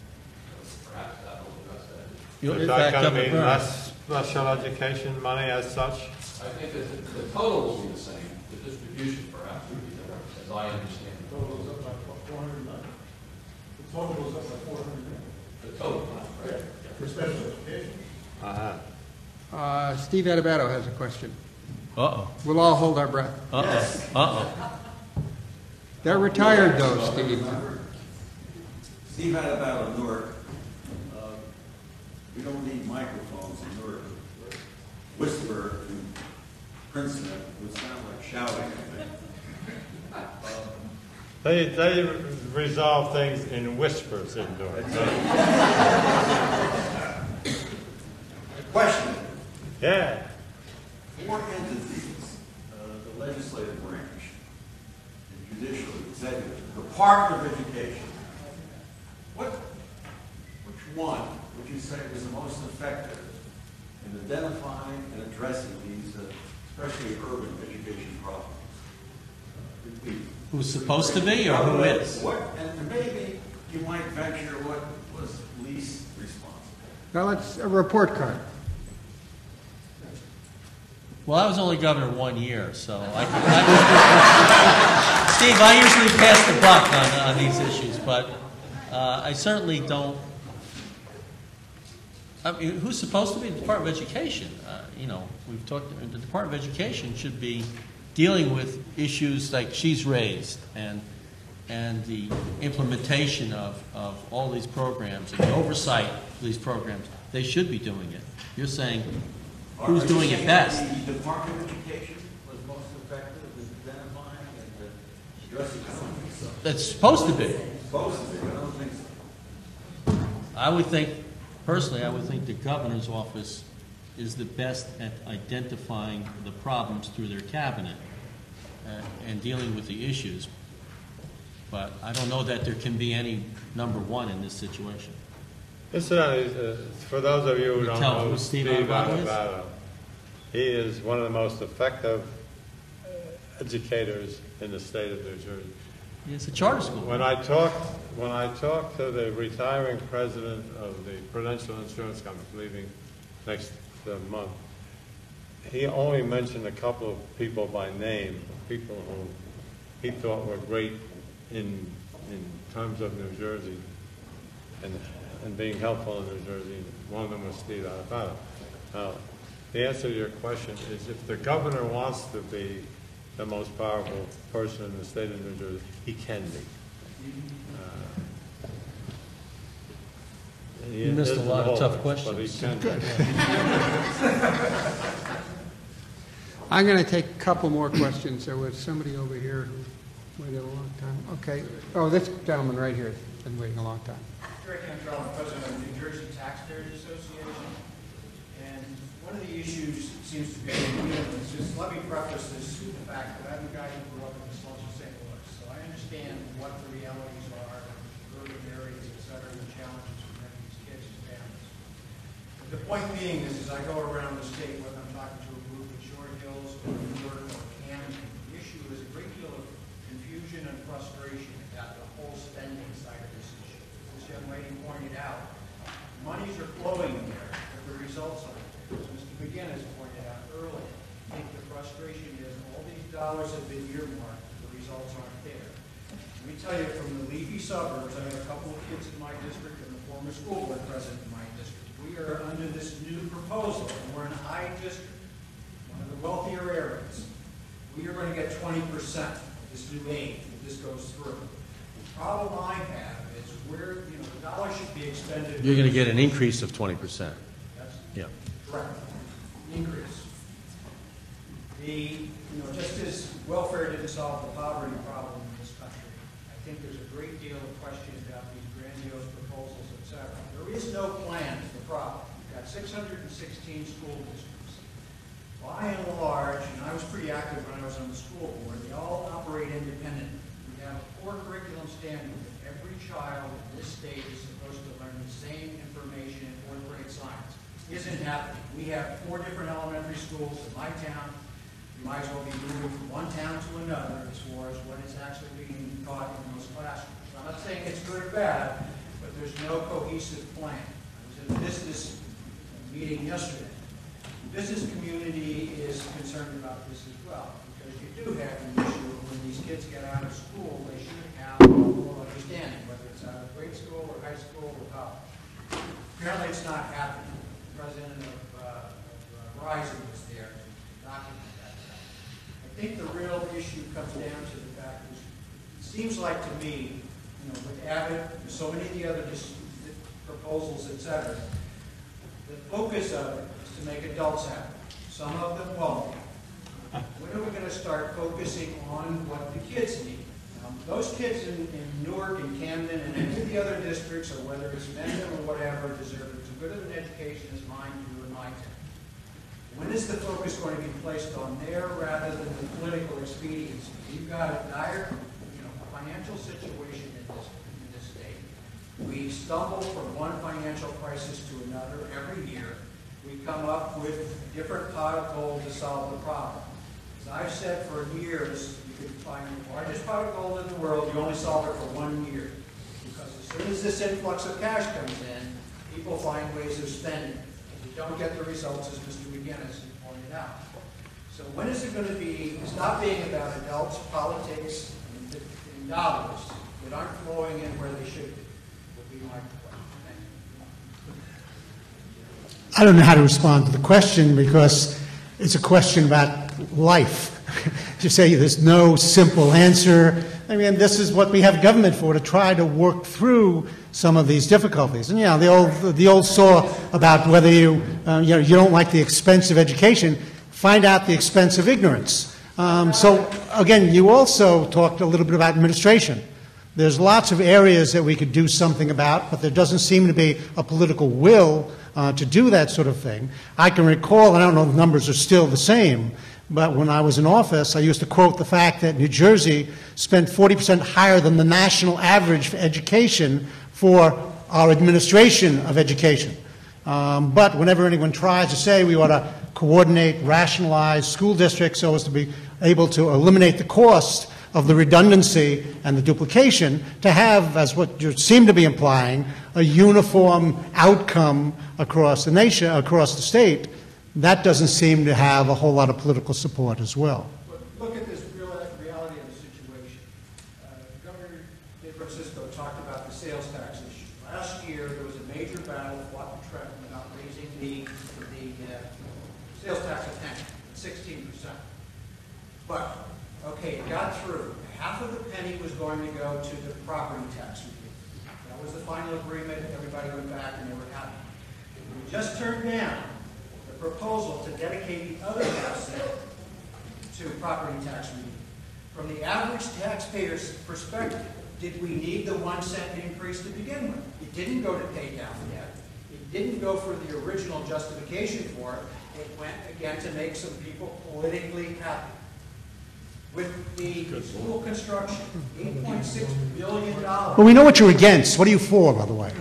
So Perhaps that will address that issue. You'll- Is in that going to mean less special education money as such? I think that the the total will be the same, the distribution perhaps will be different, as I understand it. Total goes up by four hundred million. The total goes up by four hundred million. The total, right? For special education. Uh-huh. Uh, Steve Adubato has a question. Uh-oh. We'll all hold our breath. Uh-oh. Uh-oh. They're retired though, Steve. Steve had about Newark. Uh, We don't need microphones in Newark. Whisper in Princeton would sound like shouting, I think. They, they resolve things in whispers indoors. Question. Yeah. Four entities, uh, the legislative branch, the judicial, executive, the Department of Education. What, which one would you say was the most effective in identifying and addressing these, uh, especially urban education problems? Repeat. Who's supposed to be or who is? What, and maybe you might venture what was least responsible. Now, let's, a report card. Well, I was only governor one year, so I, could- I Steve, I usually pass the buck on, on these issues, but uh, I certainly don't. I mean, who's supposed to be the Department of Education? Uh, you know, we've talked. The Department of Education should be dealing with issues like she's raised and and the implementation of, of all these programs and the oversight of these programs. They should be doing it. You're saying who's Are doing it best? The Department of Education was most effective in identifying and uh, addressing That's supposed to be. Supposed to be, I don't think so. I would think, personally, I would think the governor's office is the best at identifying the problems through their cabinet and dealing with the issues. But I don't know that there can be any number one in this situation. Uh, for those of you who don't tell know who Steve Steve? He is one of the most effective uh, educators in the state of New Jersey. It's a charter school. When I talked, when I talked to the retiring president of the Prudential Insurance Company, leaving next uh, month, he only mentioned a couple of people by name, people who he thought were great in, in terms of New Jersey and, and being helpful in New Jersey. One of them was Steve Adubato. Now, the answer to your question is if the governor wants to be the most powerful person in the state of New Jersey, he can be. Uh, he You missed a lot of tough always, but he questions. can be. I'm going to take a couple more questions. There was somebody over here who waited a long time. Okay. Oh, this gentleman right here has been waiting a long time. Jerry Cantrell, president of the New Jersey Taxpayers Association. And one of the issues seems to be, is just, let me preface this with the fact that I'm a guy who grew up in the slums of St. Louis. So I understand what the realities are urban areas, et cetera, the challenges for these kids and families. But the point being is, as I go around the state, whether I'm talking to a group in Short Hills or Newark or Camden, the issue is a great deal of confusion and frustration about the whole spending side of this issue. As this young lady pointed out, monies are flowing there, but the results aren't. As Mr. MacInnes pointed out earlier, I think the frustration is all these dollars have been earmarked, the results aren't there. Let me tell you, from the leafy suburbs, I have a couple of kids in my district and the former school board president in my district. We are under this new proposal, and we're in a high district, of the wealthier areas. We are going to get twenty percent of this new aid if this goes through. The problem I have is where, you know, the dollar should be expended. You're going to get an increase of 20%. That's Yeah. correct, increase. The, you know, just as welfare didn't solve the poverty problem in this country, I think there's a great deal of question about these grandiose proposals, et cetera. There is no plan is the problem. You've got six hundred and sixteen school districts. By and large, and I was pretty active when I was on the school board, they all operate independently. We have a core curriculum standard that every child in this state is supposed to learn the same information in fourth grade science. Isn't happening. We have four different elementary schools in my town. You might as well be moving from one town to another as far as what is actually being taught in those classrooms. I'm not saying it's good or bad, but there's no cohesive plan. I was at a business meeting yesterday. Business community is concerned about this as well, because you do have an issue when these kids get out of school, they should have a of understanding, whether it's out of grade school or high school or college. Apparently, it's not happening. The president of uh, of Verizon was there to document that. I think the real issue comes down to the fact is, it seems like to me, you know, with Abbott, and so many of the other proposals, et cetera, the focus of it to make adults happy. Some of them won't. when are we going to start focusing on what the kids need? Um, Those kids in, in Newark and Camden and any of the other districts, or whether it's Mendham or whatever, deserve as good of an education as mine do in my town. When is the focus going to be placed on there rather than the political expediency? We've got a dire, you know, financial situation in this, in this state. We stumble from one financial crisis to another every year. We come up with different pot of gold to solve the problem. As I've said for years, you can find the largest pot of gold in the world, you only solve it for one year. Because as soon as this influx of cash comes in, people find ways of spending. And you don't get the results, as Mr. MacInnes pointed out. So when is it going to be, stop being about adults, politics, and and dollars that aren't flowing in where they should be, would be my question. Thank you. I don't know how to respond to the question because it's a question about life. to say there's no simple answer. I mean, this is what we have government for to try to work through some of these difficulties. And yeah, the old the old saw about whether you uh, you know you don't like the expense of education, find out the expense of ignorance. Um, so again, you also talked a little bit about administration. There's lots of areas that we could do something about, but there doesn't seem to be a political will uh, to do that sort of thing. I can recall, and I don't know if the numbers are still the same, but when I was in office, I used to quote the fact that New Jersey spent 40% higher than the national average for education for our administration of education. Um, but whenever anyone tries to say we ought to coordinate, rationalize school districts so as to be able to eliminate the cost of the redundancy and the duplication, to have, as what you seem to be implying, a uniform outcome across the nation, across the state, that doesn't seem to have a whole lot of political support as well. Look at this real reality of the situation. Uh, Governor DiFrancesco talked about the sales tax issue. Last year, there was a major battle fought in Trenton about raising the, the uh, sales tax 10, 16 percent. But, okay, it got through. Penny was going to go to the property tax review. That was the final agreement. Everybody went back and they were happy. We just turned down the proposal to dedicate the other half to property tax review. From the average taxpayer's perspective, did we need the one cent increase to begin with? It didn't go to pay down debt. It didn't go for the original justification for it. It went, again, to make some people politically happy. With the school construction, $8.6 billion. Well, we know what you're against. What are you for, by the way?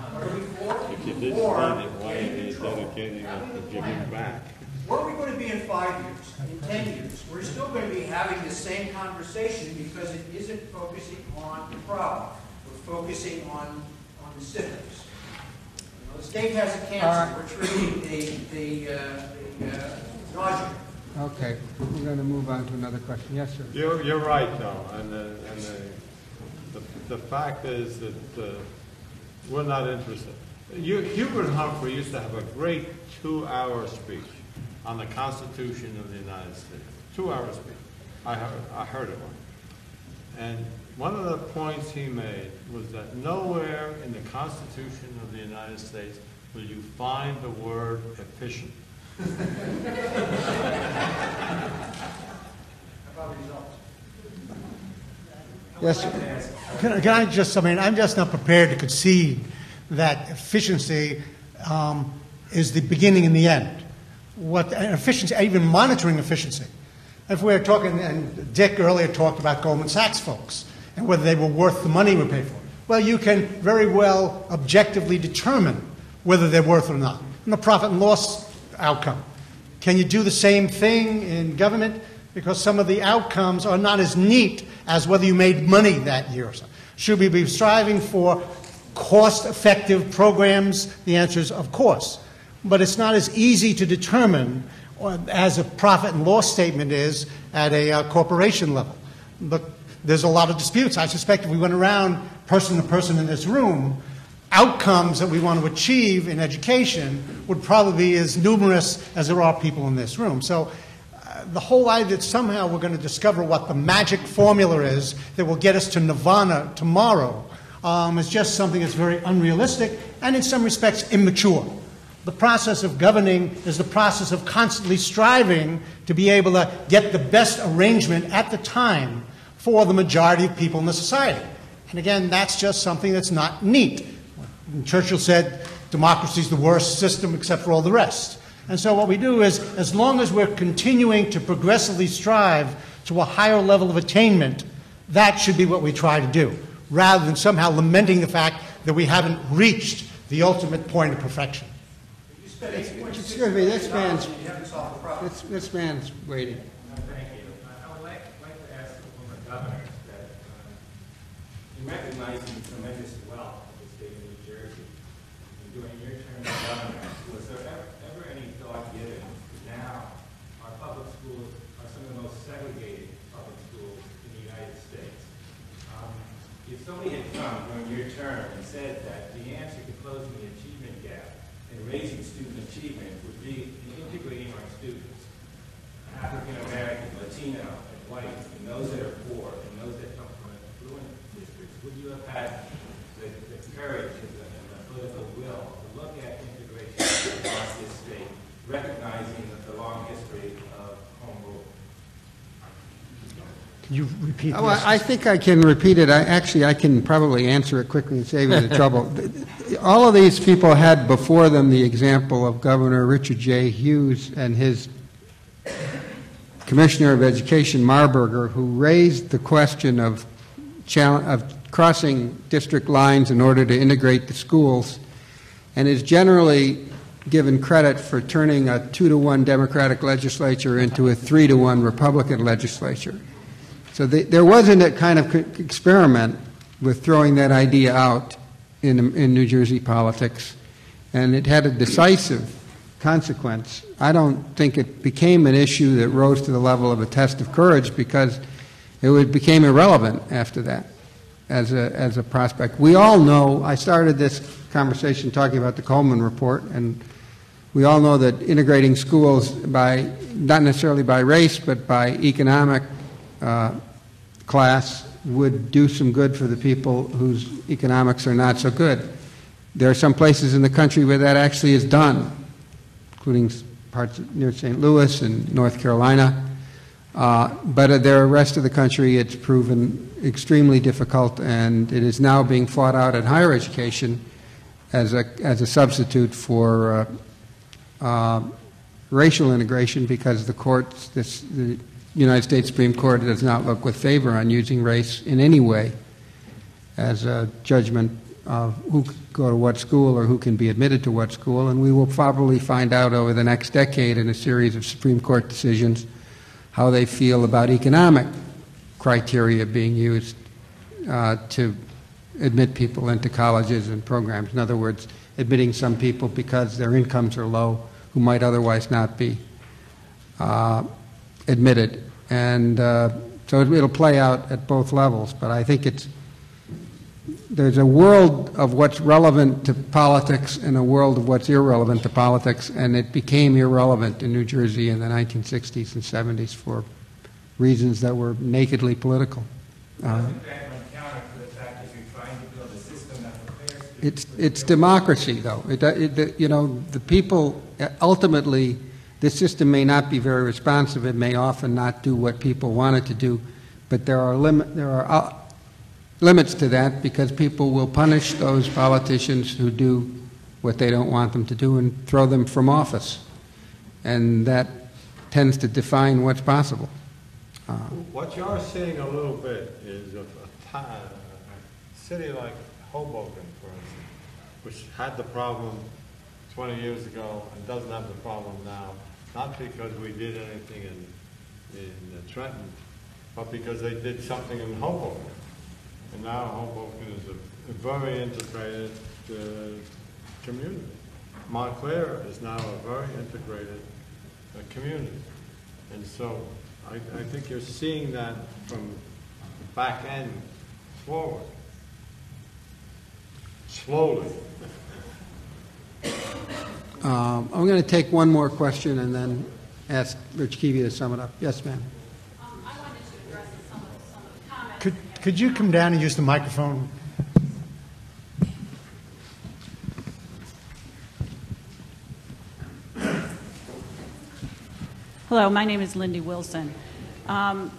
Are we for? If you did spend it, why are getting dedicating it to giving back? Where are we going to be in five years, in 10 years? We're still going to be having the same conversation because it isn't focusing on the problem. We're focusing on, on the symptoms. You know, the state has a cancer, we're treating the, the, uh, the uh, nausea. Okay, we're going to move on to another question. Yes, sir. You're, you're right, though, and, the, and the, the, the fact is that, uh, we're not interested. You, Hubert Humphrey used to have a great two-hour speech on the Constitution of the United States. Two-hour speech. I heard, I heard it one. And one of the points he made was that nowhere in the Constitution of the United States will you find the word efficient. Yes. Can I- can I just, I mean, I'm just not prepared to concede that efficiency um, is the beginning and the end. What, efficiency, even monitoring efficiency. If we're talking, and Dick earlier talked about Goldman Sachs folks and whether they were worth the money we pay for. Well, you can very well objectively determine whether they're worth it or not. And the profit and loss outcome. Can you do the same thing in government? Because some of the outcomes are not as neat as whether you made money that year or so. Should we be striving for cost effective programs? The answer is of course. But it's not as easy to determine uh, as a profit and loss statement is at a uh, corporation level. But there's a lot of disputes. I suspect if we went around person to person in this room, outcomes that we want to achieve in education would probably be as numerous as there are people in this room. So uh, the whole idea that somehow we're going to discover what the magic formula is that will get us to nirvana tomorrow um, is just something that's very unrealistic and in some respects immature. The process of governing is the process of constantly striving to be able to get the best arrangement at the time for the majority of people in the society. And again, that's just something that's not neat. Churchill said democracy is the worst system except for all the rest. And so what we do is, as long as we're continuing to progressively strive to a higher level of attainment, that should be what we try to do, rather than somehow lamenting the fact that we haven't reached the ultimate point of perfection. Excuse me, this man's, this, this man's waiting. Thank you. I would like, like to ask the former governor that uh, in recognizing the tremendous wealth of the state of New Jersey, and was there ever, any thought given that now our public schools are some of the most segregated public schools in the United States? Um, if somebody had come during your term and said that the answer to closing the achievement gap and raising student achievement would be in integrating our students, African American, Latino, and white, and those that are poor, and those that come from affluent districts, would you have had the, courage and the, political will at integration across this state, recognizing the, the long history of home rule? Can you repeat Oh, this? I I think I can repeat it. I, actually, I can probably answer it quickly and save you the trouble. All of these people had before them the example of Governor Richard J. Hughes and his Commissioner of Education, Marburger, who raised the question of, of crossing district lines in order to integrate the schools, and is generally given credit for turning a two to one Democratic legislature into a three to one Republican legislature. So the, there wasn't a kind of experiment with throwing that idea out in, in New Jersey politics, and it had a decisive consequence. I don't think it became an issue that rose to the level of a test of courage because it became irrelevant after that as a, as a prospect. We all know, I started this conversation talking about the Coleman Report, and we all know that integrating schools by, not necessarily by race, but by economic uh, class would do some good for the people whose economics are not so good. There are some places in the country where that actually is done, including parts near St. Louis and North Carolina. Uh, but in the rest of the country, it's proven extremely difficult, and it is now being fought out in higher education as a, as a substitute for uh, uh, racial integration because the courts, this, the United States Supreme Court does not look with favor on using race in any way as a judgment of who can go to what school or who can be admitted to what school. And we will probably find out over the next decade in a series of Supreme Court decisions how they feel about economic criteria being used uh, to admit people into colleges and programs. In other words, admitting some people because their incomes are low who might otherwise not be uh, admitted. And uh, so it- it'll play out at both levels. But I think it's there's a world of what's relevant to politics and a world of what's irrelevant to politics, and it became irrelevant in New Jersey in the 1960s and 70s for reasons that were nakedly political. Uh, It's, it's democracy, though. It, it, the- you know, the people, ultimately, the system may not be very responsive. It may often not do what people want it to do, but there are, limit, there are uh, limits to that because people will punish those politicians who do what they don't want them to do and throw them from office. And that tends to define what's possible. Uh, What you are seeing a little bit is of a a city like Hoboken, for instance, which had the problem 20 years ago and doesn't have the problem now, not because we did anything in, in Trenton, but because they did something in Hoboken. And now Hoboken is a, a very integrated uh, community. Montclair is now a very integrated uh, community. And so I, I think you're seeing that from the back end forward. Slowly. Um, I'm going to take one more question and then ask Rich Keevey to sum it up. Yes, ma'am. Could you come down and use the microphone? Hello, my name is Lindy Wilson. Um,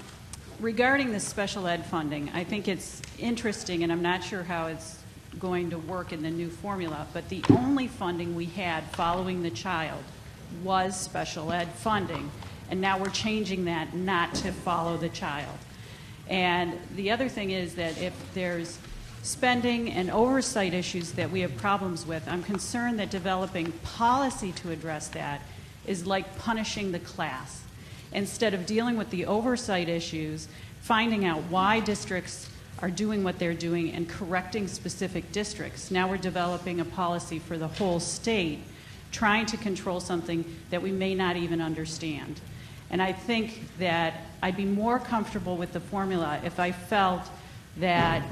regarding the special ed funding, I think it's interesting, and I'm not sure how it's going to work in the new formula, but the only funding we had following the child was special ed funding, and now we're changing that not to follow the child. And the other thing is that if there's spending and oversight issues that we have problems with, I'm concerned that developing policy to address that is like punishing the class. Instead of dealing with the oversight issues, finding out why districts are doing what they're doing and correcting specific districts. Now we're developing a policy for the whole state, trying to control something that we may not even understand. And I think that I'd be more comfortable with the formula if I felt that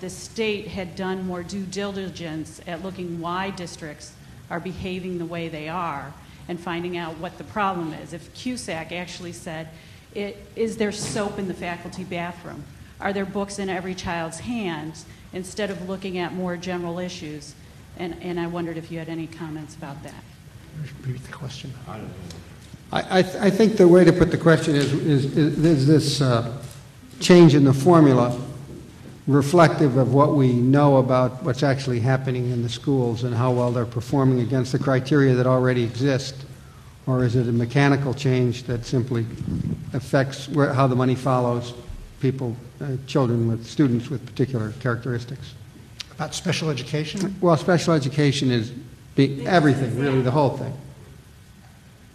the state had done more due diligence at looking why districts are behaving the way they are and finding out what the problem is. If QSAC actually said, it, is there soap in the faculty bathroom? Are there books in every child's hands? Instead of looking at more general issues. And, and I wondered if you had any comments about that. Repeat the question. I, I, th- I think the way to put the question is, is, is, is this uh, change in the formula reflective of what we know about what's actually happening in the schools and how well they're performing against the criteria that already exist? Or is it a mechanical change that simply affects where, how the money follows people, uh, children with students with particular characteristics? About special education? Well, special education is be, everything, really, the whole thing.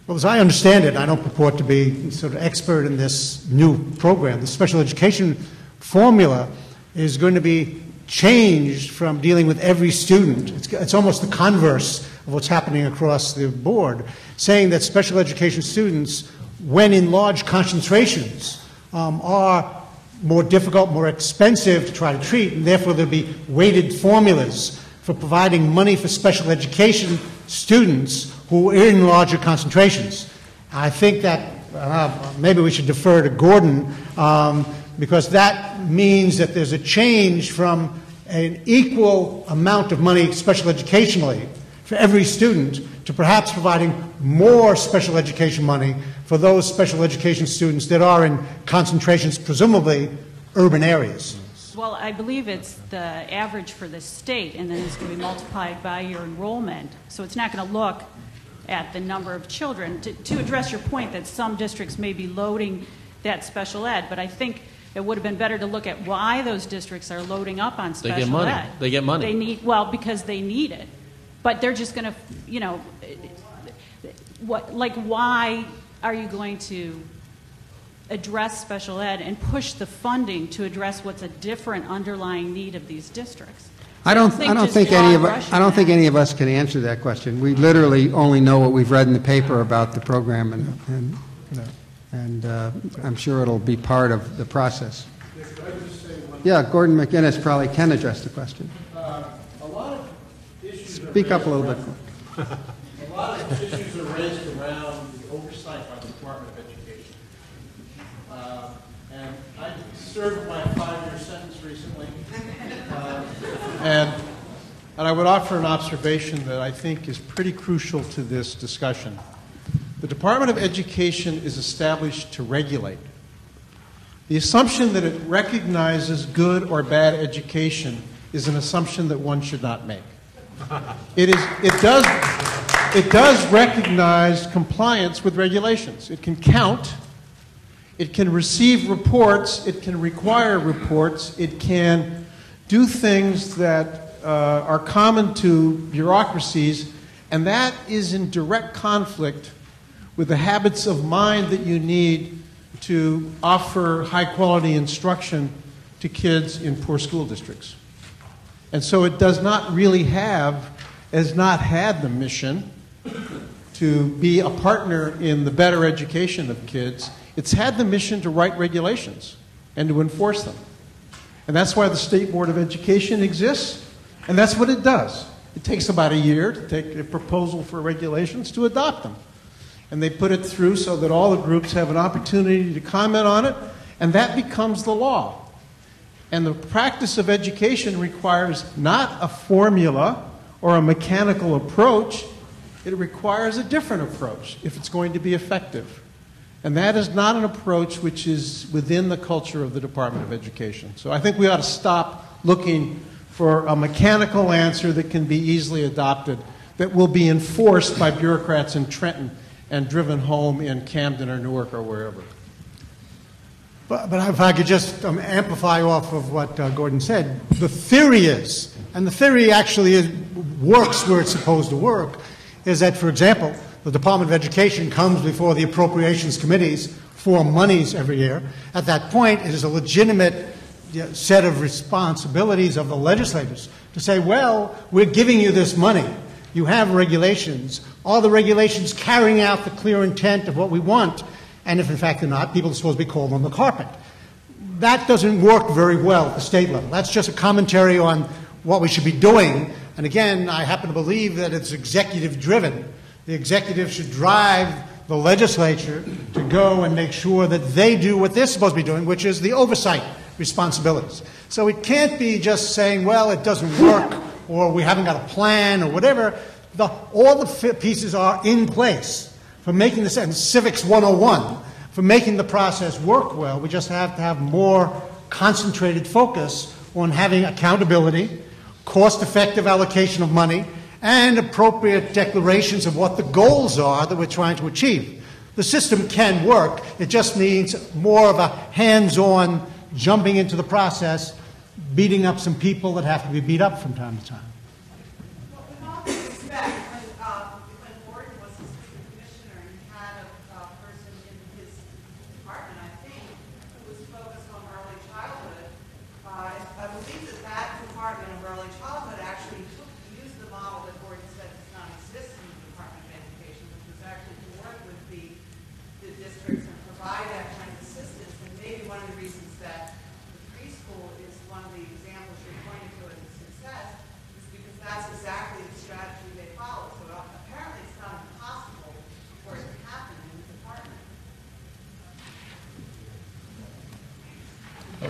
Well, as I understand it, I don't purport to be sort of expert in this new program. The special education formula is going to be changed from dealing with every student. It's, it's almost the converse of what's happening across the board, saying that special education students, when in large concentrations, um, are more difficult, more expensive to try to treat, and therefore there'll be weighted formulas for providing money for special education students who are in larger concentrations. I think that uh, maybe we should defer to Gordon um, because that means that there's a change from an equal amount of money special educationally for every student to perhaps providing more special education money for those special education students that are in concentrations, presumably urban areas. Well, I believe it's the average for the state, and then it's going to be multiplied by your enrollment. So it's not going to look at the number of children. To, to address your point that some districts may be loading that special ed, but I think it would have been better to look at why those districts are loading up on They special get money. ed. They get money. They need well because they need it, but they're just going to, you know, what like why are you going to address special ed and push the funding to address what's a different underlying need of these districts? I don't, I don't think any of, I don't think any of us can answer that question. We literally only know what we've read in the paper about the program, and, and, and uh, I'm sure it'll be part of the process. Yeah, Gordon MacInnes probably can address the question. Uh, A lot of issues are Speak up a raised little bit. around- A lot of issues are raised around the oversight by the Department of Education. Uh, And I served my five-year sentence recently. And, and I would offer an observation that I think is pretty crucial to this discussion. The Department of Education is established to regulate. The assumption that it recognizes good or bad education is an assumption that one should not make. It, is, it, does, it does recognize compliance with regulations. It can count, it can receive reports, it can require reports, it can do things that uh, are common to bureaucracies, and that is in direct conflict with the habits of mind that you need to offer high quality instruction to kids in poor school districts. And so it does not really have, has not had the mission to be a partner in the better education of kids. It's had the mission to write regulations and to enforce them. And that's why the State Board of Education exists, and that's what it does. It takes about a year to take a proposal for regulations to adopt them. And they put it through so that all the groups have an opportunity to comment on it, and that becomes the law. And the practice of education requires not a formula or a mechanical approach, it requires a different approach if it's going to be effective. And that is not an approach which is within the culture of the Department of Education. So I think we ought to stop looking for a mechanical answer that can be easily adopted that will be enforced by bureaucrats in Trenton and driven home in Camden or Newark or wherever. But, but if I could just um, amplify off of what uh, Gordon said, the theory is, and the theory actually is, works where it's supposed to work, is that, for example, the Department of Education comes before the appropriations committees for monies every year. At that point, it is a legitimate set of responsibilities of the legislators to say, well, we're giving you this money. You have regulations. Are the regulations carrying out the clear intent of what we want? And if in fact they're not, people are supposed to be called on the carpet. That doesn't work very well at the state level. That's just a commentary on what we should be doing. And again, I happen to believe that it's executive driven. The executive should drive the legislature to go and make sure that they do what they're supposed to be doing, which is the oversight responsibilities. So it can't be just saying, well, it doesn't work, or we haven't got a plan, or whatever. The, all the pieces are in place for making this, and Civics 101, for making the process work well. We just have to have more concentrated focus on having accountability, cost effective allocation of money, and appropriate declarations of what the goals are that we're trying to achieve. The system can work, it just needs more of a hands on jumping into the process, beating up some people that have to be beat up from time to time.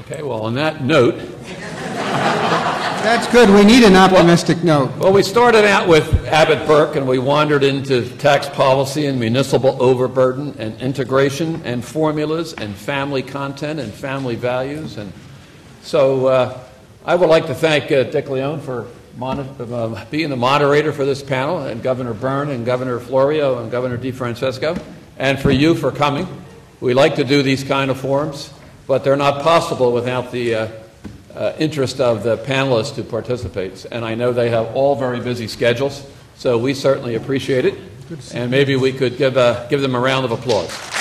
Okay, well, on that note. That's good. We need an optimistic well, note. Well, we started out with Abbott Burke and we wandered into tax policy and municipal overburden and integration and formulas and family content and family values. And so uh, I would like to thank uh, Dick Leone for mon- uh, being the moderator for this panel, and Governor Byrne and Governor Florio and Governor DiFrancesco, and for you for coming. We like to do these kind of forums but they're not possible without the uh, uh, interest of the panelists who participate. And I know they have all very busy schedules, so we certainly appreciate it. And maybe we could give, uh, give them a round of applause.